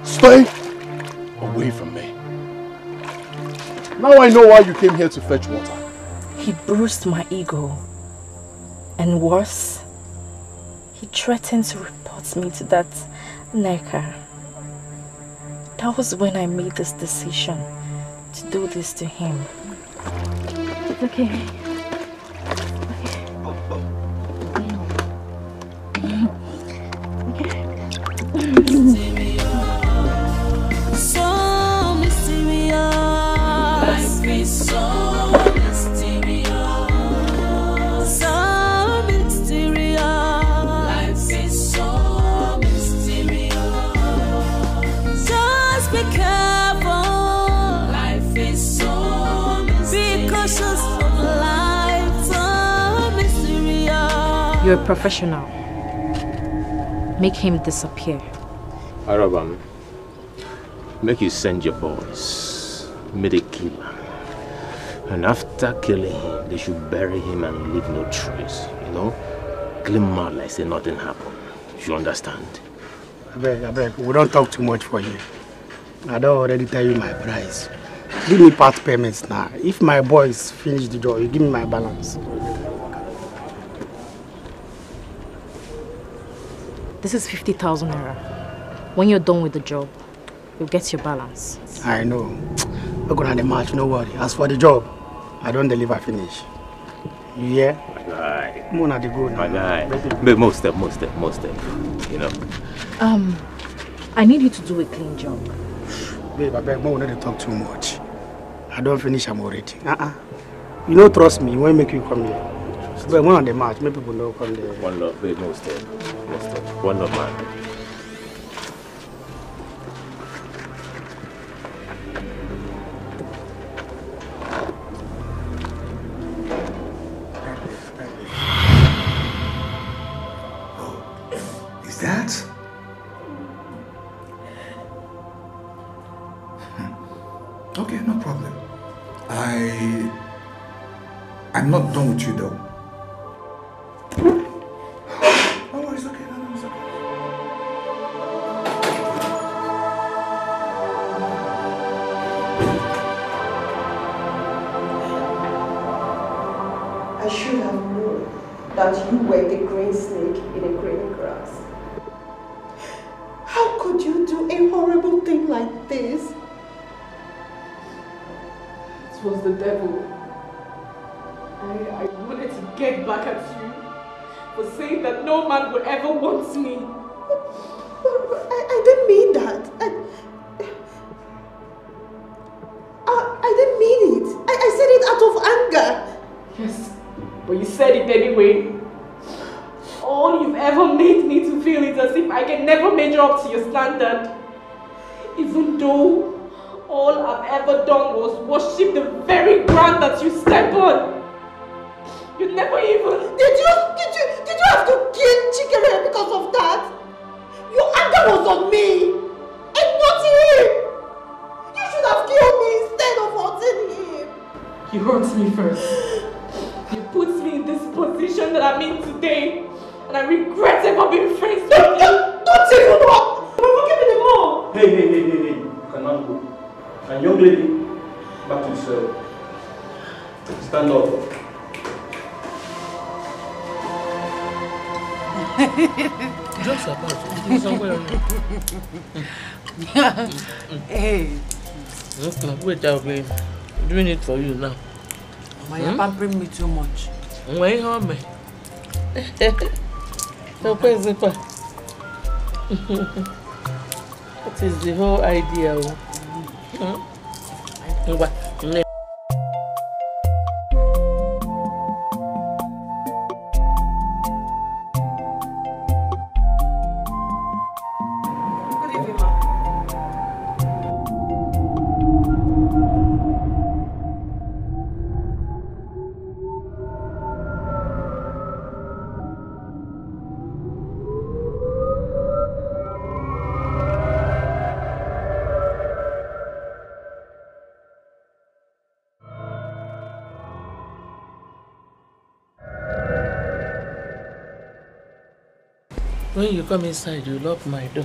Stay away from me. Now I know why you came here to fetch water. He bruised my ego. And worse, He threatened to report me to that Neka. That was when I made this decision to do this to him. It's okay. You're a professional. Make him disappear. Arabam, make you send your boys, make they kill him. And after killing him, they should bury him and leave no trace, you know? Kill him like say nothing happened. You understand? I beg, I beg, we don't talk too much for you. I don't already tell you my price. Give me part payments now. If my boys finish the job, you give me my balance. This is 50,000 naira. When you're done with the job, you'll get your balance. I know. We're gonna have the match, no worry. As for the job, I don't deliver finish. You hear? My guy. I'm gonna the go now. My guy. But most step, most step, most step. You know? Um, I need you to do a clean job. Babe, I beg, Mom, not to talk too much. I don't finish, I'm already. Uh-uh. You don't trust me, when make you come here. But one on the match, make people know come there. One love, most step. Most step. One love, man. For you now. Why you pampering me too much? Nwa ihe o mee. Ekwezikwa. That is the whole idea. o. Hmm? Ngwa, nne. When you come inside, you lock my door.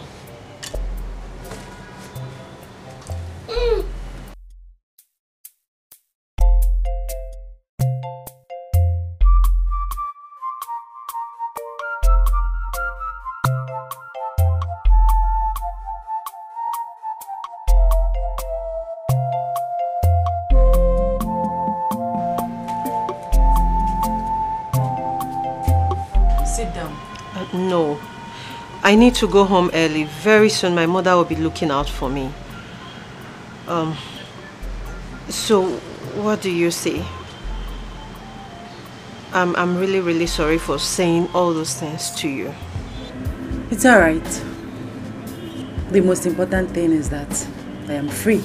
I need to go home early. Very soon my mother will be looking out for me. Um, so, what do you say? I'm, I'm really, really sorry for saying all those things to you. It's alright. The most important thing is that I am free.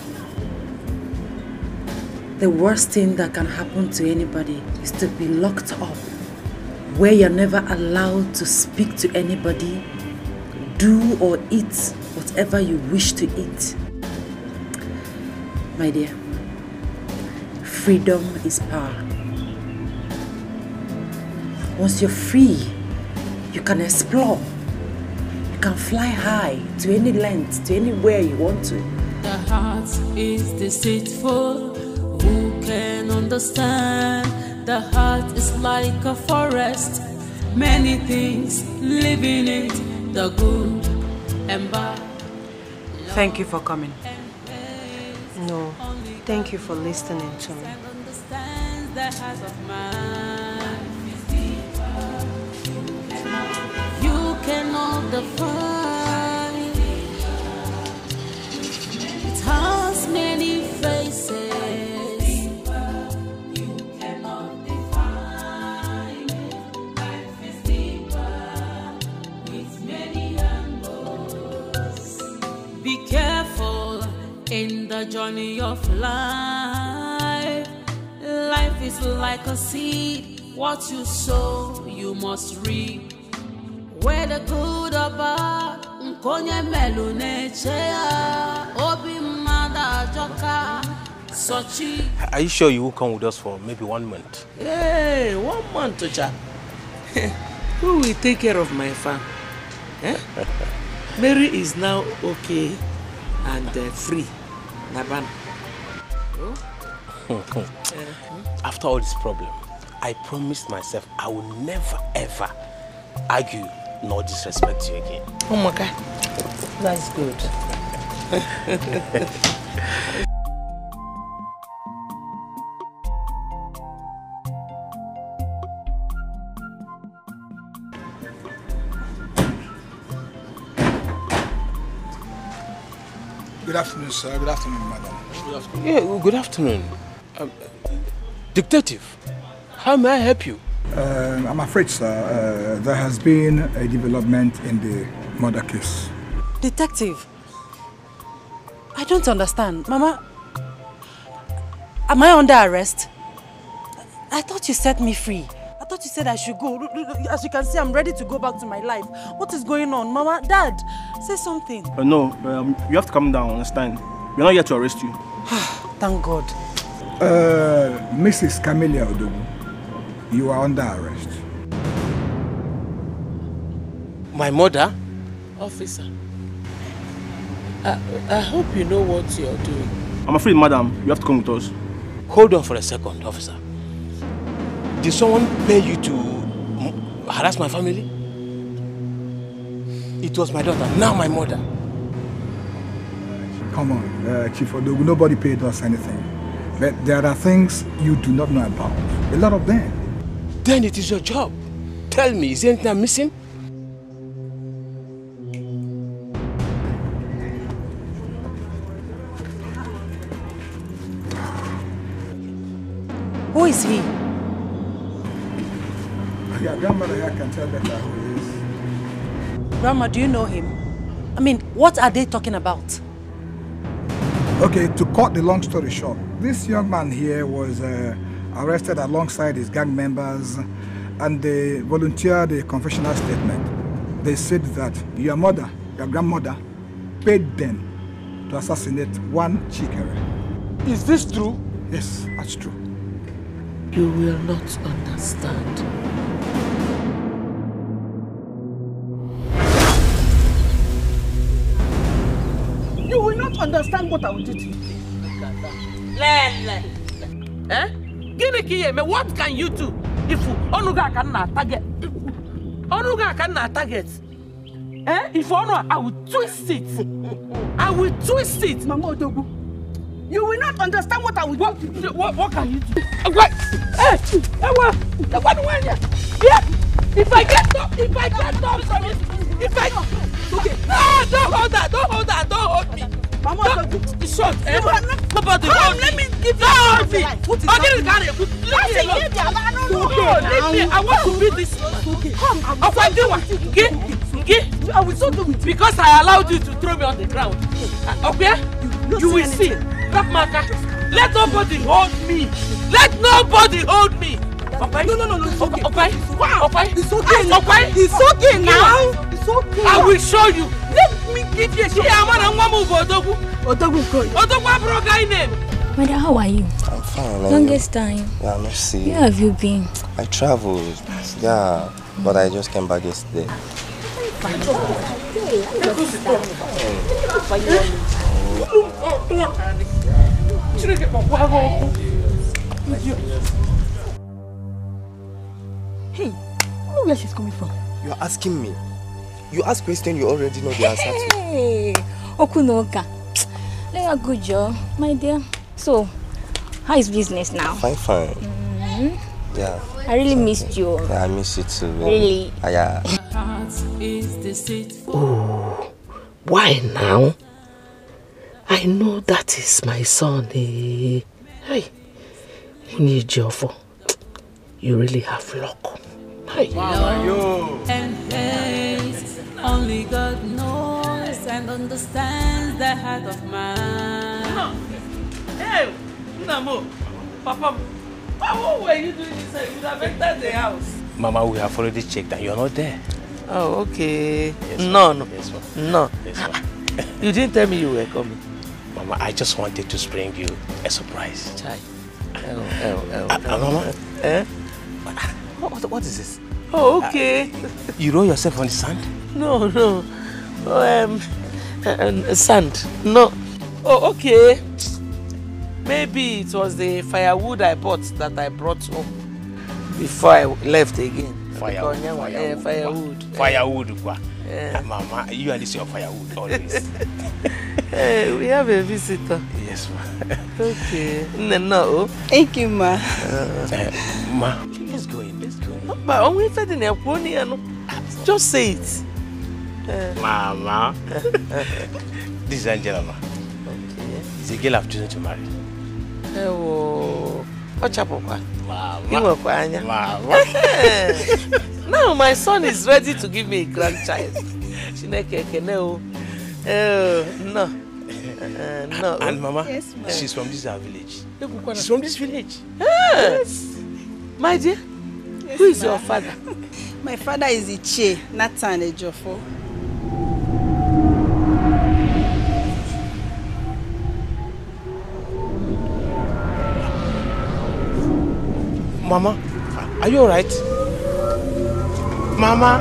The worst thing that can happen to anybody is to be locked up where you're never allowed to speak to anybody, do or eat whatever you wish to eat. My dear, freedom is power. Once you're free, you can explore. You can fly high to any length, to anywhere you want to. The heart is deceitful. Who can understand? The heart is like a forest. Many things live in it. The good and bad. Thank you for coming. No, thank you for listening to me. The journey of life. Life is like a seed. What you sow, you must reap. Whether good or bad, nkonye melu. Obi ajọka, sochi. Are you sure you will come with us for maybe one month? Hey, one month to chat. Who will take care of my farm? Eh? Mary is now okay and uh, free. Nabana. Oh? After all this problem, I promised myself I will never ever argue nor disrespect you again. Oh my God. That's good. Good afternoon, sir. Good afternoon, madam. Good afternoon. Yeah, good afternoon. Um, detective, how may I help you? Um, I'm afraid, sir, uh, there has been a development in the murder case. Detective, I don't understand. Mama, am I under arrest? I thought you set me free. I thought you said I should go. As you can see, I'm ready to go back to my life. What is going on? Mama, Dad, say something. Uh, no, um, you have to calm down, understand? We're not here to arrest you. Thank God. Uh, Mrs. Camelia Odogu, you are under arrest. My mother? Officer, I, I hope you know what you're doing. I'm afraid, madam, you have to come with us. Hold on for a second, officer. Did someone pay you to mm, harass my family? It was my daughter, now my mother. Come on, uh, Chief Odogu, nobody paid us anything. But there are things you do not know about. A lot of them. Then it is your job. Tell me, is anything I'm missing? Who is he? Your grandmother here can tell better who he is. Grandma, do you know him? I mean, what are they talking about? Okay, to cut the long story short, this young man here was uh, arrested alongside his gang members and they volunteered a confessional statement. They said that your mother, your grandmother, paid them to assassinate one Chikere. Is this true? Yes, that's true. You will not understand. Understand what I will do to you. Lele. Eh? Gịnị ka ihe eme? What can you do? Ifu, ọnụ gị aka na target. Ọnụ gị aka m na target. Eh? Ifu ọnụ a, I will twist it. I will twist it. Mama Odogwu, you will not understand what I will what, do. To what, what can you do? What? Hey, Ewa, Ewa, here. Yeah. If I get up, if I get up, sorry. If I okay, no, don't hold that, don't hold that, don't hold me. Mama, don't, shut. Eh? Nobody hold me. Let me give you hold me. Okay, you got it. Leave me alone. No, leave me. I want to be this. Okay. Come, I'll do what? Okay, okay. I will so do it because I allowed you to throw me on the ground. Uh, Okay, you will see. Black marker. Let nobody hold me. Let nobody hold me. Okay? No, no, no, no. Okay. Okay? Wow. Okay? It's okay. Okay? It's okay now. It's okay. I will show you. Let me give you a. Yeah, I'm gonna move Odogu. Odogu Koi. Odogu Abro guy name. Madam, how are you? I'm fine. Longest time. Yeah, merci. Where have you been? I traveled. Yeah, but I just came back yesterday. Hey, I know where she's coming from. You're asking me. You ask question you already know the answer to. Hey, Okunoka. Let go, Joe, my dear. So, how is business now? Fine, fine. Mhm. Yeah. I really missed you. Yeah, I miss you too. Really? Ah, yeah. Oh, why now? I know that is my son. Eh? Hey, Onyejiofo, you really have luck. Hey. And hate. Only God knows and understands the heart of man. Hey, Namo, Papa, what were you doing inside? You would have entered the house. Mama, we have already checked and you're not there. Oh, okay. Yes, no, no. Yes, ma'am. No. Yes, ma'am. You didn't tell me you were coming. Mama, I just wanted to spring you a surprise. Chai. Oh, oh, oh, Ah, ah, Mama, Eh? what, what is this? Oh, okay. You roll yourself on the sand? No, no. Oh, um, uh, sand. No. Oh, okay. Maybe it was the firewood I bought that I brought home before I left again. Firewood, Because, yeah, firewood, firewood. Firewood, kwa. Yeah. Ah, Mama, you and this your firewood always. Hey, we have a visitor. yes, ma. Okay. No, no. Thank you, ma. Eh, ma, let's go in. Let's go in. But only if I didn't Just say it. Uh, Mama. this is Angela, ma. It's a girl I've chosen to marry. Ewo. Ochapokwa. Mama. Inwekwa anya. Mama. now my son is ready to give me a grandchild. Chineke ekene o. Oh, no. Uh, no. And Mama, Yes, ma'am. she's from this our village. She's from this village. Yes. My dear, who is your father? My father is Ichie, Nathan Ejofo. Mama, are you alright? Mama.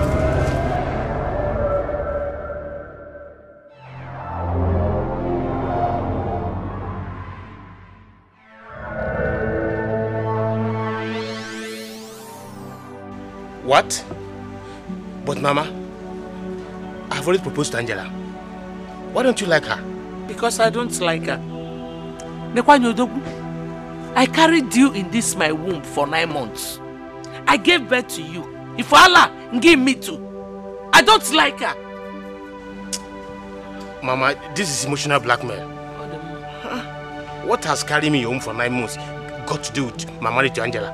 What? But Mama, I've already proposed to Angela. Why don't you like her? Because I don't like her. I carried you in this my womb for nine months. I gave birth to you. If Allah give me too. I don't like her. Mama, this is emotional blackmail. What has carried me home for nine months got to do with my marriage to Angela?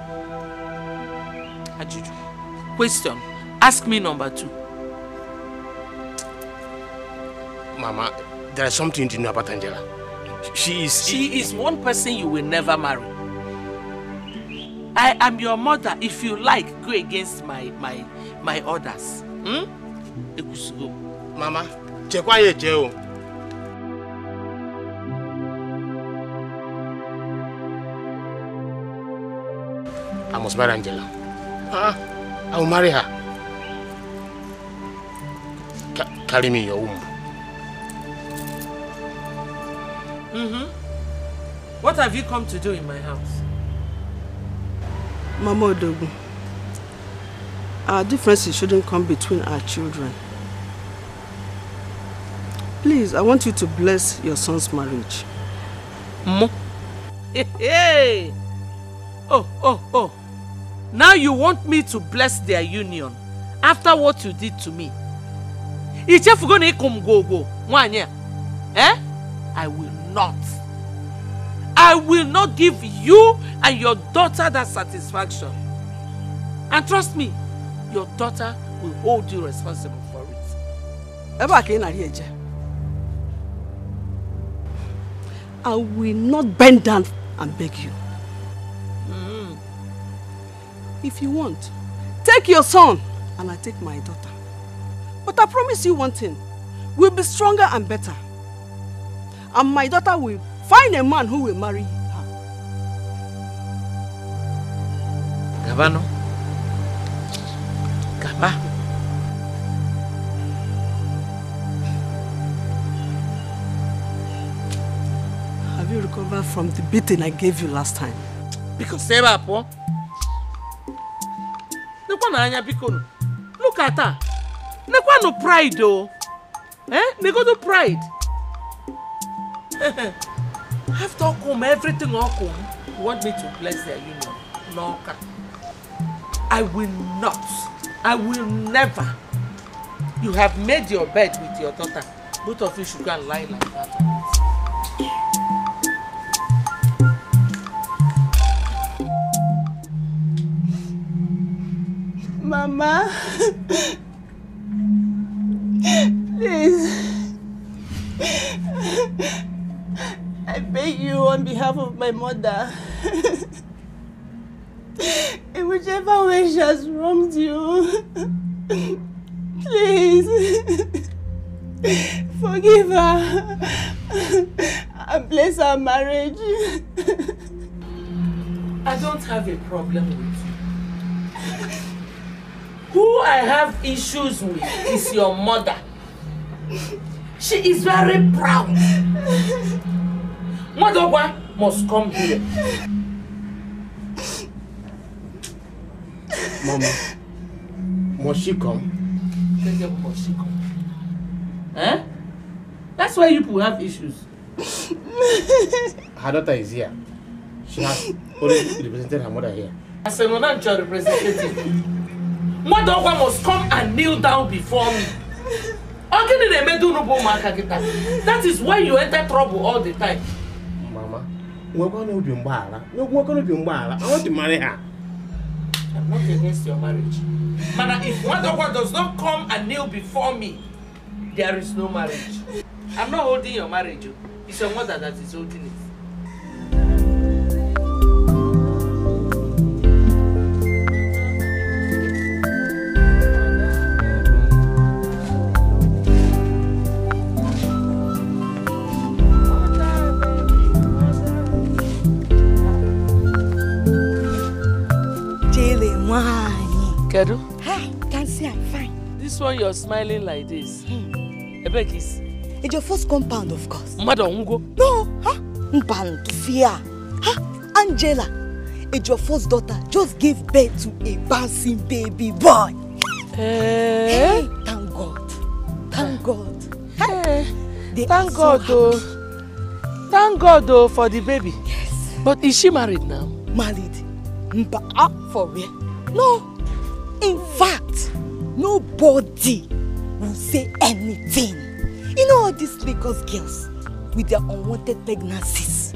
Ajuju. Question. Ask me number two. Mama, there is something you know about Angela. She is. She is one person you will never marry. I am your mother. If you like, go against my my my orders. Hmm? Ekusugo. Mama, chekwa ye che o. I must marry Angela. Huh? I will marry her. Ca- carry me your womb. Mm-hmm. What have you come to do in my house? Mama Odogu, our differences shouldn't come between our children. Please, I want you to bless your son's marriage. Mo. Hey, hey. Oh, oh, oh. Now you want me to bless their union after what you did to me ichefugo na ịkụ m gwogwo nwaanyị a eh i will not i will not give you and your daughter that satisfaction and trust me your daughter will hold you responsible for it ebe a ka ị narị eje I will not bend down and beg you. mm. If you want, take your son and I take my daughter. But I promise you one thing, we'll be stronger and better. And my daughter will find a man who will marry her. gaba no. Gaba. Have you recovered from the beating I gave you last time? si ebe a pụọ nekwa na anya biko look at her. Nekwanụ pride o eh? Negodo pride after ọkụ m everything ọkụ m you want me to bless their union? N'ọka i will not. I will never. You have made your bed with your daughter. Both of you should go and lie like that. Mama, please. I beg you on behalf of my mother. In whichever way she has wronged you, please forgive her and bless our marriage. I don't have a problem with you. Who I have issues with is your mother. She is very proud. Madogwa must come here. Mama, must she come? Must she come. Eh? That's why you people have issues. Her daughter is here. She has already represented her mother here. As a non-nature representative, Madogwa must come and kneel down before me. That is why you enter trouble all the time. Mama, nwekwana obi mgbaghara. Nwekwana obi mgbaghara. I want to marry. I'm not against your marriage. Mana, if Wadogwa does not come and kneel before me, there is no marriage. I'm not holding your marriage. oh. It's your mother that is holding it. Nwanyị. Kedu? Hi, can see I'm fine. This one you're smiling like this. Ebe kiss. It's your first compound, of course. Mmadụ ọnwụgo? No, huh? Mbantu fear. Huh? Angela, it's your first daughter just gave birth to a bouncing baby boy. Eh? Hey, thank God. Thank God. Hey, they Thank are God, so oh. Thank God, though, for the baby. Yes. But is she married now? Married? Mba, ah, for real? No. In fact, nobody will say anything. You know all these Lagos girls with their unwanted pregnancies.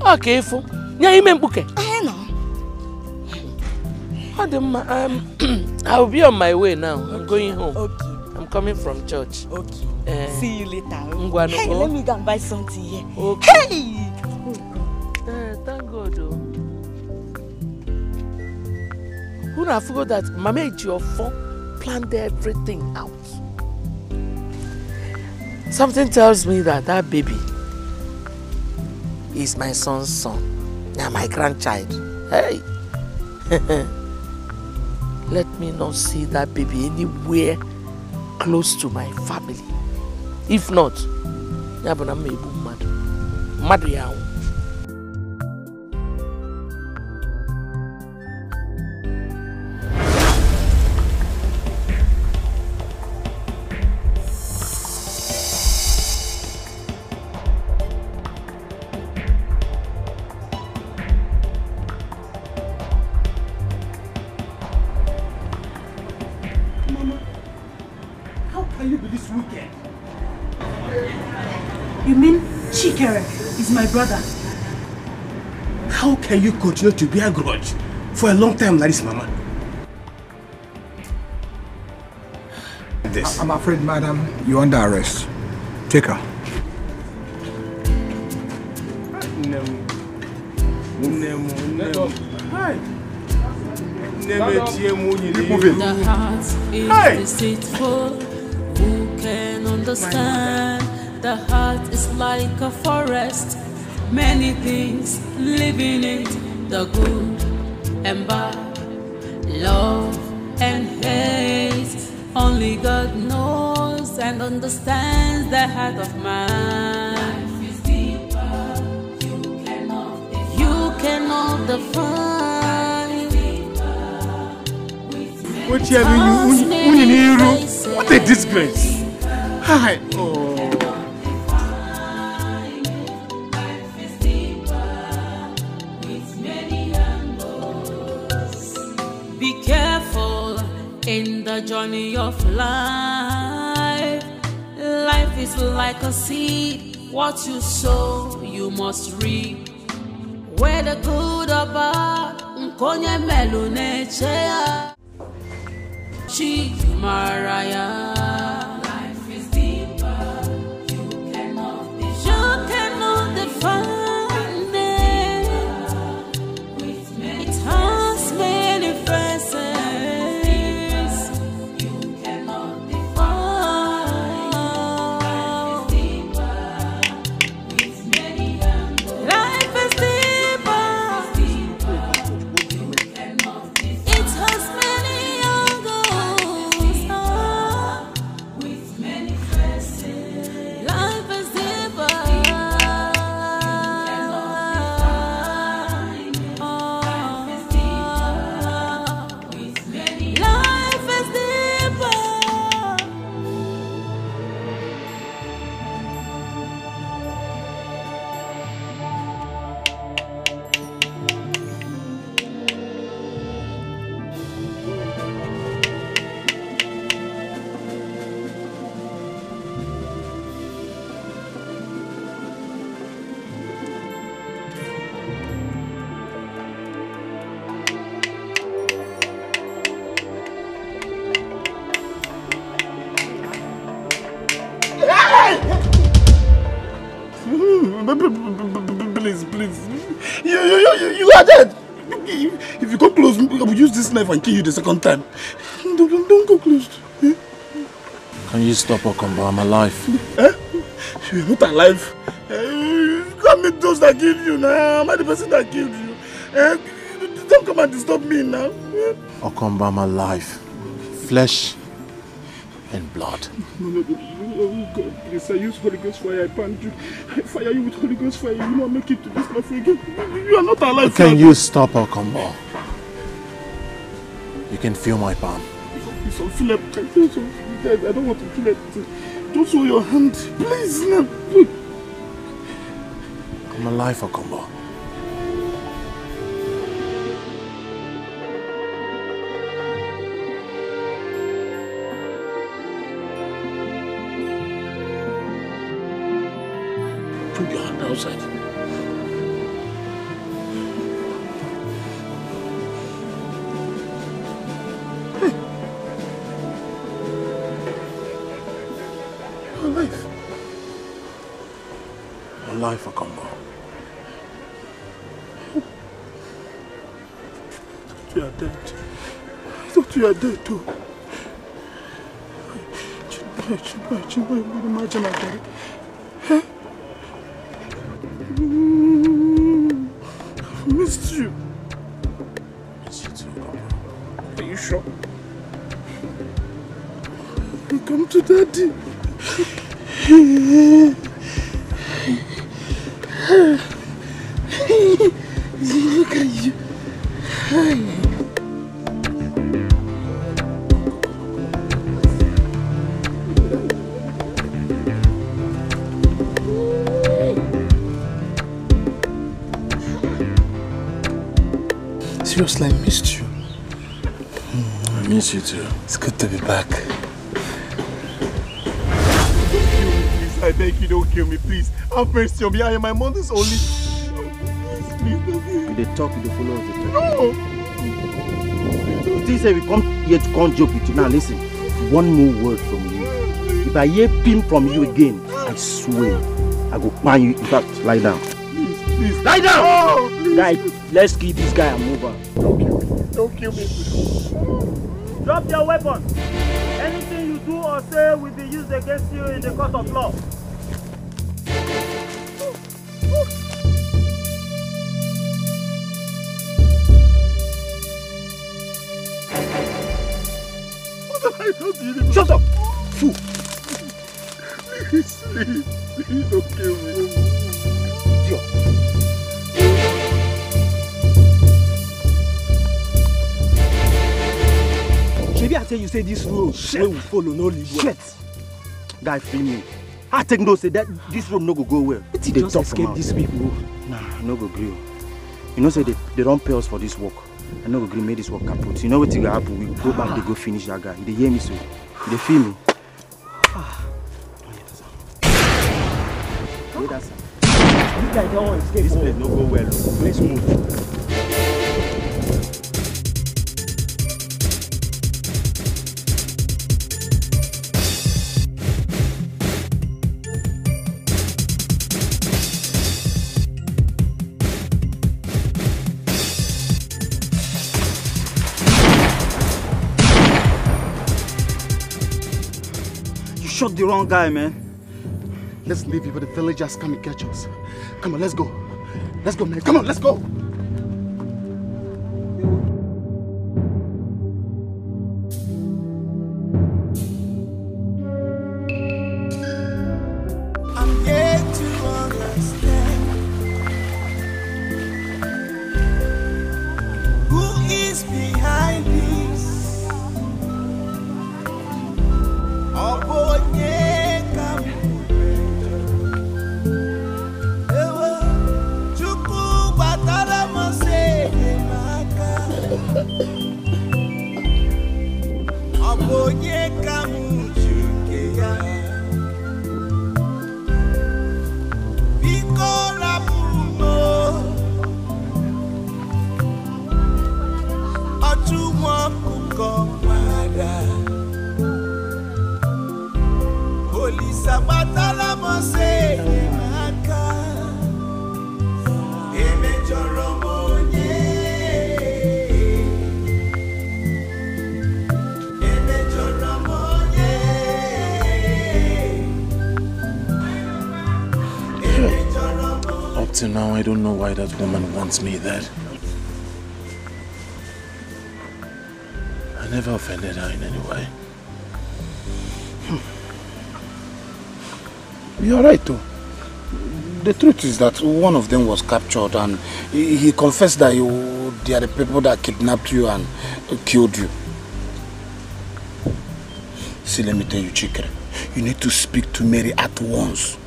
Okay, ifo. Nye ime mkpuke. I know. Ọ dị mma. I'll be on my way now. I'm going home. Okay. I'm coming from church. Okay. Uh, See you later. Ngwanu. Hey, oh. let me go and buy something here. Okay. Hey! Unu afugo that Mama Ejiofor planned everything out. Something tells me that that baby is my son's son. Now my grandchild. Hey. Let me not see that baby anywhere close to my family. If not, ya bụ na m egbu. Can you continue to bear grudge for a long time like this, Mama? I- I'm afraid, madam, you're under arrest. Take her. The heart is Hey! deceitful. Who can understand? The heart is like a forest. Many things live in it. The good and bad, love and hate. Only God knows and understands the heart of man. You cannot define. What you have in you? What a disgrace! Hi. Oh. Of life. Life is like a seed. What you sow, you must reap. Whether good or bad, nkonye melu neche ya. Chi this knife and kill you the second time. Don't, don't, go close. Can you stop Okombo? I'm alive. Eh? You're not alive. Eh, Come meet those that killed you now. Am I the person that killed you? Eh? Don't come and disturb me now. Eh? Okombo, I'm alive. Flesh and blood. No, no, no, no, oh God, please, I use Holy Ghost fire, I punch you. I fire you with Holy Ghost fire, you will not make it to this life again. You are not alive. Can you stop Okombo? You can feel my palm. It's on Philip. I feel so dead. I don't want to feel it. Don't show your hand. Please, now. I'm alive, Okombo. I'm alive, Okombo. You are dead. I thought you are dead too. Chinboy, Chinboy, Chinboy, what imagine I did? Good to be back. Please, I beg you, don't kill me, please. Have mercy on me. I am my mother's only. Please, please, don't kill. You dey talk, you dey follow us. dey talk. No! You think say we come here to come joke with you. Now listen, one more word from you. If I hear pim from you again, I swear, I go pan you. In fact, lie down. Please, Lie down! Oh, please. Guy, let's kill this guy and move on. Don't kill me, please. Drop your weapon. Anything you do or say will be used against you in the court of law. Say this road wey we follow no lead well. Shit! Guy feel me. I take no say that this road no go go well. Wetin Dey just escape these people? Nah, no go gree. You know say they, they don pay us for this work. I no go gree make this work kaput. You know wetin go happen? We go back dey go finish that guy. You dey hear me so? You dey feel me? Sound? This don't place no go well. Let's move. Shot the wrong guy, man. Let's leave before the villagers come and catch us. Come on, let's go. Let's go, man. Come on, let's go. Why that woman wants me dead. I never offended her in any way. Hmm. You're right, though. The truth is that one of them was captured and he, he confessed that you, they are the people that kidnapped you and killed you. See, let me tell you, Chikere, you need to speak to Mary at once.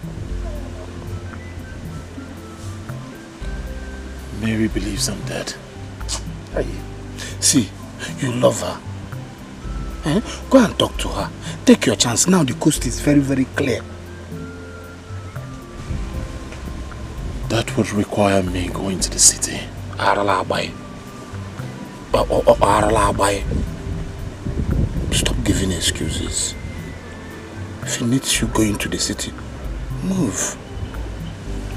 Mary believes I'm dead. Hey, see, you love her. Eh? Go and talk to her. Take your chance. Now the coast is very, very clear. That would require me going to the city. Stop giving excuses. If he needs you going to the city, move.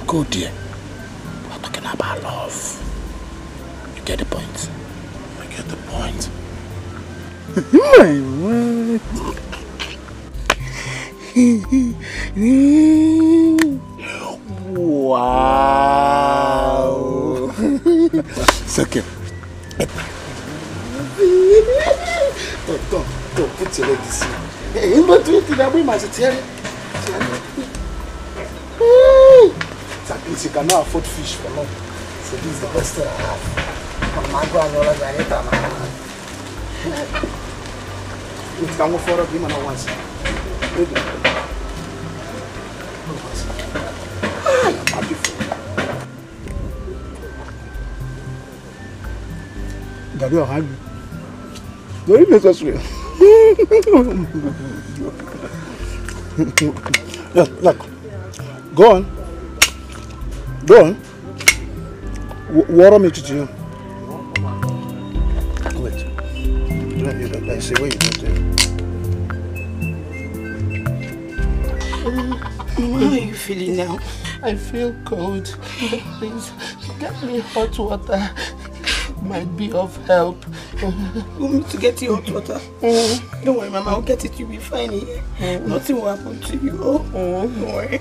Go there. We're talking about love. You get the point? I get the point. wow. it's okay. Don't, don't, don't put your leg this way. Hey, you not doing it. I'm going to tell you. At least you can now afford fish for long. So this is the best thing I have. I'm not going to let it out. It can go for a game and once. Gàrí ọ̀hán gbé. Very necessary. yeah, look. Go on. Go on. W- water me to you. Wait. You don't, you don't, I see what you got there. How are you feeling now? I feel cold. Please, get me hot water. Might be of help. You want me to get you hot water? Mm. Don't worry, Mama. I'll get it. You'll be fine here. Mm. Nothing will happen to you. Oh, don't worry.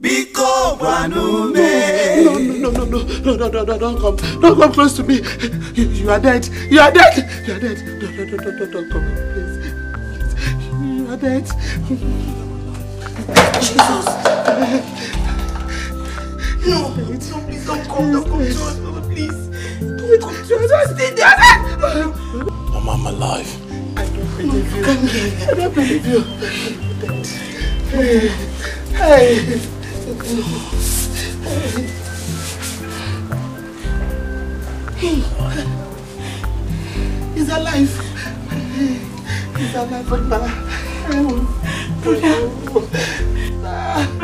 biko gwanụ me No, no, no, no, no, no, no, don't come. Don't come close to me. You, you are dead. You are dead. You are dead. No, no, no, no, no, don't come. Please. You are dead. Jesus. No, no, please don't come. Don't come to us, Mama, please. Don't come to us. Just stay there. Mama, I'm alive. I don't believe you. Come here. I don't believe you. Hey. Hey. Hey. He's alive. He's alive, but Brother, but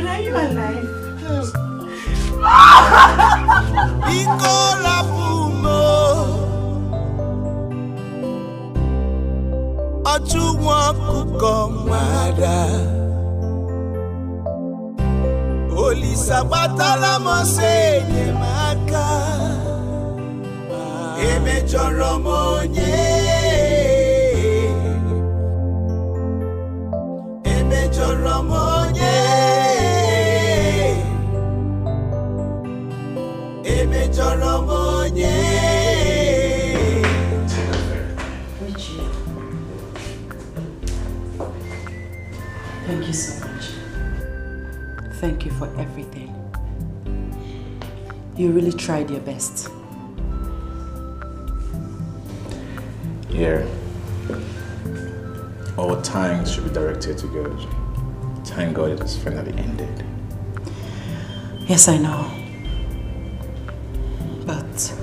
are you alive? biko rapụ m o. ọchụ nwa ọkụkọ nwada olisa gbatala m ọsọ enyemaka emejọrọ m onye emejọrọ m emejọrọ m for everything. You really tried your best. Yeah. all thanks should be directed to God. Thank God it has finally ended. Yes, I know. But.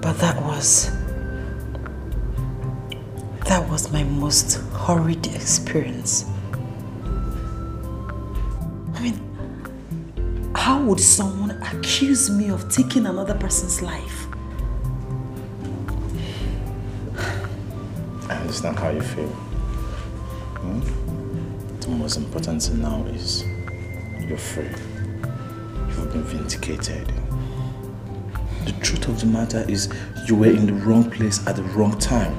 But that was. That was my most horrid experience. How would someone accuse me of taking another person's life? I understand how you feel. Hmm? The most important thing now is you're free. You've been vindicated. The truth of the matter is you were in the wrong place at the wrong time.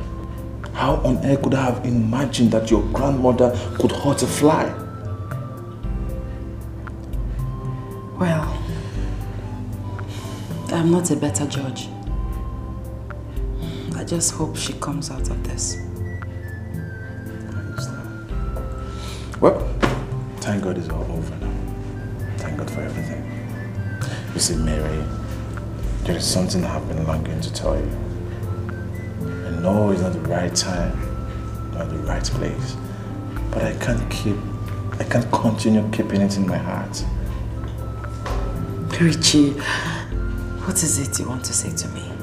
How on earth could I have imagined that your grandmother could hurt a fly? I'm not a better judge. I just hope she comes out of this. Well, thank God it's all over now. Thank God for everything. You see, Mary, there is something I've been longing to tell you. I know it's not the right time, not the right place, but I can't keep, I can't continue keeping it in my heart. Richie, what is it you want to say to me?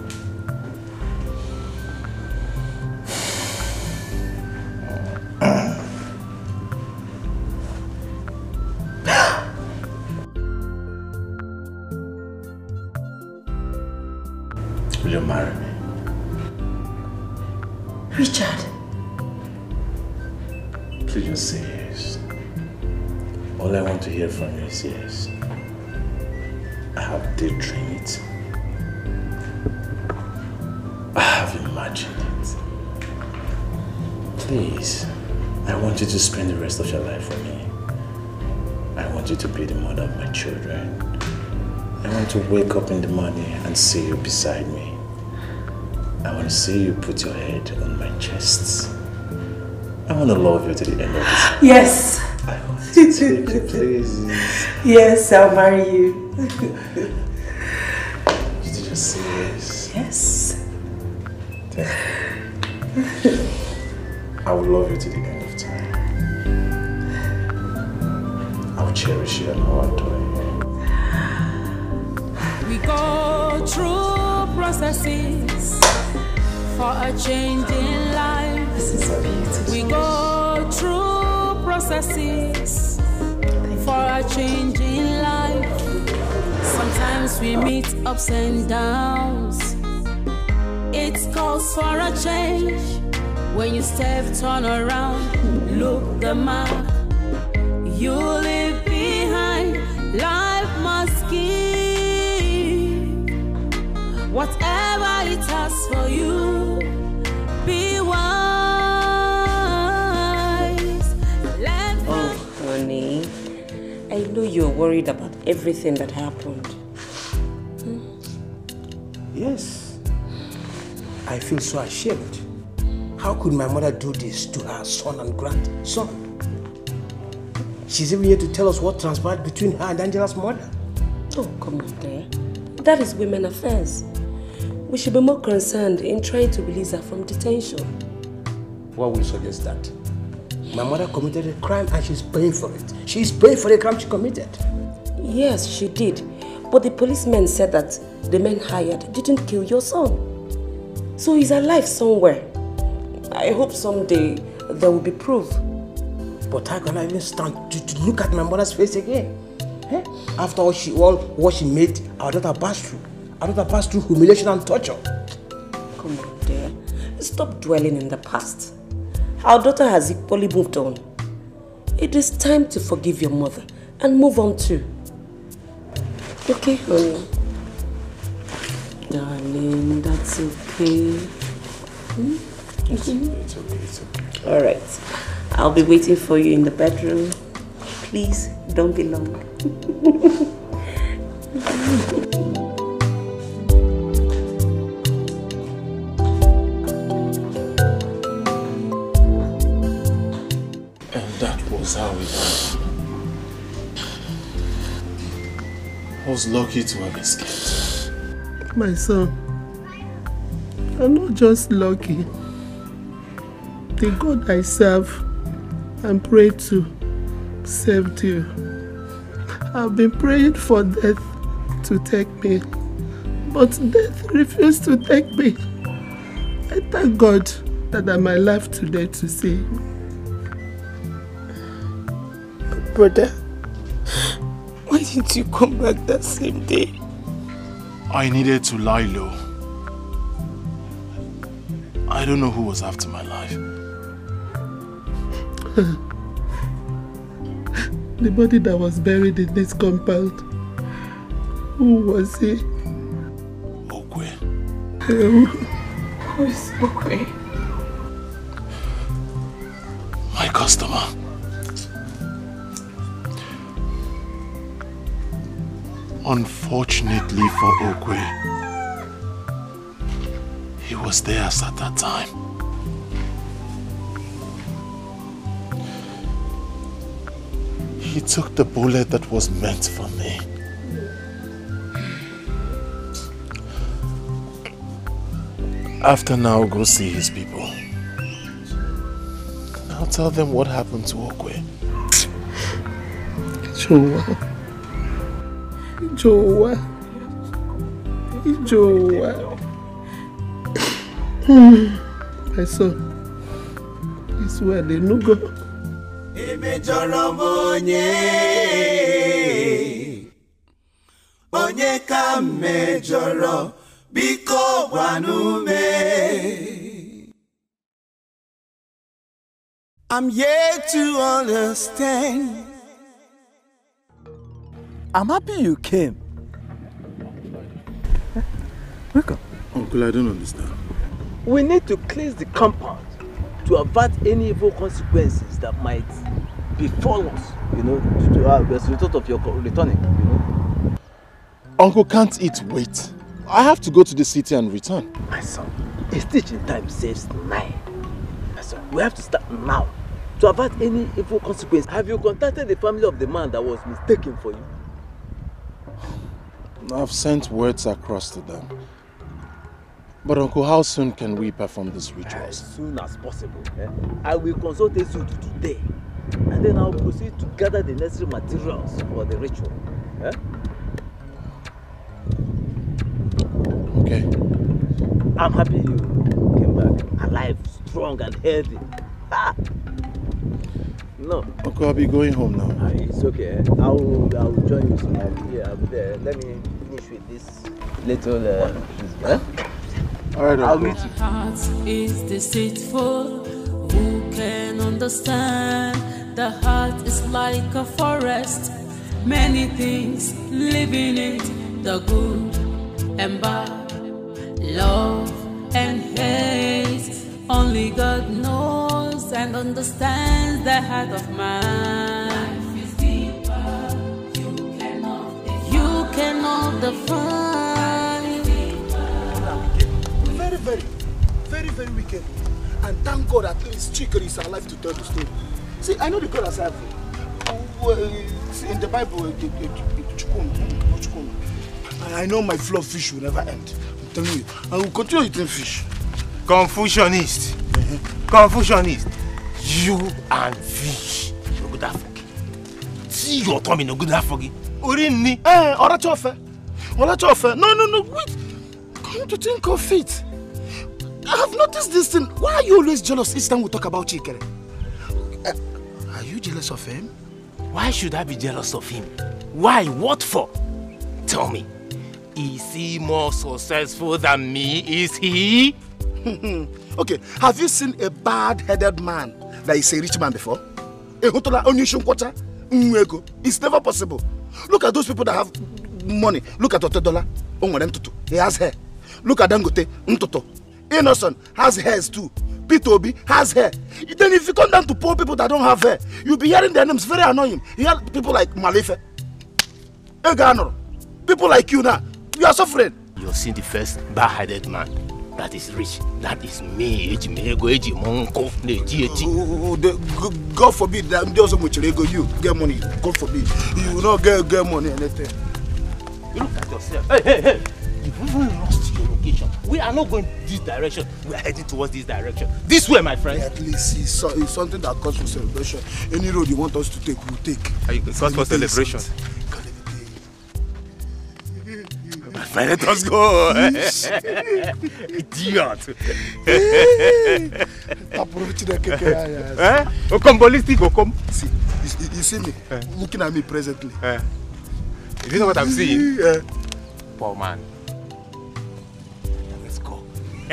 Want you to spend the rest of your life with me. I want you to be the mother of my children. I want to wake up in the morning and see you beside me. I want to see you put your head on my chest. I want to love you to the end of this. Yes, Please. yes, I'll marry you. You did just say yes. yes. I will love you to the for a change in life. Sometimes we meet ups and downs. It calls for a change. When you step, turn around, look the mark. You leave behind. Life must give whatever it has for you. Know you're worried about everything that happened. Hmm? Yes. I feel so ashamed. How could my mother do this to her son and grandson? She's even here to tell us what transpired between her and Angela's mother. Oh, come on there. That is women affairs. We should be more concerned in trying to release her from detention. What will suggest that? My mother committed a crime and she's paying for it. She's paying for the crime she committed. Yes, she did. But the policemen said that the men hired didn't kill your son. So he's alive somewhere. I hope someday there will be proof. But I can I even stand to, to look at my mother's face again? Eh? After all she all what she made our daughter pass through. Our daughter passed through humiliation and torture. Come on, dear. Stop dwelling in the past. Our daughter has equally moved on. It is time to forgive your mother and move on too. Okay, honey? Darling, that's okay. Hmm? It's okay, it's okay, it's okay. All right. I'll be waiting for you in the bedroom. Please, don't be long. was how it happened. I was lucky to have escaped. My son, I'm not just lucky. The God I serve and pray to saved you. I've been praying for death to take me, but death refused to take me. I thank God that I'm alive today to see Brother, why didn't you come back that same day? I needed to lie low. I don't know who was after my life. the body that was buried in this compound. Who was he? Okwe. Who? Who is Okwe? My customer. Unfortunately for Okwe, he was there at that time. He took the bullet that was meant for me. After now, go see his people. I'll tell them what happened to Okwe. Joa. Joa. Joa. My son. It's Enugo. emejọrọ m onye onye ka m mejọrọ biko gwanụ I'm yet to understand I'm happy you came. Welcome. Uncle, I don't understand. We need to cleanse the compound to avert any evil consequences that might befall us, you know, due to uh, as a result of your returning, you know. Uncle can't eat wait. I have to go to the city and return. My son, a stitch in time saves nine. My son, we have to start now. to avert any evil consequence. Have you contacted the family of the man that was mistaken for you? I've sent words across to them. But Uncle, how soon can we perform these rituals? As soon as possible. Eh? I will consult Esu today. And then I'll proceed to gather the necessary materials for the ritual. Eh? Okay. I'm happy you came back alive, strong and healthy. Ah! No. Uncle, I'll be going home now. Ah, it's okay. I will, I will join you soon. I'll be here. I'll be there. Let me finish with this little. Uh, eh? All right, I'll meet you. Heart is deceitful. Who can understand? The heart is like a forest. Many things live in it. The good and bad, love and hate. Only God knows and understands the heart of man. You cannot define. Very, very, very, very wicked. And thank God at least Chikere is alive to tell the story. See, I know the God has helped me. Well, see, in the Bible, uh, uh, uh, Chukwum, no Chukwum. And I know my flow of fish will never end. I'm telling you. I will continue eating fish. Confucianist. Confucianist. You and fish. No good afọ. See your tummy no good afọ. Orí ni. Eh, Ọ̀rẹ́tí ọ̀fẹ́. Ọ̀rẹ́tí ọ̀fẹ́. No, no, no, wait. Come to think of it. I have noticed this thing. Why are you always jealous each time we talk about Chikere? Uh, are you jealous of him? Why should I be jealous of him? Why? What for? Tell me. Is he more successful than me? Is he? okay, have you seen a bad-headed man that is a rich man before? Ehuntola Onyishu Nkwocha, Nwego. It's never possible. Look at those people that have money. Look at Onwere Ntutu. He has hair. Look at Dangote, Ntutu. Innocent has hairs too. Peter Obi has hair. Then if you come down to poor people that don't have hair, you'll be hearing their names very annoying. You hear people like Malefe, Eganoro, people like you now. You are suffering. You've seen the first bad-headed man. That is rich. That is me. Eji m ego, eji m nkụ, na-eji eti. Oh, God forbid that ndị ọzọ nwechara ego you get money. God forbid. You will not get, get money anything. You look at yourself. Hey, hey, hey. You've even lost your location. We are not going this direction. We are heading towards this direction. This way, my friend. At least it's, so- it's something that calls for celebration. Any road you want us to take, we'll take. Are you cause for celebration? My let us go. Idiot. Kere anyị asị. Eh? Okom ballistic, Okom. See, you, you see me looking at me presently. You know what I'm seeing, poor man. Let's go.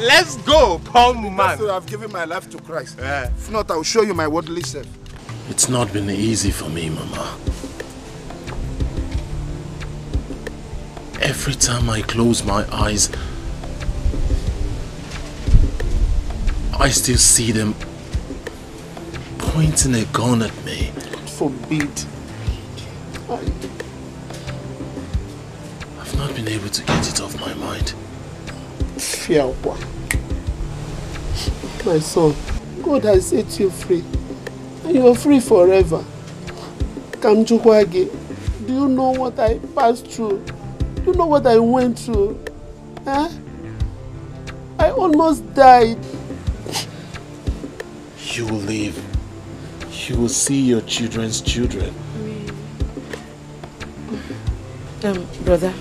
Let's go, poor man. So I've given my life to Christ. If not, I'll show you my worldly self. It's not been easy for me, Mama. Every time I close my eyes, I still see them pointing a gun at me. God forbid. I've not been able to get it off my mind. Fiawa. My son, God has set you free. And you are free forever. Come to Kamchukwage, do you know what I passed through? Do you know what I went through? Huh? I almost died. You will live. You will see your children's children. Um, brother,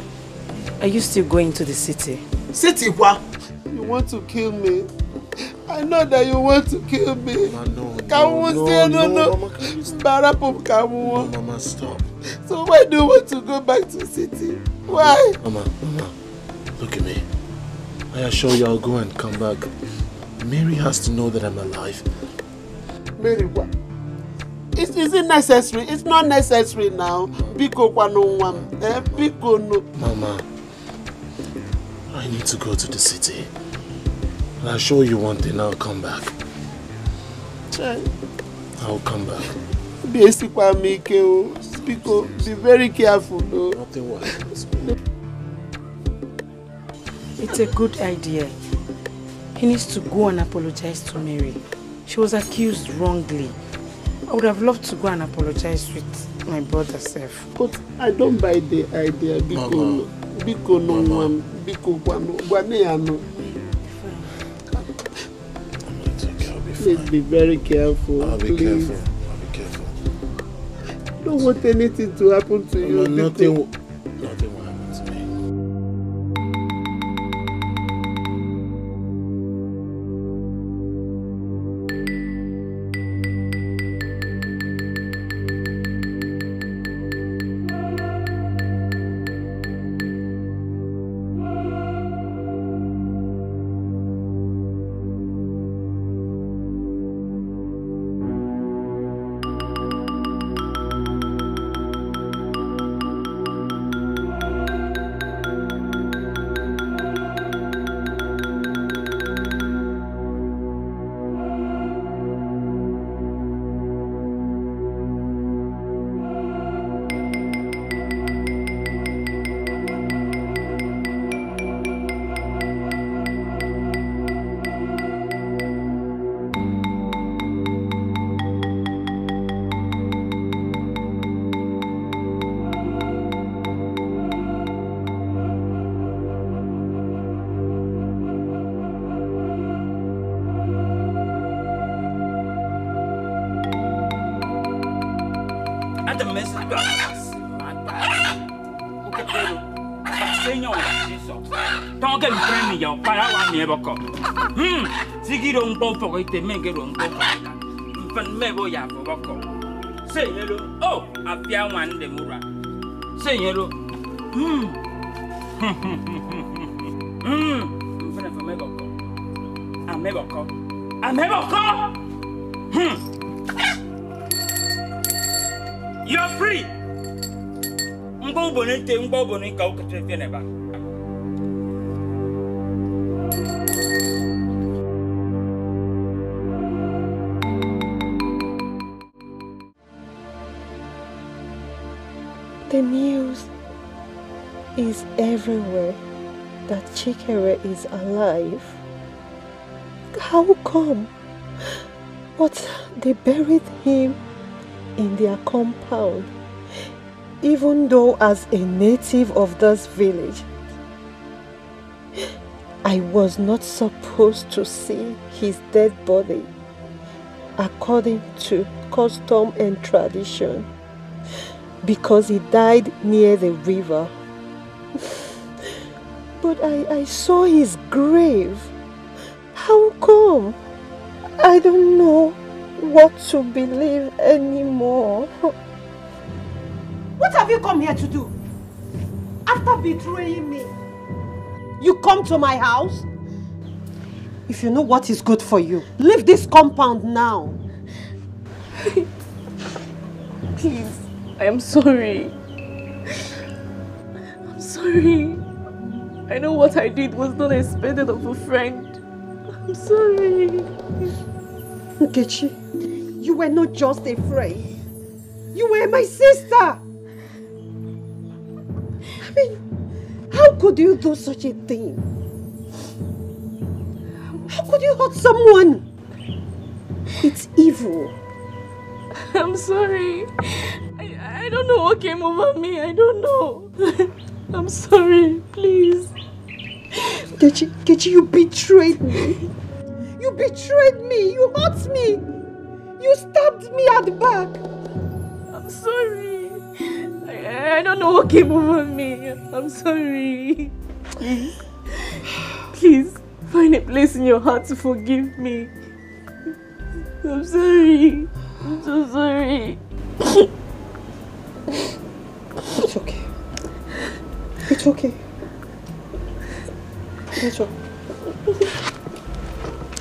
are you still going to the city? City what? You want to kill me? I know that you want to kill me. no, Kamu no, say no, no, no. Mama? Barapo Kamu. Mama, stop. So why do you want to go back to city? Why? Mama, Mama, look at me. I assure you I'll go and come back. Mary has to know that I'm alive. Mary, what? Is, is it necessary? It's not necessary now. Biko kwano nwam. Eh, biko no. Mama, I need to go to the city. I'll show you one thing, I'll come back. Chai. I'll come back. Besikwa m ike o. Biko, be very careful o. Nothing happen. It's a good idea. He needs to go and apologize to Mary. She was accused wrongly. I would have loved to go and apologize with my brother self. But I don't buy the idea. Biko, biko no one, biko guano, guaneano. Please be very careful. I'll be please. careful. I'll be careful. Don't want anything to happen to you. No, nothing, nothing 먹고 음 지기롱 뽀뽀 그때 맹게롱 뽀뽀 판 매보 야보 먹고 세예로 오 아비야 완데 무라 세예로 음 음 판에 판 매먹고 아 매먹고 아 매먹고 음 You're free! Mbo boni te mbo boni ka ukete fene ba. Is everywhere that Chikere is alive. How come? But they buried him in their compound, even though as a native of this village, I was not supposed to see his dead body according to custom and tradition because he died near the river. But I, I saw his grave. How come? I don't know what to believe anymore. What have you come here to do? After betraying me, you come to my house? If you know what is good for you, leave this compound now. Please, I am sorry. Sorry. I know what I did was not expected of a friend. I'm sorry. Nkechi, you were not just a friend. You were my sister. I mean, how could you do such a thing? How could you hurt someone? It's evil. I'm sorry. I, I don't know what came over me. I don't know. I'm sorry. Please. Nkechi, Nkechi, you betrayed me. You betrayed me. You hurt me. You stabbed me at the back. I'm sorry. I, I don't know what came over me. I'm sorry. Please. Please find a place in your heart to forgive me. I'm sorry. I'm so sorry. It's okay. It's okay. It's okay.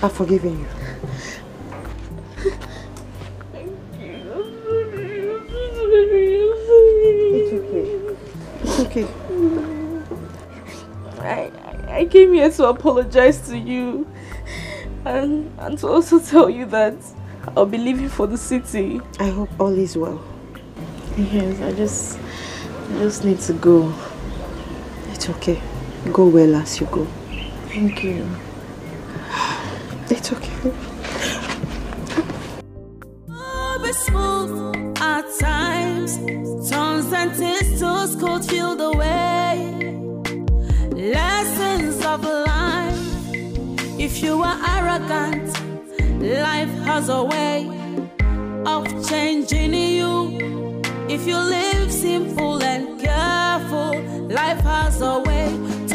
I've forgiven you. It's okay. It's okay. I, I- I came here to apologize to you and, and to also tell you that I'll be leaving for the city. I hope all is well. Yes, I just I just need to go. It's okay. Go well as you go. Thank you. It's okay. be smooth at times. Tongues and thistles could feel the way. Lessons of life. If you are arrogant, life has a way of changing you. If you live simple and careful, life has a way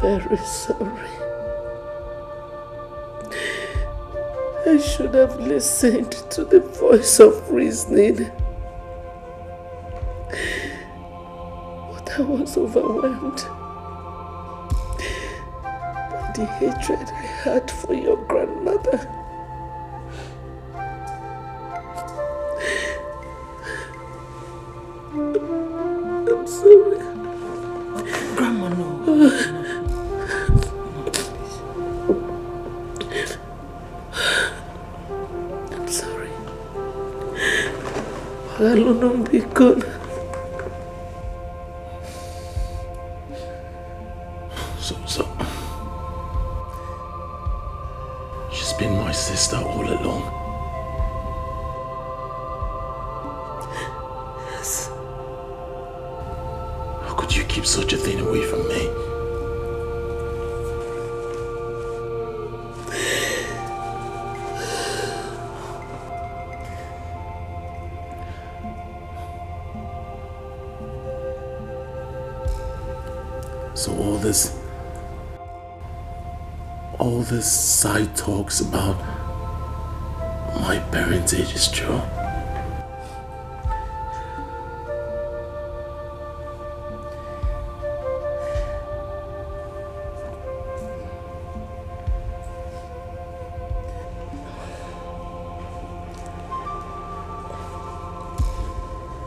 very sorry. I should have listened to the voice of reasoning. But I was overwhelmed by the hatred I had for your grandmother. I'm sorry. Grandma, no. Uh, Alunum be good. So, this side talks about my parentage is true.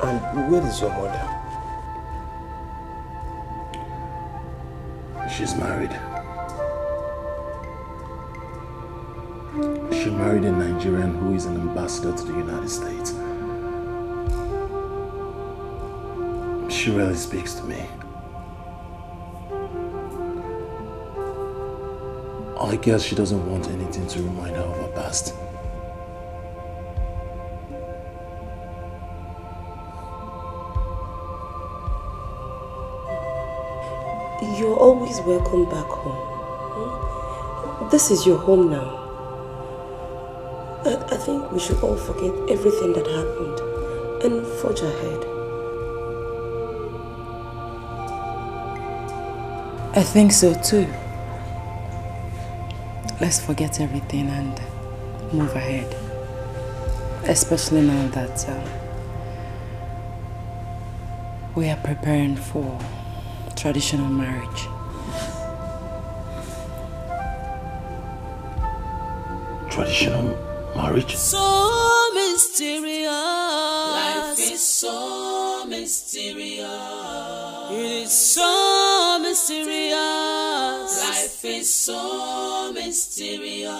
And where is your mother? She's married. She married a Nigerian who is an ambassador to the United States. She rarely speaks to me. I guess she doesn't want anything to remind her of her past. You're always welcome back home. Hmm? This is your home now. I, I think we should all forget everything that happened and forge ahead. I think so too. Let's forget everything and move ahead. Especially now that um, we are preparing for traditional marriage. Traditional marriage? So mysterious. Life is so mysterious. It is so mysterious. Life is so mysterious.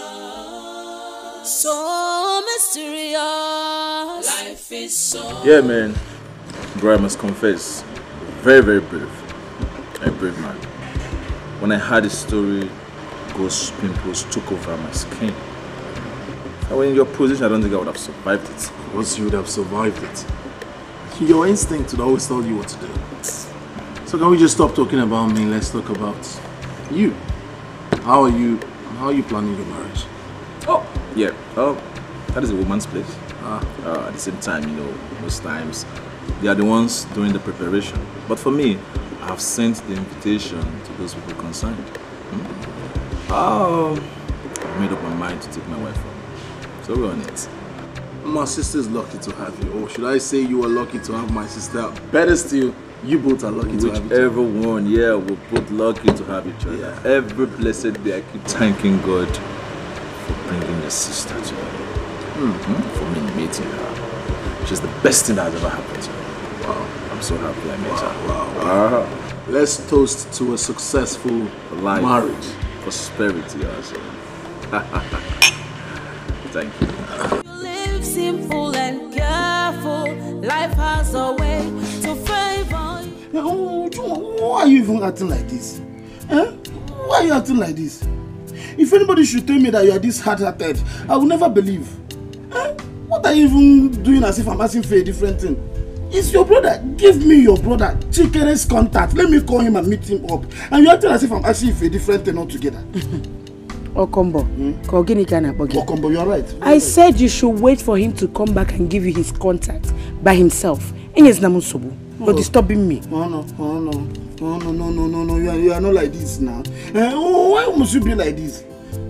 So mysterious. Life is so. Yeah, man. Bro, I must confess, very, very brave. A brave man. When I heard his story, ghost pimples took over my skin. I was in your position, I don't think I would have survived it. Of course you would have survived it. Your instinct would always tell you what to do. So can we just stop talking about me? Let's talk about you. How are you? How are you planning your marriage? Oh, yeah. Oh, That is a woman's place. Uh, at the same time, you know, most times they are the ones doing the preparation. But for me, I've sent the invitation to those people concerned. Hmm? Um, I've made up my mind to take my wife. So we're on it. My sister's lucky to have you. Or should I say you are lucky to have my sister? Better still, you both are lucky to have each other. Whichever one, yeah, we're both lucky to have each other. Every blessed day I keep thanking God for bringing your sister to me. Hmm, For me meeting her. She's the best thing that has ever happened to me. Wow. I'm so happy I met her. Wow, wow. Let's toast to a successful Life. marriage. Prosperity also. Thank you. Live simple and careful. Life has a way to favor you. Oh, Why are you even acting like this? Eh? Why are you acting like this? If anybody should tell me that you are this hard-hearted, I will never believe. Eh? What are you even doing as if I'm asking for a different thing? It's your brother. Give me your brother. Chikere's contact. Let me call him and meet him up. And you're acting as if I'm asking for a different thing altogether. Okombo, ka ọ gịnị ka a na-akpọ you're right. I said you should wait for him to come back and give you his contact by himself. Enyezina m nsogbu. You're disturbing me. Oh no, oh no, oh no, no, no, no, no. You are, you are not like this now. Eh? Oh, why must you be like this?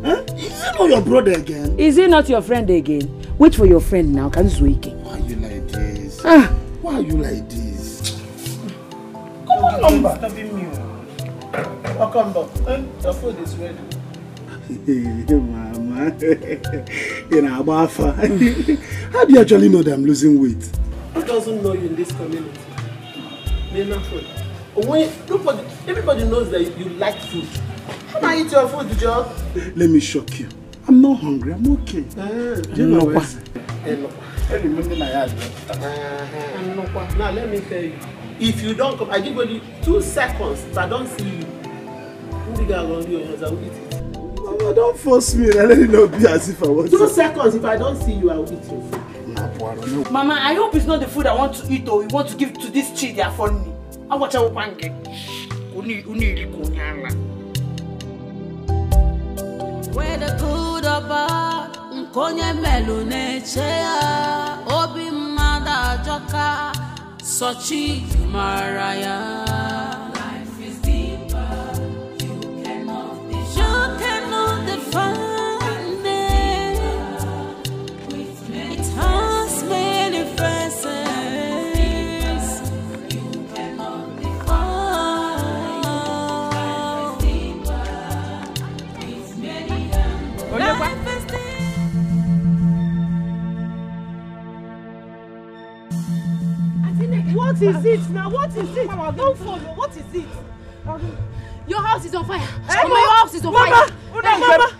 Eh? Is he not your brother again? Is he not your friend again? Wait for your friend now. Can you ike? Why are you like this? Ah. Why are you like this? Come on, number. Disturbing me. oh. Okombo, eh, your food is ready. Mama, you know, Abafa. How do you actually know that I'm losing weight? Who doesn't know you in this community? Nena food. When nobody, everybody knows that you like food. Come and eat your food, Joe. Let me shock you. I'm not hungry. I'm okay. Ah, Do you know what? Uh-huh. Nnukwu. Now let me tell you, if you don't come, I give only two seconds. If I don't see you, ndị ga-aghọrị onye ọzọ, I will eat. Mama, don't force me. Let it not be as if I want Two to. seconds. If I don't see you, I will eat your food. Mama, I hope it's not the food I want to eat or you want to give to this chick they are funny. I watch out pange. Uni uni liko nyala. Whether good or bad, nkonye melu na-eche ya. Obi mmadụ ajọka, sochi mara What is it now? What is it? Don't follow. What is it? Your house is on fire. Hey, Mama, your house is on Mama, fire. Mama, Mama,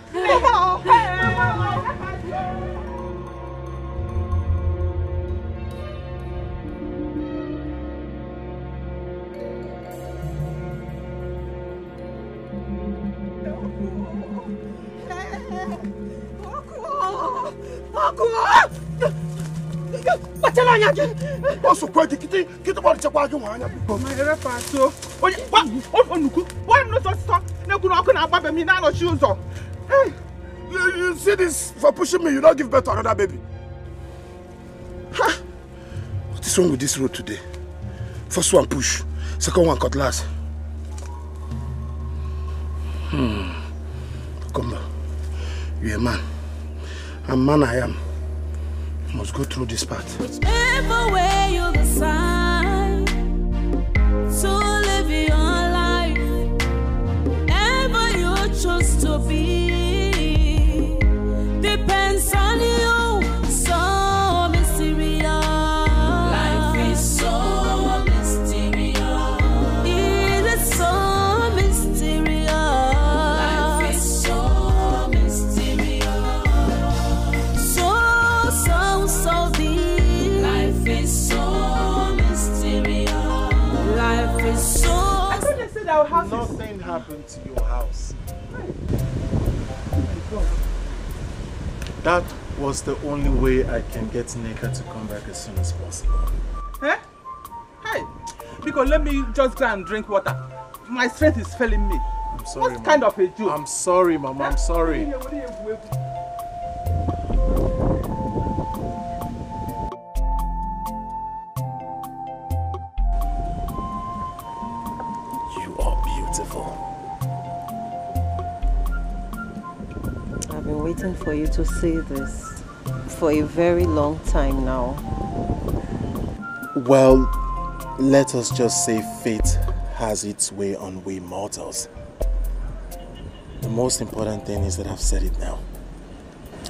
kwaju wọn anya púpọ̀. ọmọ ẹrẹ fa so. oye wa onuku wa nínú sọ sísọ n'ekunu ọkụ na-agbabe mi n'alọchi ụzọ. Hey, you, see this for pushing me, you don't give birth to another baby. Ha! What is wrong with this road today? First one push, second one cutlass. Hmm. Come on. You're a man. And man I am. Must go through this part. Whichever way you decide to live your thought they said our house is. Nothing happened to your house. That was the only way I can get Nika to come back as soon as possible. Eh? Hey, because let me just go and drink water. My strength is failing me. I'm sorry, What kind of a joke? I'm sorry, Mama. I'm sorry. Waiting for you to say this for a very long time now. Well, let us just say fate has its way on we mortals. The most important thing is that I've said it now.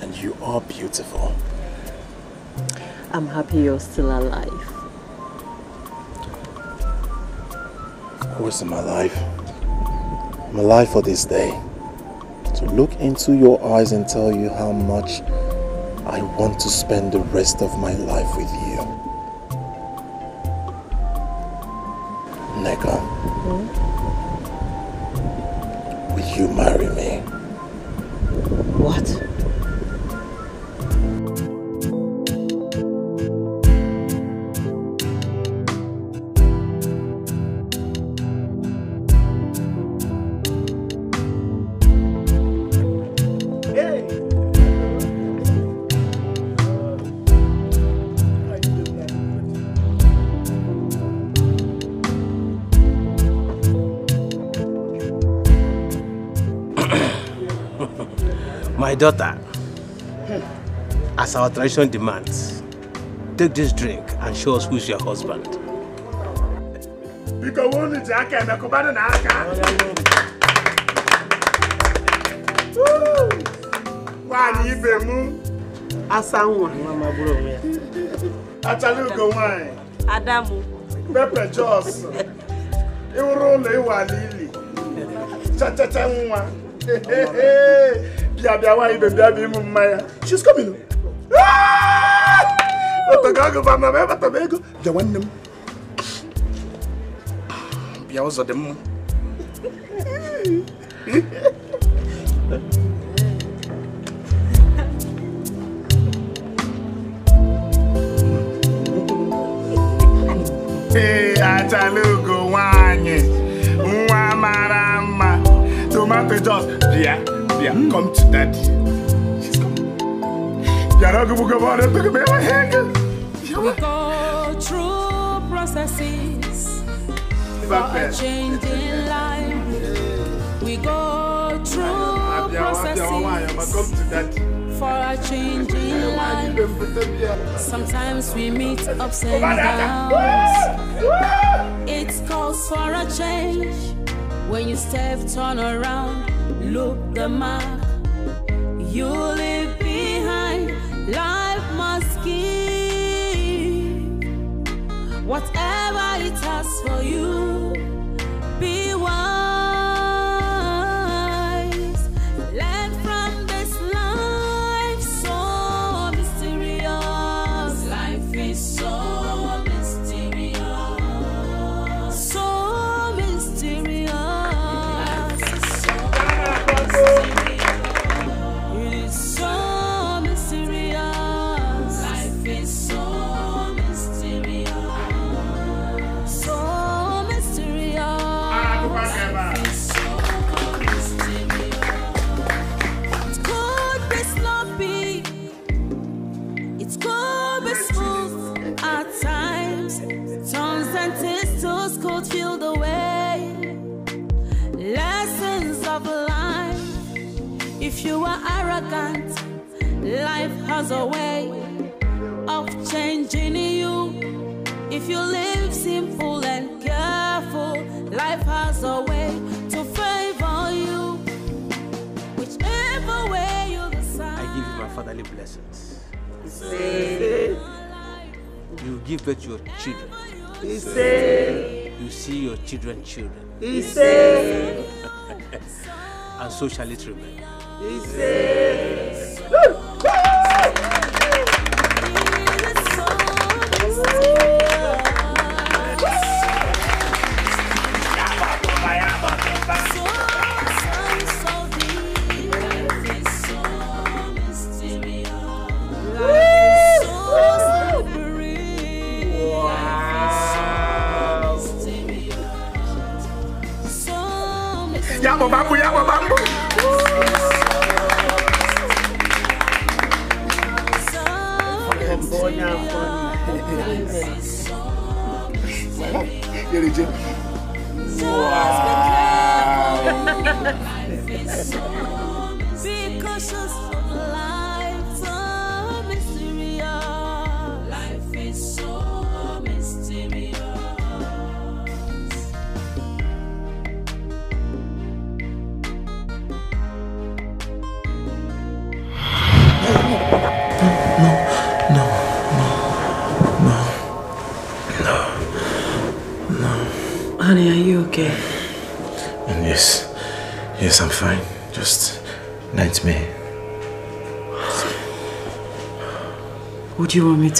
And you are beautiful. I'm happy you're still alive. Of course I'm alive. I'm alive for this day. To look into your eyes and tell you how much I want to spend the rest of my life with you. Neka, hmm? will you marry me? What? Daughter, as our tradition demands, take this drink and show us who's your husband. nwaanyị ibe mụ asa nwa nwa magburu onwe ya achala ugo nwaanyị Adamu. mepe jos. Ịwụrụ ụlọ ịwa n'ili chachacha nwa bịa nwaanyị ibe bịa bịa ịmụ mmanya she's coming. Ọtọgagụba ma ebata m ego bịa nwanne m bịa ụzọ dị mma ee achala ugo nwanyị nwa mara mma. Tomato jos bịa bịa come to daddy She's coming. bịara ọgụgbụgọba ọrịa tọgụba enweghị ego We go through processes for a change in life. We go through processes for a change in life. Sometimes we meet ups and downs. It calls for a change. When you step, turn around, look the mark. You leave behind. Life must give whatever it has for you. If you live simple and careful, life has a way to favor you. Whichever way you decide. I give you my fatherly blessings. Say. You give birth to your children. He say. You see your children children. He say. and so shall it remain. He say.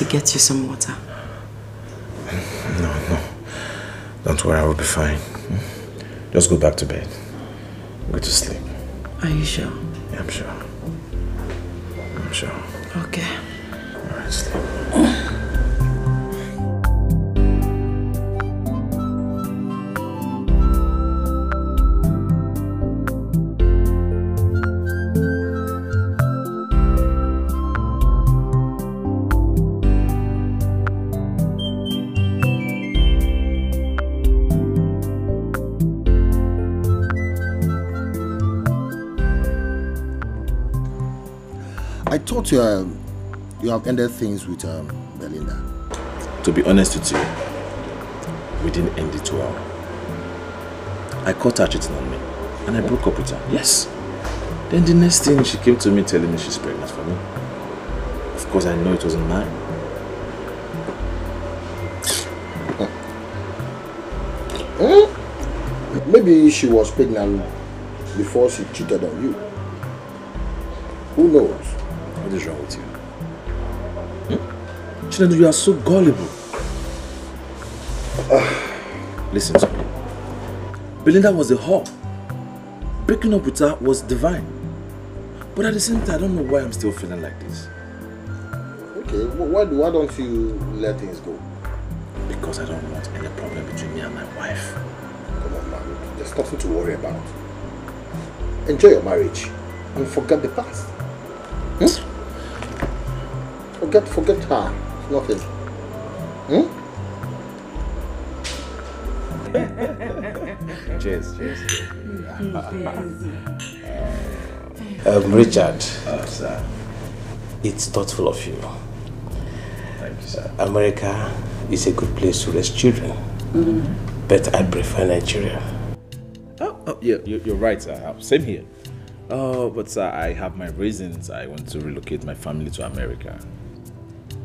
To get you some water? No, no. Don't worry, I will be fine. Hmm? Just go back to bed. Go to sleep. Are you sure? Yeah, I'm sure. Have ended things with um, Belinda. To be honest with you, we didn't end it well. I caught her cheating on me and I broke up with her. Yes. Then the next thing she came to me telling me she's pregnant for me. Of course I know it wasn't mine. Hmm? Maybe she was pregnant before she cheated on you. Who knows? Hmm? You are so gullible. Listen to me. Belinda was a whore. Breaking up with her was divine. But at the same time, I don't know why I'm still feeling like this. Okay, why, why don't you let things go? Because I don't want any problem between me and my wife. Come on, man. There's nothing to worry about. Enjoy your marriage and forget the past. Hmm? Forget, forget her. It's nothing. Hmm? cheers, cheers. Um, Richard. Oh, sir. It's thoughtful of you. Thank you, sir. America is a good place to raise children. But I prefer Nigeria. Oh, oh yeah, you- you're right, sir. Same here. Oh, but sir, I have my reasons. I want to relocate my family to America.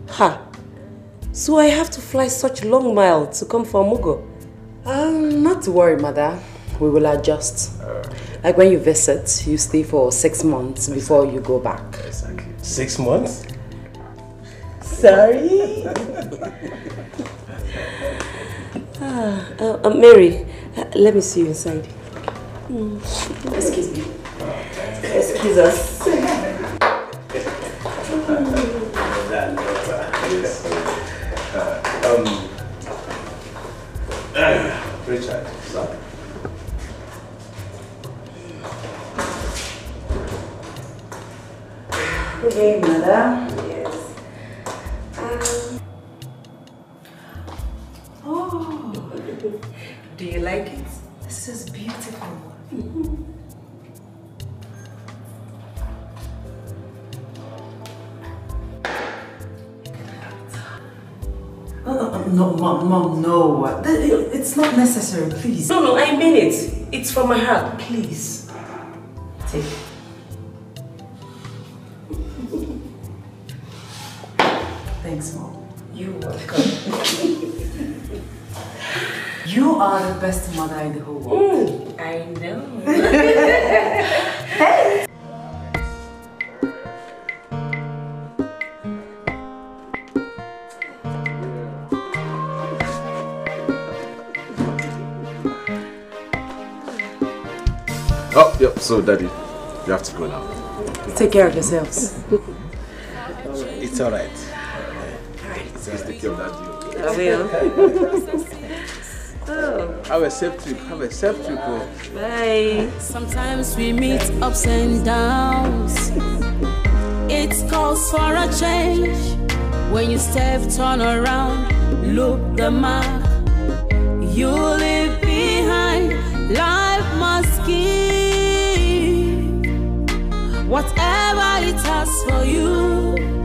Ha! So I have to fly such long mile to come for Mugo? Um, not to worry, mother. We will adjust. Like when you visit, you stay for six months before you go back. Exactly. Six months? Sorry. ah, uh, uh, Mary, uh, let me see you inside. Hmm. Excuse me. Excuse us. Okay, mother. Yes. oh, do you like it? This is beautiful. Uh, no, mom, mom, no. It's not necessary, please. No, no, I mean it. It's from my heart. Please. Take it. Thanks, mom. You're welcome. You are the best mother in the whole world. I know. Oh, yep. So, daddy, you have to go now. Take care of yourselves. It's alright. Please take care of that I will. oh. Have a safe trip. Have a safe trip. Oh. Bye. Sometimes we meet ups and downs. It calls for a change. When you step, turn around, look the mark. You leave behind. Life must give. Whatever it has for you.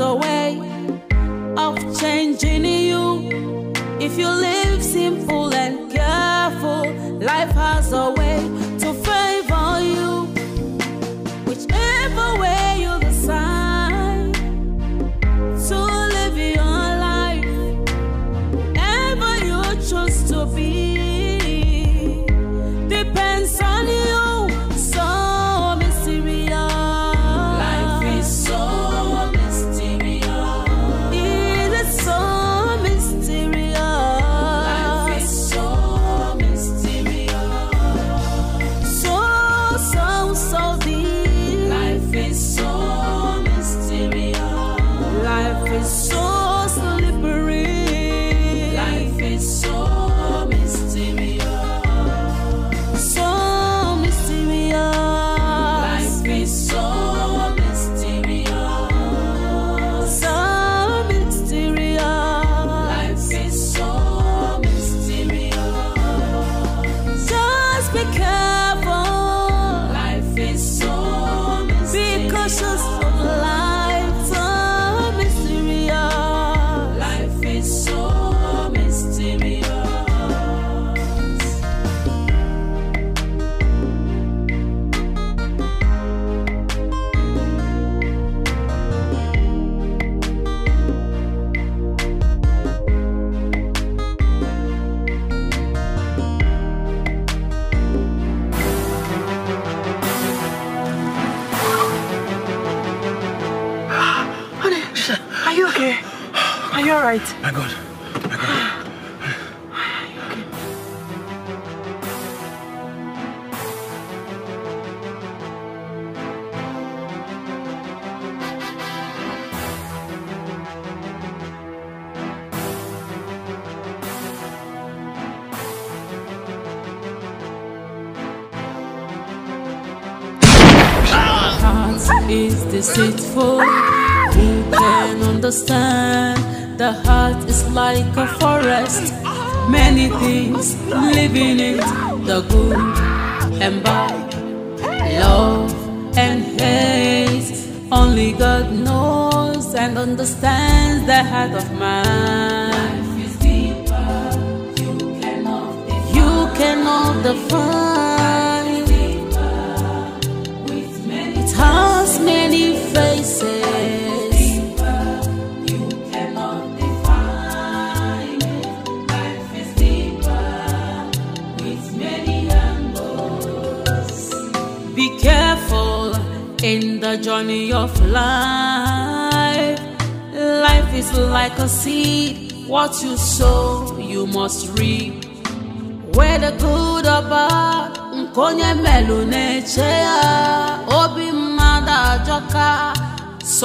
Life has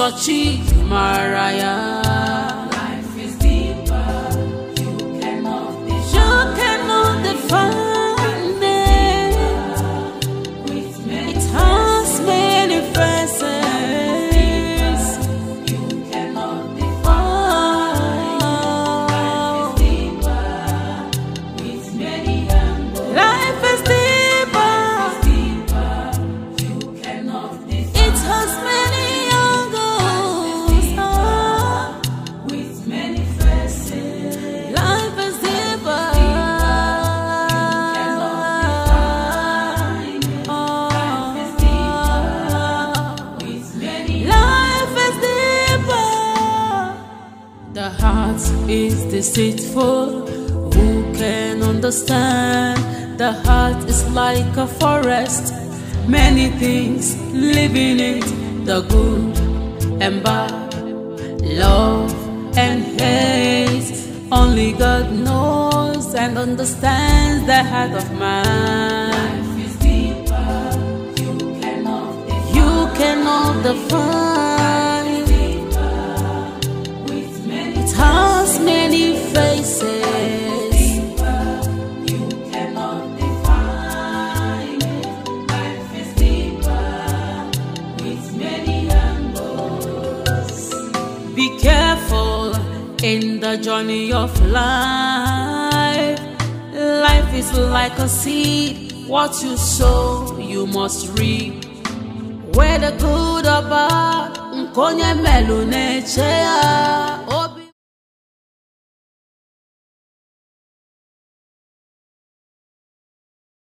sochi mara